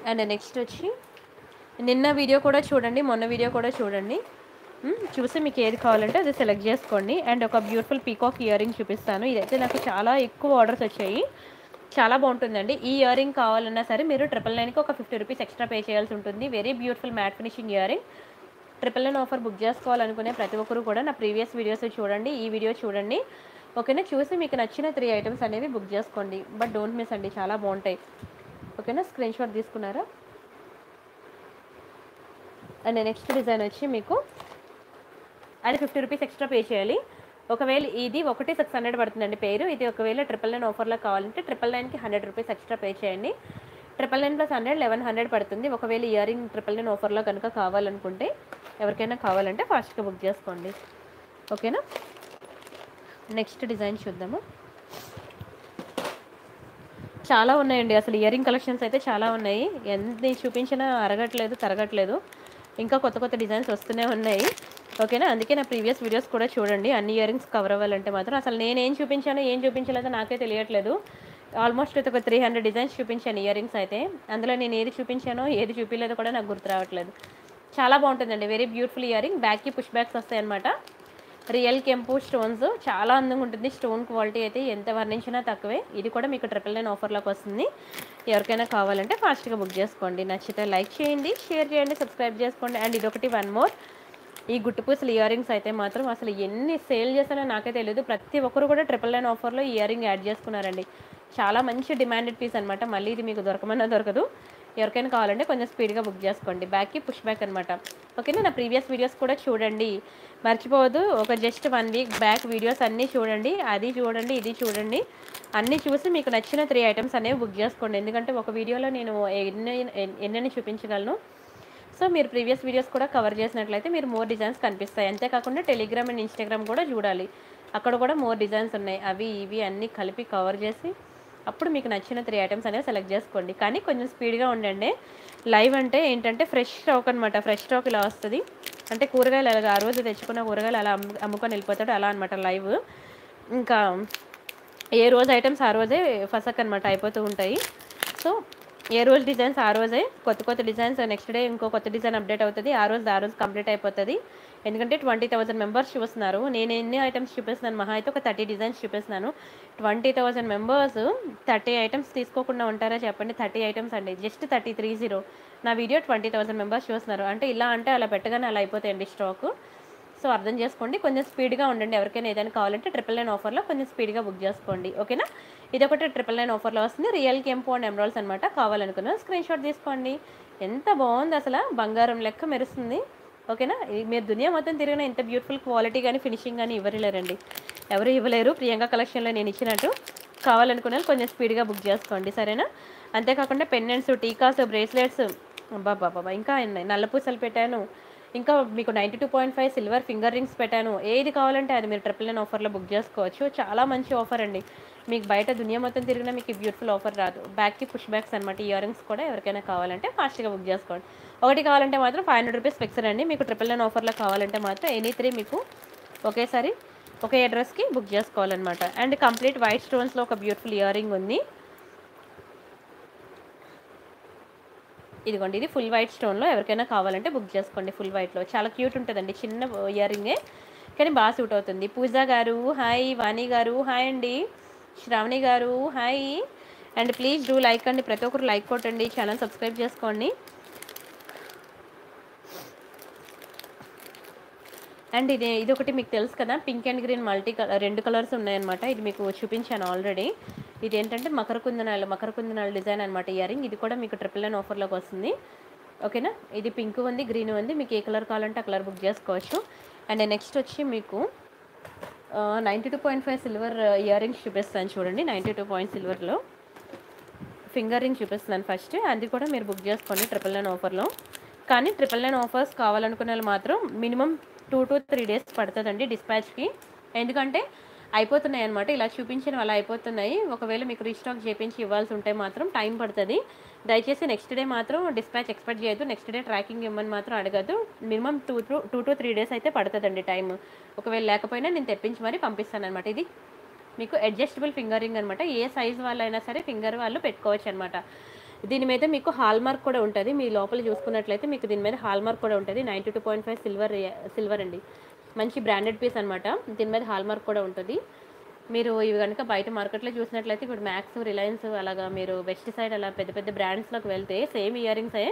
అండ్ నెక్స్ట్ వచ్చి నిన్న వీడియో కూడా చూడండి మొన్న వీడియో కూడా చూడండి. చూసి మీకు ఏది కావాలంటే అది సెలెక్ట్ చేసుకోండి. అండ్ ఒక బ్యూటిఫుల్ పీకాక్ ఇయర్ రింగ్ చూపిస్తాను. ఇదైతే నాకు చాలా ఎక్కువ ఆర్డర్స్ వచ్చాయి. చాలా బాగుంటుందండి. ఈ ఇయర్ రింగ్ కావాలన్నా సరే మీరు ట్రిపుల్ నైన్కి ఒక ఫిఫ్టీ రూపీస్ ఎక్స్ట్రా పే చేయాల్సి ఉంటుంది. Very beautiful matte finishing earring triple nine offer book చేసుకోవాలనుకునే ప్రతి ఒక్కరు కూడా నా ప్రీవియస్ వీడియోస్ చూడండి. ఈ వీడియో చూడండి. ఓకేనా చూసి మీకు నచ్చిన త్రీ ఐటమ్స్ అనేవి బుక్ చేసుకోండి. బట్ డోంట్ మిస్ అండి. చాలా బాగుంటాయి. ఓకేనా స్క్రీన్ షాట్ తీసుకున్నారా? అండ్ నెక్స్ట్ డిజైన్ వచ్చి మీకు అది ఫిఫ్టీ రూపీస్ ఎక్స్ట్రా పే చేయాలి. ఒకవేళ ఇది ఒకటి సిక్స్ హండ్రెడ్ పడుతుందండి పేరు. ఇది ఒకవేళ ట్రిపుల్ నైన్ ఆఫర్లో కావాలంటే ట్రిపుల్ నైన్కి హండ్రెడ్ రూపీస్ ఎక్స్ట్రా పే చేయండి. Triple nine plus hundred eleven hundred పడుతుంది. ఒకవేళ ఇయర్ రింగ్ ట్రిపుల్ నైన్ ఆఫర్లో కనుక కావాలనుకుంటే ఎవరికైనా కావాలంటే ఫాస్ట్గా బుక్ చేసుకోండి. ఓకేనా? నెక్స్ట్ డిజైన్ చూద్దాము. చాలా ఉన్నాయండి. అసలు ఇయర్ రింగ్ కలెక్షన్స్ అయితే చాలా ఉన్నాయి. ఎన్ని చూపించినా అరగట్లేదు తరగట్లేదు. ఇంకా కొత్త కొత్త డిజైన్స్ వస్తూనే ఉన్నాయి. ఓకేనా? అందుకే నా ప్రీవియస్ వీడియోస్ కూడా చూడండి. అన్ని ఇయర్ రింగ్స్ కవర్ అవ్వాలంటే మాత్రం అసలు నేను ఏం చూపించానో ఏం చూపించలేదో నాకే తెలియట్లేదు. ఆల్మోస్ట్ ఒక త్రీ హండ్రెడ్ డిజైన్స్ చూపించాను ఇయర్ రింగ్స్ అయితే. అందులో నేను ఏది చూపించానో ఏది చూపించలేదో కూడా నాకు గుర్తు రావట్లేదు. చాలా బాగుంటుందండి. వెరీ బ్యూటిఫుల్ ఇయర్ రింగ్ బ్యాక్కి పుష్ బ్యాక్స్ వస్తాయి అనమాట రియల్ కెంపు స్టోన్స్ చాలా అందంగా ఉంటుంది. స్టోన్ క్వాలిటీ అయితే ఎంత వర్ణించినా తక్కువే. ఇది కూడా మీకు ట్రిపుల్ నైన్ ఆఫర్లోకి వస్తుంది. ఎవరికైనా కావాలంటే ఫాస్ట్గా బుక్ చేసుకోండి. నచ్చితే లైక్ చేయండి షేర్ చేయండి సబ్స్క్రైబ్ చేసుకోండి. అండ్ ఇదొకటి వన్ మోర్ ఈ గుట్టుపూసలు ఇయర్ రింగ్స్ అయితే మాత్రం అసలు ఎన్ని సేల్ చేస్తానో నాకే తెలియదు ప్రతి ఒక్కరు కూడా ట్రిపుల్ నైన్ ఆఫర్లో ఇయర్ రింగ్ యాడ్ చేసుకున్నారండి. చాలా మంచి డిమాండెడ్ పీస్ అనమాట మళ్ళీ ఇది మీకు దొరకమన్నా దొరకదు. ఎవరికైనా కావాలంటే కొంచెం స్పీడ్గా బుక్ చేసుకోండి. బ్యాక్కి పుష్ బ్యాక్ అనమాట ఓకేనా? నా ప్రీవియస్ వీడియోస్ కూడా చూడండి. మర్చిపోవద్దు. ఒక just one week back videos అన్నీ చూడండి. అది చూడండి ఇది చూడండి. అన్నీ చూసి మీకు నచ్చిన త్రీ ఐటమ్స్ అనేవి బుక్ చేసుకోండి. ఎందుకంటే ఒక వీడియోలో నేను ఎన్ని ఎన్నెన్ని చూపించగలను? సో మీరు ప్రీవియస్ వీడియోస్ కూడా కవర్ చేసినట్లయితే మీరు మోర్ డిజైన్స్ కనిపిస్తాయి. అంతేకాకుండా టెలిగ్రామ్ అండ్ ఇన్స్టాగ్రామ్ కూడా చూడాలి. అక్కడ కూడా మోర్ డిజైన్స్ ఉన్నాయి. అవి ఇవి అన్నీ కలిపి కవర్ చేసి అప్పుడు మీకు నచ్చిన త్రీ ఐటమ్స్ అనేవి సెలెక్ట్ చేసుకోండి. కానీ కొంచెం స్పీడ్గా ఉండండి. లైవ్ అంటే ఏంటంటే ఫ్రెష్ స్టాక్ అనమాట ఫ్రెష్ స్టాక్ ఇలా వస్తుంది. అంటే కూరగాయలు అలాగా ఆ రోజు తెచ్చుకున్న కూరగాయలు అలా అమ్ముకొని వెళ్ళిపోతాడు. అలా అనమాట లైవ్ ఇంకా ఏ రోజు ఐటమ్స్ ఆ రోజే ఫసక్ అనమాట అయిపోతూ ఉంటాయి. సో ఏ రోజు డిజైన్స్ ఆ రోజే కొత్త కొత్త డిజైన్స్ నెక్స్ట్ డే ఇంకో కొత్త డిజైన్ అప్డేట్ అవుతుంది. ఆ రోజు ఆ రోజు కంప్లీట్ అయిపోతుంది. ఎందుకంటే ట్వంటీ థౌసండ్ మెంబర్స్ చూస్తున్నారు. నేను ఎన్ని ఐటమ్స్ చూపిస్తున్నాను? మహా అయితే ఒక థర్టీ డిజైన్స్ చూపిస్తున్నాను. Twenty thousand members thirty items తీసుకోకుండా ఉంటారా చెప్పండి? థర్టీ ఐటమ్స్ అండి. జస్ట్ థర్టీ త్రీ జీరో నా వీడియో ట్వంటీ థౌసండ్ మెంబర్స్ చూస్తున్నారు. అంటే ఇలా అంటే అలా పెట్టగానే అలా అయిపోతాయండి స్టాక్ సో అర్థం చేసుకోండి. కొంచెం స్పీడ్గా ఉండండి. ఎవరికైనా ఏదైనా కావాలంటే ట్రిపుల్ నైన్ ఆఫర్లో కొంచెం స్పీడ్గా బుక్ చేసుకోండి. ఓకేనా? ఇది ఒకటి ట్రిపుల్ నైన్ ఆఫర్లో వస్తుంది. రియల్ కెంపు అండ్ ఎమరాల్స్ అనమాట కావాలనుకున్నా స్క్రీన్ షాట్ తీసుకోండి. ఎంత బాగుంది అసలు. బంగారం లెక్క మెరుస్తుంది. ఓకేనా ఇది మీరు దునియా మొత్తం తిరిగిన ఇంత బ్యూటిఫుల్ క్వాలిటీ కానీ ఫినిషింగ్ కానీ ఇవ్వలేరండి ఎవరు ఇవ్వలేరు. ప్రియాంక కలెక్షన్లో నేను ఇచ్చినట్టు. కావాలనుకున్న కొంచెం స్పీడ్గా బుక్ చేసుకోండి. సరేనా? అంతేకాకుండా పెన్నెంట్స్ టీకాస్ బ్రేస్లెట్స్ బాబా బాబా ఇంకా నల్లపూసలు నల్ల పూసలు పెట్టాను. ఇంకా మీకు ninety two point five silver finger rings పెట్టాను. ఏది కావాలంటే అది మీరు ట్రిపుల్ నైన్ ఆఫర్లో బుక్ చేసుకోవచ్చు. చాలా మంచి ఆఫర్ అండి. మీకు బయట దునియా మొత్తం తిరిగినా మీకు బ్యూటిఫుల్ ఆఫర్ రాదు. బ్యాక్కి పుష్ బ్యాక్స్ అనమాట ఇయర్ రింగ్స్ కూడా ఎవరికైనా కావాలంటే ఫాస్ట్గా బుక్ చేసుకోండి. ఒకటి కావాలంటే మాత్రం ఫైవ్ హండ్రెడ్ రూపీస్ ఫిక్స్డ్ అండి మీకు ట్రిపుల్ నైన్ ఆఫర్లో కావాలంటే మాత్రం ఎనీ త్రీ మీకు ఒకేసారి ఒకే అడ్రస్కి బుక్ చేసుకోవాలన్నమాట. అండ్ కంప్లీట్ వైట్ స్టోన్స్లో ఒక బ్యూటిఫుల్ ఇయర్ రింగ్ ఉంది. ఇదిగోండి ఇది ఫుల్ వైట్ స్టోన్లో ఎవరికైనా కావాలంటే బుక్ చేసుకోండి ఫుల్ వైట్లో చాలా క్యూట్ ఉంటుందండి చిన్న ఇయర్ రింగే కానీ బాగా సూట్ అవుతుంది. పూజా గారు హాయ్ వాణి గారు హాయ్ అండి. శ్రావణి గారు hi. And please do like అండి ప్రతి ఒక్కరు లైక్ కొట్టండి ఛానల్ సబ్స్క్రైబ్ చేసుకోండి. అండ్ ఇది ఇది ఒకటి మీకు తెలుసు కదా pink and green multi colour రెండు కలర్స్ ఉన్నాయన్నమాట. ఇది మీకు చూపించాను ఆల్రెడీ. ఇది ఏంటంటే మకర కుందనాలు మకర కుందనాలు డిజైన్ అనమాట ఇయరింగ్. ఇది కూడా మీకు ట్రిపుల్ నైన్ ఆఫర్లోకి వస్తుంది. ఓకేనా? ఇది పింక్ ఉంది గ్రీన్ ఉంది. మీకు ఏ కలర్ కావాలంటే ఆ కలర్ బుక్ చేసుకోవచ్చు. అండ్ నెక్స్ట్ వచ్చి మీకు ninety two point five silver ear rings చూపిస్తాను చూడండి. నైంటీ టూ పాయింట్ సిల్వర్లో ఫింగర్ రింగ్ చూపిస్తున్నాను ఫస్ట్ అది కూడా మీరు బుక్ చేసుకోండి ట్రిపుల్ నైన్ ఆఫర్లో కానీ ట్రిపుల్ నైన్ ఆఫర్స్ కావాలనుకునే వాళ్ళు మాత్రం minimum two to three days పడుతుందండి డిస్పాచ్కి ఎందుకంటే అయిపోతున్నాయి అనమాట ఇలా చూపించిన వాళ్ళు అయిపోతున్నాయి. ఒకవేళ మీకు రీస్టాక్ చేయించి ఇవ్వాల్సి ఉంటే మాత్రం టైం పడుతుంది. దయచేసి నెక్స్ట్ డే మాత్రం డిస్పాచ్ ఎక్స్పెక్ట్ చేయొద్దు. నెక్స్ట్ డే ట్రాకింగ్ ఇవ్వమని మాత్రం అడగద్దు. Minimum two two two to three days అయితే పడుతుందండి టైం ఒకవేళ లేకపోయినా నేను తెప్పించి మరీ పంపిస్తాను అనమాట ఇది మీకు అడ్జస్టబుల్ ఫింగరింగ్ అనమాట ఏ సైజ్ వాళ్ళైనా సరే ఫింగర్ వాళ్ళు పెట్టుకోవచ్చు అనమాట దీని మీద మీకు హాల్ మార్క్ కూడా ఉంటుంది. మీ లోపల చూసుకున్నట్లయితే మీకు దీని మీద హాల్ మార్క్ కూడా ఉంటుంది. Ninety two point five silver silver అండి. మంచి బ్రాండెడ్ పీస్ అనమాట దీని మీద హాల్ మార్క్ కూడా ఉంటుంది. మీరు ఇవి కనుక బయట మార్కెట్లో చూసినట్లయితే ఇప్పుడు మ్యాక్స్ రిలయన్స్ అలాగా మీరు వెస్ట్ సైడ్ అలా పెద్ద పెద్ద బ్రాండ్స్లోకి వెళ్తే సేమ్ ఇయర్ రింగ్సే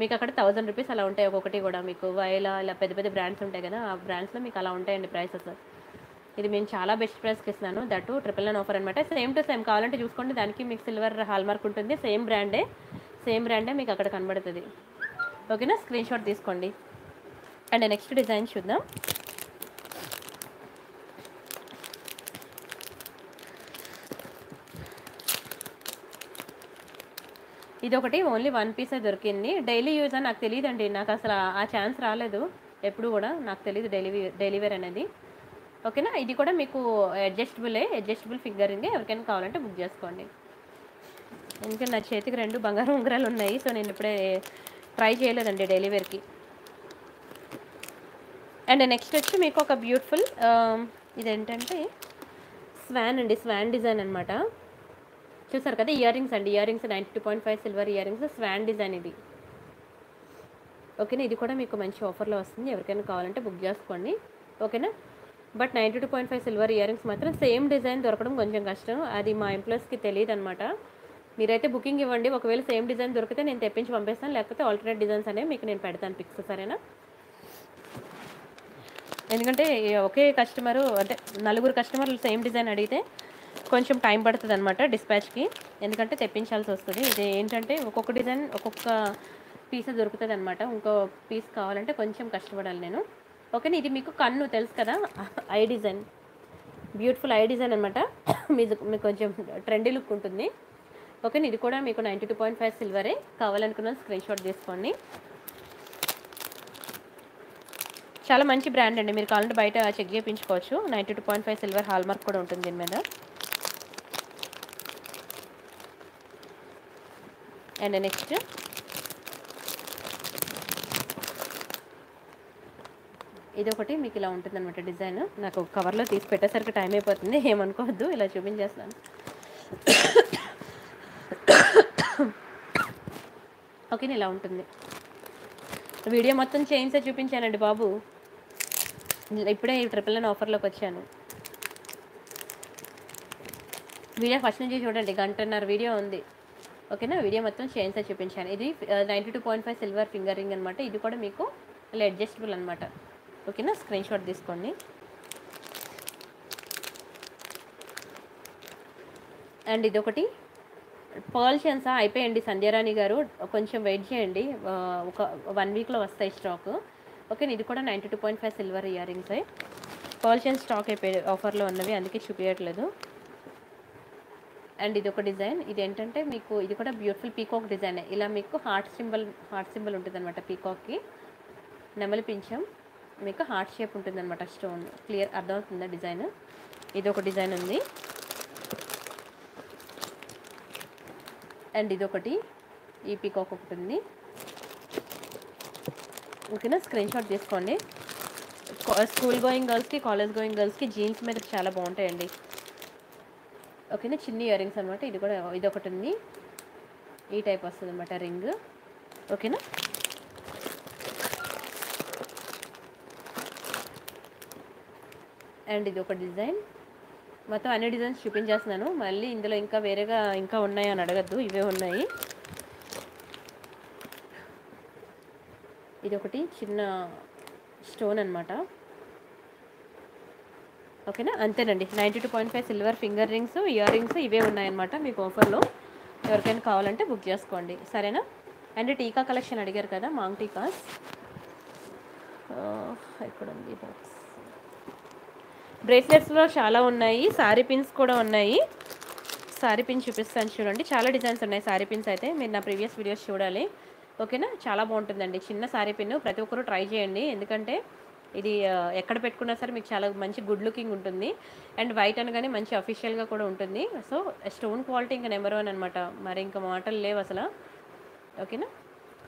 మీకు అక్కడ థౌజండ్ రూపీస్ అలా ఉంటాయి ఒక్కొక్కటి కూడా. మీకు వైలా ఇలా పెద్ద పెద్ద బ్రాండ్స్ ఉంటాయి కదా ఆ బ్రాండ్స్లో మీకు అలా ఉంటాయండి ప్రైసెస్ ఇది మేము చాలా బెస్ట్ ప్రైస్కి ఇస్తున్నాను. దట్టు ట్రిపుల్ నైన్ ఆఫర్ అనమాట సేమ్ టు సేమ్ కావాలంటే చూసుకోండి. దానికి మీకు సిల్వర్ హాల్ మార్క్ ఉంటుంది సేమ్ బ్రాండే సేమ్ బ్రాండే మీకు అక్కడ కనబడుతుంది. ఓకేనా స్క్రీన్ షాట్ తీసుకోండి. అండ్ నెక్స్ట్ డిజైన్ చూద్దాం. ఇది ఒకటి ఓన్లీ వన్ పీసే దొరికింది. డైలీ యూజ్ అని నాకు తెలియదండి నాకు అసలు ఆ- ఛాన్స్ రాలేదు. ఎప్పుడు కూడా నాకు తెలియదు డెలివరీ డెలివరీ అనేది. ఓకేనా? ఇది కూడా మీకు అడ్జస్టబులే. అడ్జస్టబుల్ ఫింగరింగ్ ఎవరికైనా కావాలంటే బుక్ చేసుకోండి. ఎందుకంటే నా చేతికి రెండు బంగారం ఉంగరాలు ఉన్నాయి. సో నేను ఇప్పుడే ట్రై చేయలేదండి డెలివరీకి. అండ్ నెక్స్ట్ వచ్చి మీకు ఒక బ్యూటిఫుల్ ఇదేంటంటే స్వాన్ అండి. స్వాన్ డిజైన్ అనమాట చూసారు కదా ఇయర్ రింగ్స్ అండి. Ear rings ninety two point five silver ear rings swan design ఇది. ఓకేనా? ఇది కూడా మీకు మంచి ఆఫర్లో వస్తుంది. ఎవరికైనా కావాలంటే బుక్ చేసుకోండి. ఓకేనా? But ninety two point five silver ear rings మాత్రం సేమ్ డిజైన్ దొరకడం కొంచెం కష్టం. అది మా ఎంప్లాయీస్కి తెలియదు అనమాట మీరైతే బుకింగ్ ఇవ్వండి. ఒకవేళ సేమ్ డిజైన్ దొరికితే నేను తెప్పించి పంపిస్తాను. లేకపోతే ఆల్టర్నేట్ డిజైన్స్ అనేవి మీకు నేను పెడతాను పిక్స్ సరేనా? ఎందుకంటే ఒకే కస్టమరు అంటే నలుగురు కస్టమర్లు సేమ్ డిజైన్ అడిగితే కొంచెం టైం పడుతుంది అనమాట డిస్పాచ్కి. ఎందుకంటే తెప్పించాల్సి వస్తుంది. ఇది ఏంటంటే ఒక్కొక్క డిజైన్ ఒక్కొక్క పీస్ దొరుకుతుంది అనమాట ఇంకో పీస్ కావాలంటే కొంచెం కష్టపడాలి నేను. ఓకేనా? ఇది మీకు కన్ను తెలుసు కదా? Eye design. Beautiful eye design అనమాట మీది మీకు కొంచెం ట్రెండీ లుక్ ఉంటుంది. ఓకేనా? ఇది కూడా మీకు నైంటీ టూ పాయింట్ ఫైవ్ సిల్వరే. కావాలనుకున్న స్క్రీన్ షాట్ తీసుకోండి. చాలా మంచి బ్రాండ్ అండి. మీరు కావాలంటే బయట చెక్ చేయించుకోవచ్చు. Ninety two point five silver hallmark కూడా ఉంటుంది దీని మీద. అండ్ నెక్స్ట్ ఇది ఒకటి మీకు ఇలా ఉంటుంది అనమాట డిజైన్. నాకు కవర్లో తీసి పెట్టేసరికి టైం అయిపోతుంది. ఏమనుకోవద్దు. ఇలా చూపించేస్తాను. ఓకే ఇలా ఉంటుంది. వీడియో మొత్తం చేయించే చూపించానండి బాబు. ఇప్పుడే ఈ ట్రిపుల్ నైన్ ఆఫర్లోకి వచ్చాను. వీడియో ఫస్ట్ నుంచి చూడండి. గంటన్నర వీడియో ఉంది. ఓకేనా? వీడియో మొత్తం చేయించే చూపించాను. ఇది ninety two point five silver finger ring అనమాట ఇది కూడా మీకు ఇలా అడ్జస్టబుల్ అనమాట ఓకేనా? స్క్రీన్ షాట్ తీసుకోండి. అండ్ ఇదొకటి. పర్ల్ షెన్సా అయిపోయండి సంధ్యారాణి గారు. కొంచెం వెయిట్ చేయండి. ఒక వన్ వీక్లో వస్తాయి స్టాక్ ఓకే ఇది కూడా ninety two point five silver ear rings pearl షెన్ stock అయిపోయి ఆఫర్లో ఉన్నవి. అందుకే చూపించట్లేదు అండ్ ఇది ఒక డిజైన్. ఇది ఏంటంటే మీకు ఇది కూడా బ్యూటిఫుల్ పీకాక్ డిజైన్ ఇలా మీకు హార్ట్ సింబల్ హార్ట్ సింబల్ ఉంటుంది అనమాట పీకాక్కి నెమలి పింఛం. మీకు హార్ట్ షేప్ ఉంటుంది అనమాట స్టోన్ క్లియర్ అర్థమవుతుందా డిజైన్? ఇది ఒక డిజైన్ ఉంది. అండ్ ఇది ఒకటి. ఈ పీకాక్ ఒకటి ఉంది. ఓకేనా? స్క్రీన్ షాట్ తీసుకోండి. స్కూల్ గోయింగ్ గర్ల్స్కి కాలేజ్ గోయింగ్ గర్ల్స్కి జీన్స్ మీద చాలా బాగుంటాయండి. ఓకేనా చిన్న ఇయర్ రింగ్స్ అనమాట ఇది కూడా ఇది ఒకటి ఉంది. ఈ టైప్ వస్తుంది అనమాట రింగ్ ఓకేనా? అండ్ ఇది ఒక డిజైన్ మొత్తం అన్ని డిజైన్స్ చూపించేస్తున్నాను. మళ్ళీ ఇందులో ఇంకా వేరేగా ఇంకా ఉన్నాయి అని అడగద్దు. ఇవే ఉన్నాయి. ఇది ఒకటి చిన్న స్టోన్ అనమాట ఓకేనా? అంతేనండి. Ninety two point five silver finger rings ear rings ఇవే ఉన్నాయన్నమాట మీకు ఆఫర్లో. ఎవరికైనా కావాలంటే బుక్ చేసుకోండి. సరేనా? అండ్ టీకా కలెక్షన్ అడిగారు కదా మాంగ్ టీకాస్. ఆ, ఉంది బాక్స్ బ్రేస్లెట్స్లో చాలా ఉన్నాయి సారీ పిన్స్ కూడా ఉన్నాయి. సారీ పిన్ చూపిస్తాను చూడండి. చాలా డిజైన్స్ ఉన్నాయి సారీ పిన్స్ అయితే మీరు నా ప్రీవియస్ వీడియోస్ చూడాలి. ఓకేనా? చాలా బాగుంటుందండి. చిన్న సారీ పిన్ ప్రతి ఒక్కరు ట్రై చేయండి. ఎందుకంటే ఇది ఎక్కడ పెట్టుకున్నా సరే మీకు చాలా మంచి గుడ్ లుకింగ్ ఉంటుంది. అండ్ వైట్ అనగానే మంచి అఫీషియల్గా కూడా ఉంటుంది. సో స్టోన్ క్వాలిటీ ఇంకా నెంబర్ వన్ అనమాట మరి ఇంకా మాటలు లేవు అసలు. ఓకేనా?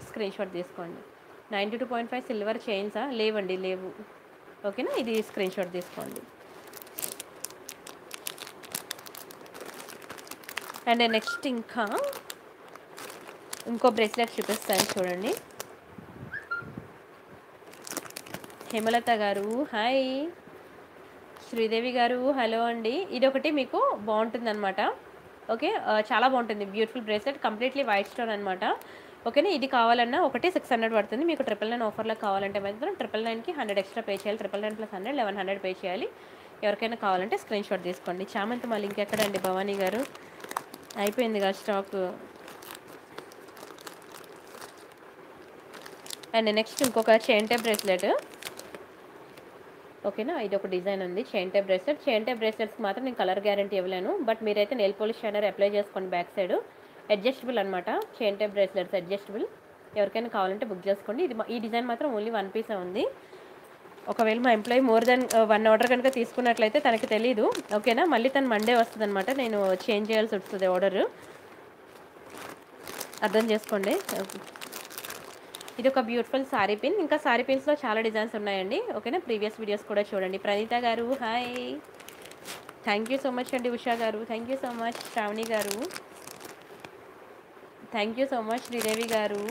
స్క్రీన్ షాట్ తీసుకోండి. Ninety two point five silver చైన్సా లేవండి లేవు. ఓకేనా? ఇది స్క్రీన్ షాట్ తీసుకోండి. అండ్ నెక్స్ట్ ఇంకా ఇంకో బ్రేస్లెట్ చూపిస్తాను చూడండి. హేమలత గారు హాయ్. శ్రీదేవి గారు హలో అండి. ఇది ఒకటి మీకు బాగుంటుంది అనమాట ఓకే చాలా బాగుంటుంది. Beautiful bracelet completely white stone అనమాట ఓకేనా? ఇది కావాలన్నా ఒకటి సిక్స్ హండ్రెడ్ పడుతుంది. మీకు ట్రిపుల్ నైన్ ఆఫర్లో కావాలంటే మాత్రం ట్రిపుల్ నైన్కి హండ్రెడ్ ఎక్స్ట్రా పే చేయాలి. Triple nine plus hundred eleven hundred pay చేయాలి. ఎవరికైనా కావాలంటే స్క్రీన్ షాట్ తీసుకోండి. చామంతి మళ్ళీ ఇంకెక్కడండి భవానీ గారు. అయిపోయింది కదా స్టాక్. అండ్ నెక్స్ట్ ఇంకొక చైన్ టైప్ బ్రేస్లెట్. ఓకేనా? ఇది ఒక డిజైన్ ఉంది. Chain type bracelet. Chain type bracelets మాత్రం నేను కలర్ గ్యారంటీ ఇవ్వలేను. బట్ మీరైతే నెయిల్ పోలిష్ షైనర్ అప్లై చేసుకోండి బ్యాక్ సైడ్. అడ్జస్టబుల్ అనమాట చైన్ టైప్ బ్రేస్లెట్స్ అడ్జస్టబుల్. ఎవరికైనా కావాలంటే బుక్ చేసుకోండి. ఇది మా- ఈ డిజైన్ మాత్రం ఓన్లీ వన్ పీసే ఉంది. ఒకవేళ మా employee more than one order కనుక తీసుకున్నట్లయితే తనకి తెలీదు. ఓకేనా? మళ్ళీ తను మండే వస్తుంది అనమాట నేను చేంజ్ చేయాల్సి వస్తుంది ఆర్డర్. అర్థం చేసుకోండి. ఇది ఒక బ్యూటిఫుల్ సారీ పిన్ ఇంకా సారీ పిన్స్లో చాలా డిజైన్స్ ఉన్నాయండి. ఓకేనా? ప్రీవియస్ వీడియోస్ కూడా చూడండి. ప్రణీత గారు hi thank you so much అండి ఉషా గారు. Thank you so much Sravani గారు. Thank you so much Sridevi గారు.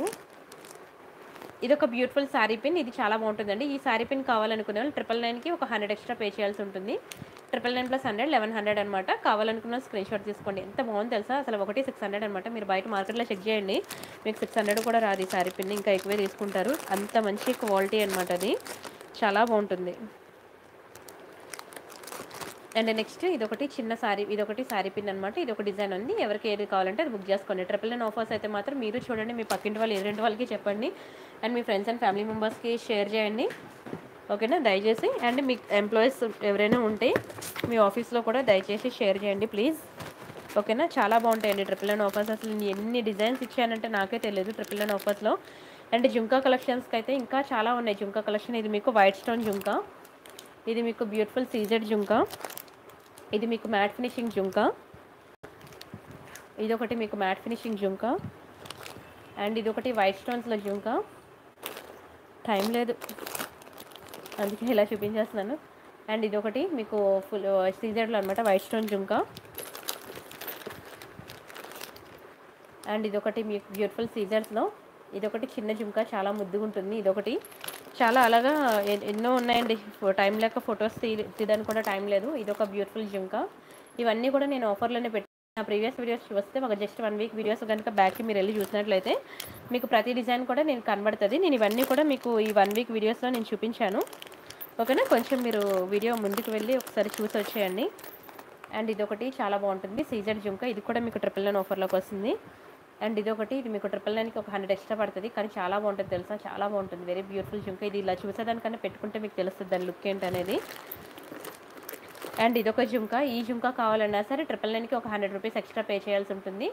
ఇది ఒక బ్యూటిఫుల్ శారీ పిన్ ఇది చాలా బాగుంటుందండి. ఈ శారీ పిన్ కావాలనుకునే వాళ్ళు ట్రిపుల్ నైన్కి ఒక హండ్రెడ్ ఎక్స్ట్రా పే చేయాల్సి ఉంటుంది. Triple nine plus hundred eleven hundred అనమాట కావాలనుకున్న స్క్రీన్ షాట్ తీసుకోండి. ఎంత బాగుంది తెలుసా? అసలు ఒకటి సిక్స్ హండ్రెడ్ అనమాట మీరు బయట మార్కెట్లో చెక్ చేయండి. మీకు సిక్స్ హండ్రెడ్ కూడా రాదు ఈ శారీ పిన్ ఇంకా ఎక్కువే తీసుకుంటారు. అంత మంచి క్వాలిటీ అనమాట అది. చాలా బాగుంటుంది. అండ్ నెక్స్ట్ ఇది ఒకటి చిన్న సారీ ఇది ఒకటి సారీ పిన్ అనమాట ఇది ఒక డిజైన్ ఉంది. ఎవరికి ఏది కావాలంటే అది బుక్ చేసుకోండి. ట్రిపుల్ నైన్ ఆఫర్స్ అయితే మాత్రం మీరు చూడండి. మీ పక్కింటి వాళ్ళు ఎదురింటి వాళ్ళకి చెప్పండి. అండ్ మీ ఫ్రెండ్స్ అండ్ ఫ్యామిలీ మెంబర్స్కి షేర్ చేయండి. ఓకేనా? దయచేసి అండ్ మీ ఎంప్లాయీస్ ఎవరైనా ఉంటే మీ ఆఫీస్లో కూడా దయచేసి షేర్ చేయండి ప్లీజ్ ఓకేనా? చాలా బాగుంటాయండి ట్రిపుల్ అండ్ ఆఫర్స్ అసలు నేను ఎన్ని డిజైన్స్ ఇచ్చానంటే నాకే తెలియదు ట్రిపుల్ అండ్ ఆఫర్స్లో అండ్ జుంకా కలెక్షన్స్కి అయితే ఇంకా చాలా ఉన్నాయి. జుంకా కలెక్షన్ ఇది మీకు వైట్ స్టోన్ జుంకా ఇది మీకు బ్యూటిఫుల్ సీజెడ్ జుంకా ఇది మీకు మ్యాట్ ఫినిషింగ్ జుంకా ఇది ఒకటి మీకు మ్యాట్ ఫినిషింగ్ జుంకా అండ్ ఇది ఒకటి వైట్ స్టోన్స్లో జుంకా. టైం లేదు. అందుకే ఇలా చూపించేస్తున్నాను. అండ్ ఇది ఒకటి మీకు ఫుల్ సీజర్లో అనమాట వైట్ స్టోన్ జుంకా. అండ్ ఇది ఒకటి మీకు బ్యూటిఫుల్ సీజర్స్లో. ఇది ఒకటి చిన్న జుంకా చాలా ముద్దుగా ఉంటుంది ఇదొకటి. చాలా అలాగా ఎన్నో ఉన్నాయండి. టైం లేక ఫొటోస్ తీ తీయడానికి కూడా టైం లేదు. ఇది ఒక బ్యూటిఫుల్ జుంకా. ఇవన్నీ కూడా నేను ఆఫర్లోనే పెట్టి నా ప్రీవియస్ వీడియోస్ చూస్తే ఒక జస్ట్ వన్ వీక్ వీడియోస్ కనుక బ్యాక్కి మీరు వెళ్ళి చూసినట్లయితే మీకు ప్రతి డిజైన్ కూడా నేను కనబడుతుంది. నేను ఇవన్నీ కూడా మీకు ఈ వన్ వీక్ వీడియోస్లో నేను చూపించాను. ఓకేనా? కొంచెం మీరు వీడియో ముందుకు వెళ్ళి ఒకసారి చూసి వచ్చేయండి. అండ్ ఇదొకటి చాలా బాగుంటుంది. సీజర్ జుంక ఇది కూడా మీకు ట్రిపుల్ నైన్ ఆఫర్లోకి వస్తుంది. అండ్ ఇదొకటి ఇది మీకు ట్రిపుల్ నైన్కి ఒక హండ్రెడ్ ఎక్స్ట్రా పడుతుంది. కానీ చాలా బాగుంటుంది తెలుసా? చాలా బాగుంటుంది. వెరీ బ్యూటిఫుల్ జుంక ఇది ఇలా చూసేదానికన్నా పెట్టుకుంటే మీకు తెలుస్తుంది దాని లుక్ ఏంటనేది. అండ్ ఇదొక జుంకా. ఈ జుంకా కావాలన్నా సరే ట్రిపుల్ నైన్కి ఒక హండ్రెడ్ రూపీస్ ఎక్స్ట్రా పే చేయాల్సి ఉంటుంది.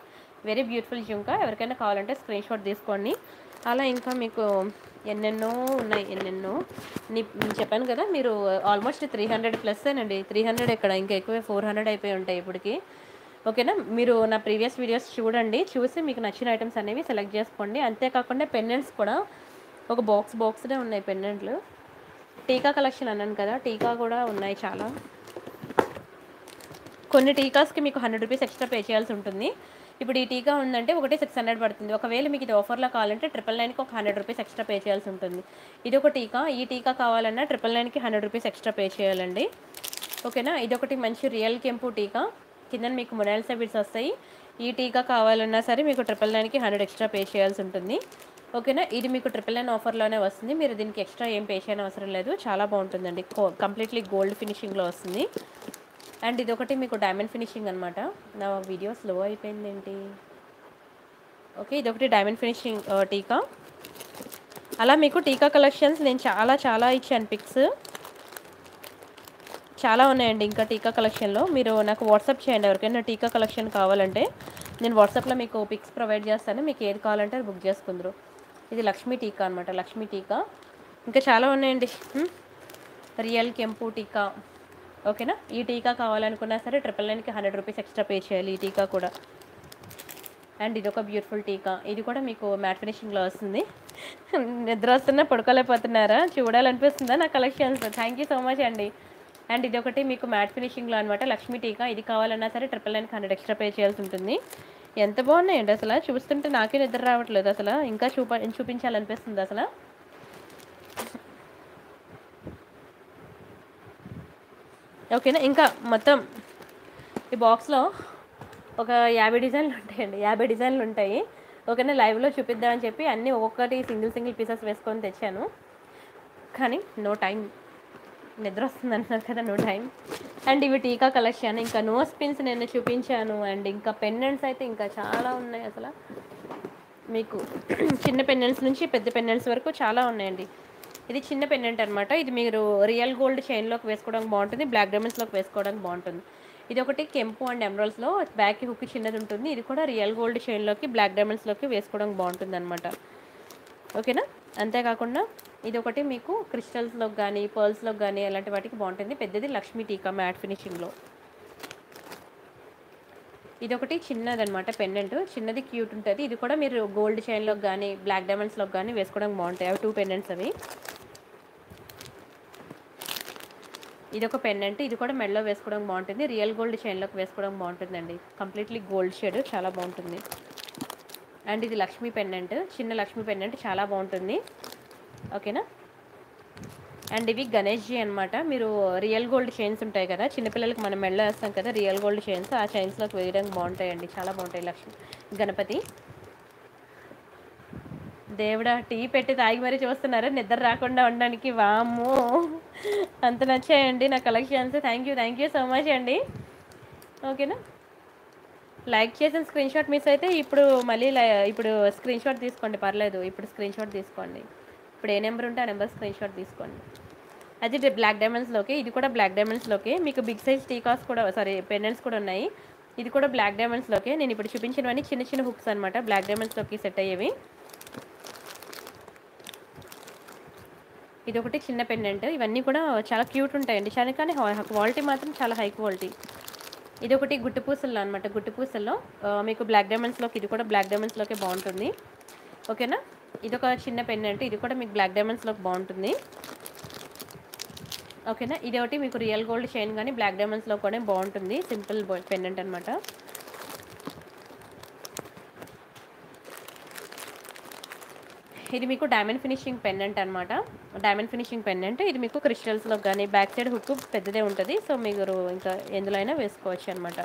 Very beautiful jhumka. ఎవరికైనా కావాలంటే స్క్రీన్ షాట్ తీసుకోండి. అలా ఇంకా మీకు ఎన్నెన్నో ఉన్నాయి. ఎన్నెన్నో. నీ నేను చెప్పాను కదా మీరు ఆల్మోస్ట్ త్రీ హండ్రెడ్ ప్లస్ అండి త్రీ హండ్రెడ్ ఇక్కడ ఇంకా ఎక్కువే ఫోర్ హండ్రెడ్ అయిపోయి ఉంటాయి ఇప్పటికి. ఓకేనా? మీరు నా ప్రీవియస్ వీడియోస్ చూడండి. చూసి మీకు నచ్చిన ఐటమ్స్ అనేవి సెలెక్ట్ చేసుకోండి. అంతేకాకుండా పెన్నెంట్స్ కూడా. ఒక బాక్స్ బాక్స్డే ఉన్నాయి పెన్నెంట్లు. టీకా కలెక్షన్ అన్నాను కదా టీకా కూడా ఉన్నాయి చాలా. కొన్ని టీకాస్కి మీకు హండ్రెడ్ రూపీస్ ఎక్స్ట్రా పే చేయాల్సి ఉంటుంది. ఇప్పుడు ఈ టీకా ఉందంటే ఒకటి సిక్స్ హండ్రెడ్ పడుతుంది. ఒకవేళ మీకు ఇది ఆఫర్లో కావాలంటే ట్రిపుల్ నైన్కి ఒక హండ్రెడ్ రూపీస్ ఎక్స్ట్రా పే చేయాల్సి ఉంటుంది. ఇది ఒక టీకా ఈ టీకా కావాలన్నా ట్రిపుల్ నైన్కి హండ్రెడ్ రూపీస్ ఎక్స్ట్రా పే చేయాలండి. ఓకేనా? ఇదొకటి మంచి రియల్ కెంపు టీకా కింద మీకు మొనైల్ సబిట్స్ వస్తాయి. ఈ టీకా కావాలన్నా సరే మీకు ట్రిపుల్ నైన్కి హండ్రెడ్ ఎక్స్ట్రా పే చేయాల్సి ఉంటుంది. ఓకేనా? ఇది మీకు ట్రిపుల్ నైన్ ఆఫర్లోనే వస్తుంది. మీరు దీనికి ఎక్స్ట్రా ఏం పే చేయని అవసరం లేదు. చాలా బాగుంటుందండి. కంప్లీట్లీ గోల్డ్ ఫినిషింగ్లో వస్తుంది. అండ్ ఇది ఒకటి మీకు డైమండ్ ఫినిషింగ్ అనమాట నా వీడియో స్లో అయిపోయింది ఏంటి ఓకే ఇది ఒకటి డైమండ్ ఫినిషింగ్ టీకా. అలా మీకు టీకా కలెక్షన్స్ నేను చాలా చాలా ఇచ్చాను పిక్స్ చాలా ఉన్నాయండి ఇంకా టీకా కలెక్షన్లో మీరు నాకు వాట్సాప్ చేయండి ఎవరికైనా టీకా కలెక్షన్ కావాలంటే. నేను వాట్సాప్లో మీకు పిక్స్ ప్రొవైడ్ చేస్తాను. మీకు ఏది కావాలంటే అది బుక్ చేసుకుందరు. ఇది లక్ష్మీ టీకా అనమాట లక్ష్మీ టీకా. ఇంకా చాలా ఉన్నాయండి. రియల్ కెంపు టీకా. ఓకేనా? ఈ టీకా కావాలనుకున్నా సరే ట్రిపుల్ నైన్కి హండ్రెడ్ రూపీస్ ఎక్స్ట్రా పే చేయాలి ఈ టీకా కూడా. అండ్ ఇది ఒక బ్యూటిఫుల్ టీకా. ఇది కూడా మీకు మ్యాట్ ఫినిషింగ్లో వస్తుంది. నిద్ర వస్తున్నా పడుకోలేకపోతున్నారా? చూడాలనిపిస్తుందా నా collections? Thank you so much అండి. అండ్ ఇది ఒకటి మీకు మ్యాట్ ఫినిషింగ్లో అనమాట లక్ష్మీ టీకా. ఇది కావాలన్నా సరే ట్రిపుల్ నైన్కి హండ్రెడ్ ఎక్స్ట్రా పే చేయాల్సి ఉంటుంది. ఎంత బాగున్నాయండి అసలు? చూస్తుంటే నాకే నిద్ర రావట్లేదు అసలు. ఇంకా చూప చూపించాలనిపిస్తుంది అసలు. ఓకేనా? ఇంకా మొత్తం ఈ బాక్స్లో ఒక యాభై డిజైన్లు ఉంటాయండి. యాభై డిజైన్లు ఉంటాయి. ఓకేనా? లైవ్లో చూపిద్దామని చెప్పి అన్నీ ఒక్కొక్కటి సింగిల్ సింగిల్ పీసెస్ వేసుకొని తెచ్చాను. కానీ నో టైం నిద్ర వస్తుంది అంటున్నారు కదా నో టైం అండ్ ఇవి టీకా కలెక్షన్. ఇంకా నోస్ పిన్స్ నేను చూపించాను. అండ్ ఇంకా పెండెంట్స్ అయితే ఇంకా చాలా ఉన్నాయి అసలు. మీకు చిన్న పెన్నెంట్స్ నుంచి పెద్ద పెన్నెంట్స్ వరకు చాలా ఉన్నాయండి. ఇది చిన్న పెండెంట్ అనమాట ఇది మీరు రియల్ గోల్డ్ చైన్లోకి వేసుకోవడానికి బాగుంటుంది బ్లాక్ డైమండ్స్లోకి వేసుకోవడానికి బాగుంటుంది. ఇది ఒకటి కెంపు అండ్ ఎమరల్స్లో బ్యాక్ హుక్ చిన్నది ఉంటుంది. ఇది కూడా రియల్ గోల్డ్ చైన్లోకి బ్లాక్ డైమండ్స్లోకి వేసుకోవడానికి బాగుంటుంది అనమాట ఓకేనా అంతేకాకుండా ఇది ఒకటి మీకు క్రిస్టల్స్లోకి కానీ పర్ల్స్లోకి కానీ అలాంటి వాటికి బాగుంటుంది. పెద్దది లక్ష్మీ టీకా మ్యాట్ ఫినిషింగ్లో ఇది ఒకటి చిన్నదనమాట పెండెంట్. చిన్నది క్యూట్ ఉంటుంది. ఇది కూడా మీరు గోల్డ్ చైన్లోకి కానీ బ్లాక్ డైమండ్స్లోకి కానీ వేసుకోవడానికి బాగుంటాయి. అవి టూ పెండెంట్స్ అవి. ఇది ఒక పెండెంట్. ఇది కూడా మెడలో వేసుకోవడం బాగుంటుంది. రియల్ గోల్డ్ చైన్లోకి వేసుకోవడం బాగుంటుందండి. Completely gold shade. చాలా బాగుంటుంది. అండ్ ఇది లక్ష్మీ పెండెంట్. చిన్న లక్ష్మీ పెండెంట్. చాలా బాగుంటుంది. ఓకేనా? అండ్ ఇవి గణేష్జీ అనమాట మీరు రియల్ గోల్డ్ చైన్స్ ఉంటాయి కదా చిన్నపిల్లలకి మనం మెళ్ళ వేస్తాం కదా రియల్ గోల్డ్ చైన్స్ ఆ చైన్స్లోకి వేయడానికి బాగుంటాయండి చాలా బాగుంటాయి లక్ష్మి. గణపతి. దేవుడా టీ పెట్టి తాగి మరీ చూస్తున్నారు? నిద్ర రాకుండా ఉండడానికి. వామ్మో. అంత నచ్చాయండి నా collections. Thank you thank you so much అండి. ఓకేనా? లైక్ చేసిన స్క్రీన్ షాట్ మిస్ అయితే ఇప్పుడు మళ్ళీ లై- ఇప్పుడు స్క్రీన్ షాట్ తీసుకోండి పర్లేదు. ఇప్పుడు స్క్రీన్ షాట్ తీసుకోండి. ఇప్పుడు ఏ నెంబర్ ఉంటే ఆ నెంబర్ స్క్రీన్ షాట్ తీసుకోండి. అది బ్లాక్ డైమండ్స్లోకి ఇది కూడా బ్లాక్ డైమండ్స్లోకి మీకు బిగ్ సైజ్ టీకాస్ కూడా సారీ పెండెంట్స్ కూడా ఉన్నాయి. ఇది కూడా బ్లాక్ డైమండ్స్లోకి నేను ఇప్పుడు చూపించినవన్నీ చిన్న చిన్న హుక్స్ అనమాట బ్లాక్ డైమండ్స్లోకి సెట్ అయ్యేవి. ఇది ఒకటి చిన్న పెండెంట్ ఇవన్నీ కూడా చాలా క్యూట్ ఉంటాయండి. చాలా కానీ క్వాలిటీ మాత్రం చాలా హై క్వాలిటీ ఇది ఒకటి గుట్టు పూసల్లో అనమాట గుట్టు పూసల్లో మీకు బ్లాక్ డైమండ్స్లోకి ఇది కూడా బ్లాక్ డైమండ్స్లోకి బాగుంటుంది. ఓకేనా? ఇది ఒక చిన్న పెండెంట్ ఇది కూడా మీకు బ్లాక్ డైమండ్స్లోకి బాగుంటుంది. ఓకేనా? ఇది ఒకటి మీకు రియల్ గోల్డ్ చైన్ కానీ బ్లాక్ డైమండ్స్లో కూడా బాగుంటుంది. సింపుల్ పెండెంట్ అనమాట ఇది మీకు డైమండ్ ఫినిషింగ్ పెండెంట్ అనమాట డైమండ్ ఫినిషింగ్ పెండెంట్ ఇది మీకు క్రిస్టల్స్లో కానీ బ్యాక్ సైడ్ హుక్ పెద్దదే ఉంటుంది. సో మీరు ఇంకా ఎందులో అయినా వేసుకోవచ్చు అనమాట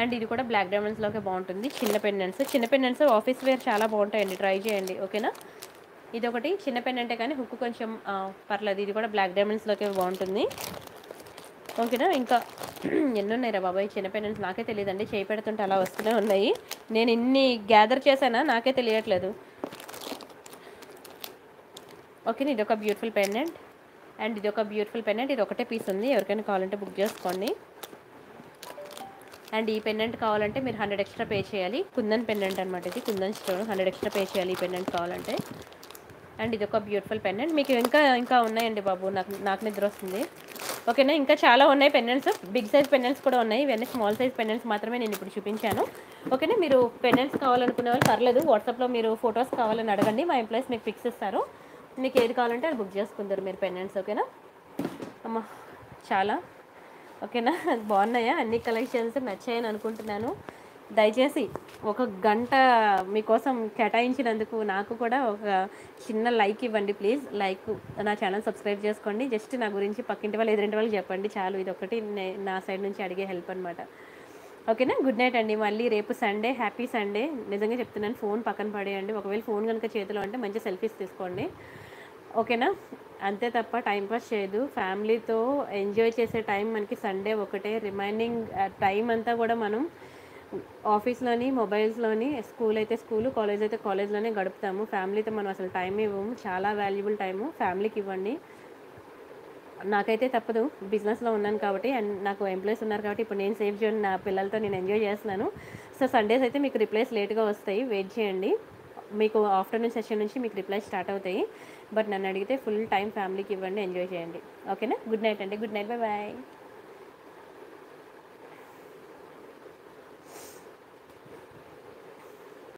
అండ్ ఇది కూడా బ్లాక్ డైమండ్స్లోకి బాగుంటుంది. చిన్న పెండెంట్స్ చిన్న పెండెంట్స్ ఆఫీస్ వేర్ చాలా బాగుంటాయండి. ట్రై చేయండి. ఓకేనా? ఇది ఒకటి చిన్న పెండెంటే కానీ హుక్ కొంచెం పర్లేదు. ఇది కూడా బ్లాక్ డైమండ్స్లోకి బాగుంటుంది. ఓకేనా? ఇంకా ఎన్ని ఉన్నాయి రా బాబాయ్? చిన్న పెన్స్ నాకే తెలియదండి. చేయి పెడుతుంటే అలా వస్తూనే ఉన్నాయి. నేను ఇన్ని గ్యాదర్ చేశానా? నాకే తెలియట్లేదు. ఓకే ఇది ఒక బ్యూటిఫుల్ పెన్నెంట్ అండ్ ఇది ఒక బ్యూటిఫుల్ పెన్నెంట్ ఇది ఒకటే పీస్ ఉంది. ఎవరికైనా కావాలంటే బుక్ చేసుకోండి. అండ్ ఈ పెన్నెంట్ కావాలంటే మీరు హండ్రెడ్ ఎక్స్ట్రా పే చేయాలి. కుందన్ పెన్నెంట్ అనమాట ఇది. Kundan stone. Hundred extra pay చేయాలి ఈ పెన్నెంట్ కావాలంటే. అండ్ ఇది ఒక బ్యూటిఫుల్ పెండెంట్ మీకు ఇంకా ఇంకా ఉన్నాయండి బాబు. నాకు నాకు నిద్ర వస్తుంది. ఓకేనా? ఇంకా చాలా ఉన్నాయి పెండెంట్స్ బిగ్ సైజ్ పెండెంట్స్ కూడా ఉన్నాయి. ఇవన్నీ స్మాల్ సైజ్ పెండెంట్స్ మాత్రమే నేను ఇప్పుడు చూపించాను. ఓకేనా? మీరు పెండెంట్స్ కావాలనుకునే వాళ్ళు పర్లేదు. వాట్సాప్లో మీరు ఫొటోస్ కావాలని అడగండి. మా ఎంప్లాయీస్ మీకు ఫిక్స్ ఇస్తారు మీకు ఏది కావాలంటే అది బుక్ చేసుకుంటారు మీరు పెండెంట్స్ ఓకేనా? అమ్మ చాలా. ఓకేనా? బాగున్నాయా? అన్ని కలెక్షన్స్ నచ్చాయని అనుకుంటున్నాను. దయచేసి ఒక గంట మీకోసం కేటాయించినందుకు నాకు కూడా ఒక చిన్న లైక్ ఇవ్వండి ప్లీజ్. లైక్ నా ఛానల్ సబ్స్క్రైబ్ చేసుకోండి. జస్ట్ నా గురించి పక్కింటి వాళ్ళు ఎదురింటి వాళ్ళకి చెప్పండి చాలు. ఇది ఒకటి నే- నా సైడ్ నుంచి అడిగే హెల్ప్ అనమాట ఓకేనా? గుడ్ నైట్ అండి. మళ్ళీ రేపు సండే హ్యాపీ సండే. నిజంగా చెప్తున్నాను ఫోన్ పక్కన పడేయండి. ఒకవేళ ఫోన్ కనుక చేతిలో అంటే మంచి సెల్ఫీస్ తీసుకోండి. ఓకేనా? అంతే తప్ప టైం పాస్ చేయదు. ఫ్యామిలీతో ఎంజాయ్ చేసే టైం మనకి సండే ఒకటే. రిమైనింగ్ టైం అంతా కూడా మనం ఆఫీస్లోని మొబైల్స్లోని స్కూల్ అయితే స్కూల్ కాలేజ్ అయితే కాలేజ్లోనే గడుపుతాము. ఫ్యామిలీతో మనం అసలు టైం ఇవ్వము. చాలా వాల్యుబుల్ టైము. ఫ్యామిలీకి ఇవ్వండి. నాకైతే తప్పదు. బిజినెస్లో ఉన్నాను కాబట్టి అండ్ నాకు ఎంప్లాయీస్ ఉన్నారు కాబట్టి ఇప్పుడు నేను సేవ్ చేయండి. నా పిల్లలతో నేను ఎంజాయ్ చేస్తున్నాను. సో సండేస్ అయితే మీకు రిప్లైస్ లేట్గా వస్తాయి. వెయిట్ చేయండి. మీకు ఆఫ్టర్నూన్ సెషన్ నుంచి మీకు రిప్లై స్టార్ట్ అవుతాయి. బట్ నన్ను అడిగితే ఫుల్ టైం ఫ్యామిలీకి ఇవ్వండి. ఎంజాయ్ చేయండి. ఓకేనా? గుడ్ నైట్ అండి. Good night. Bye bye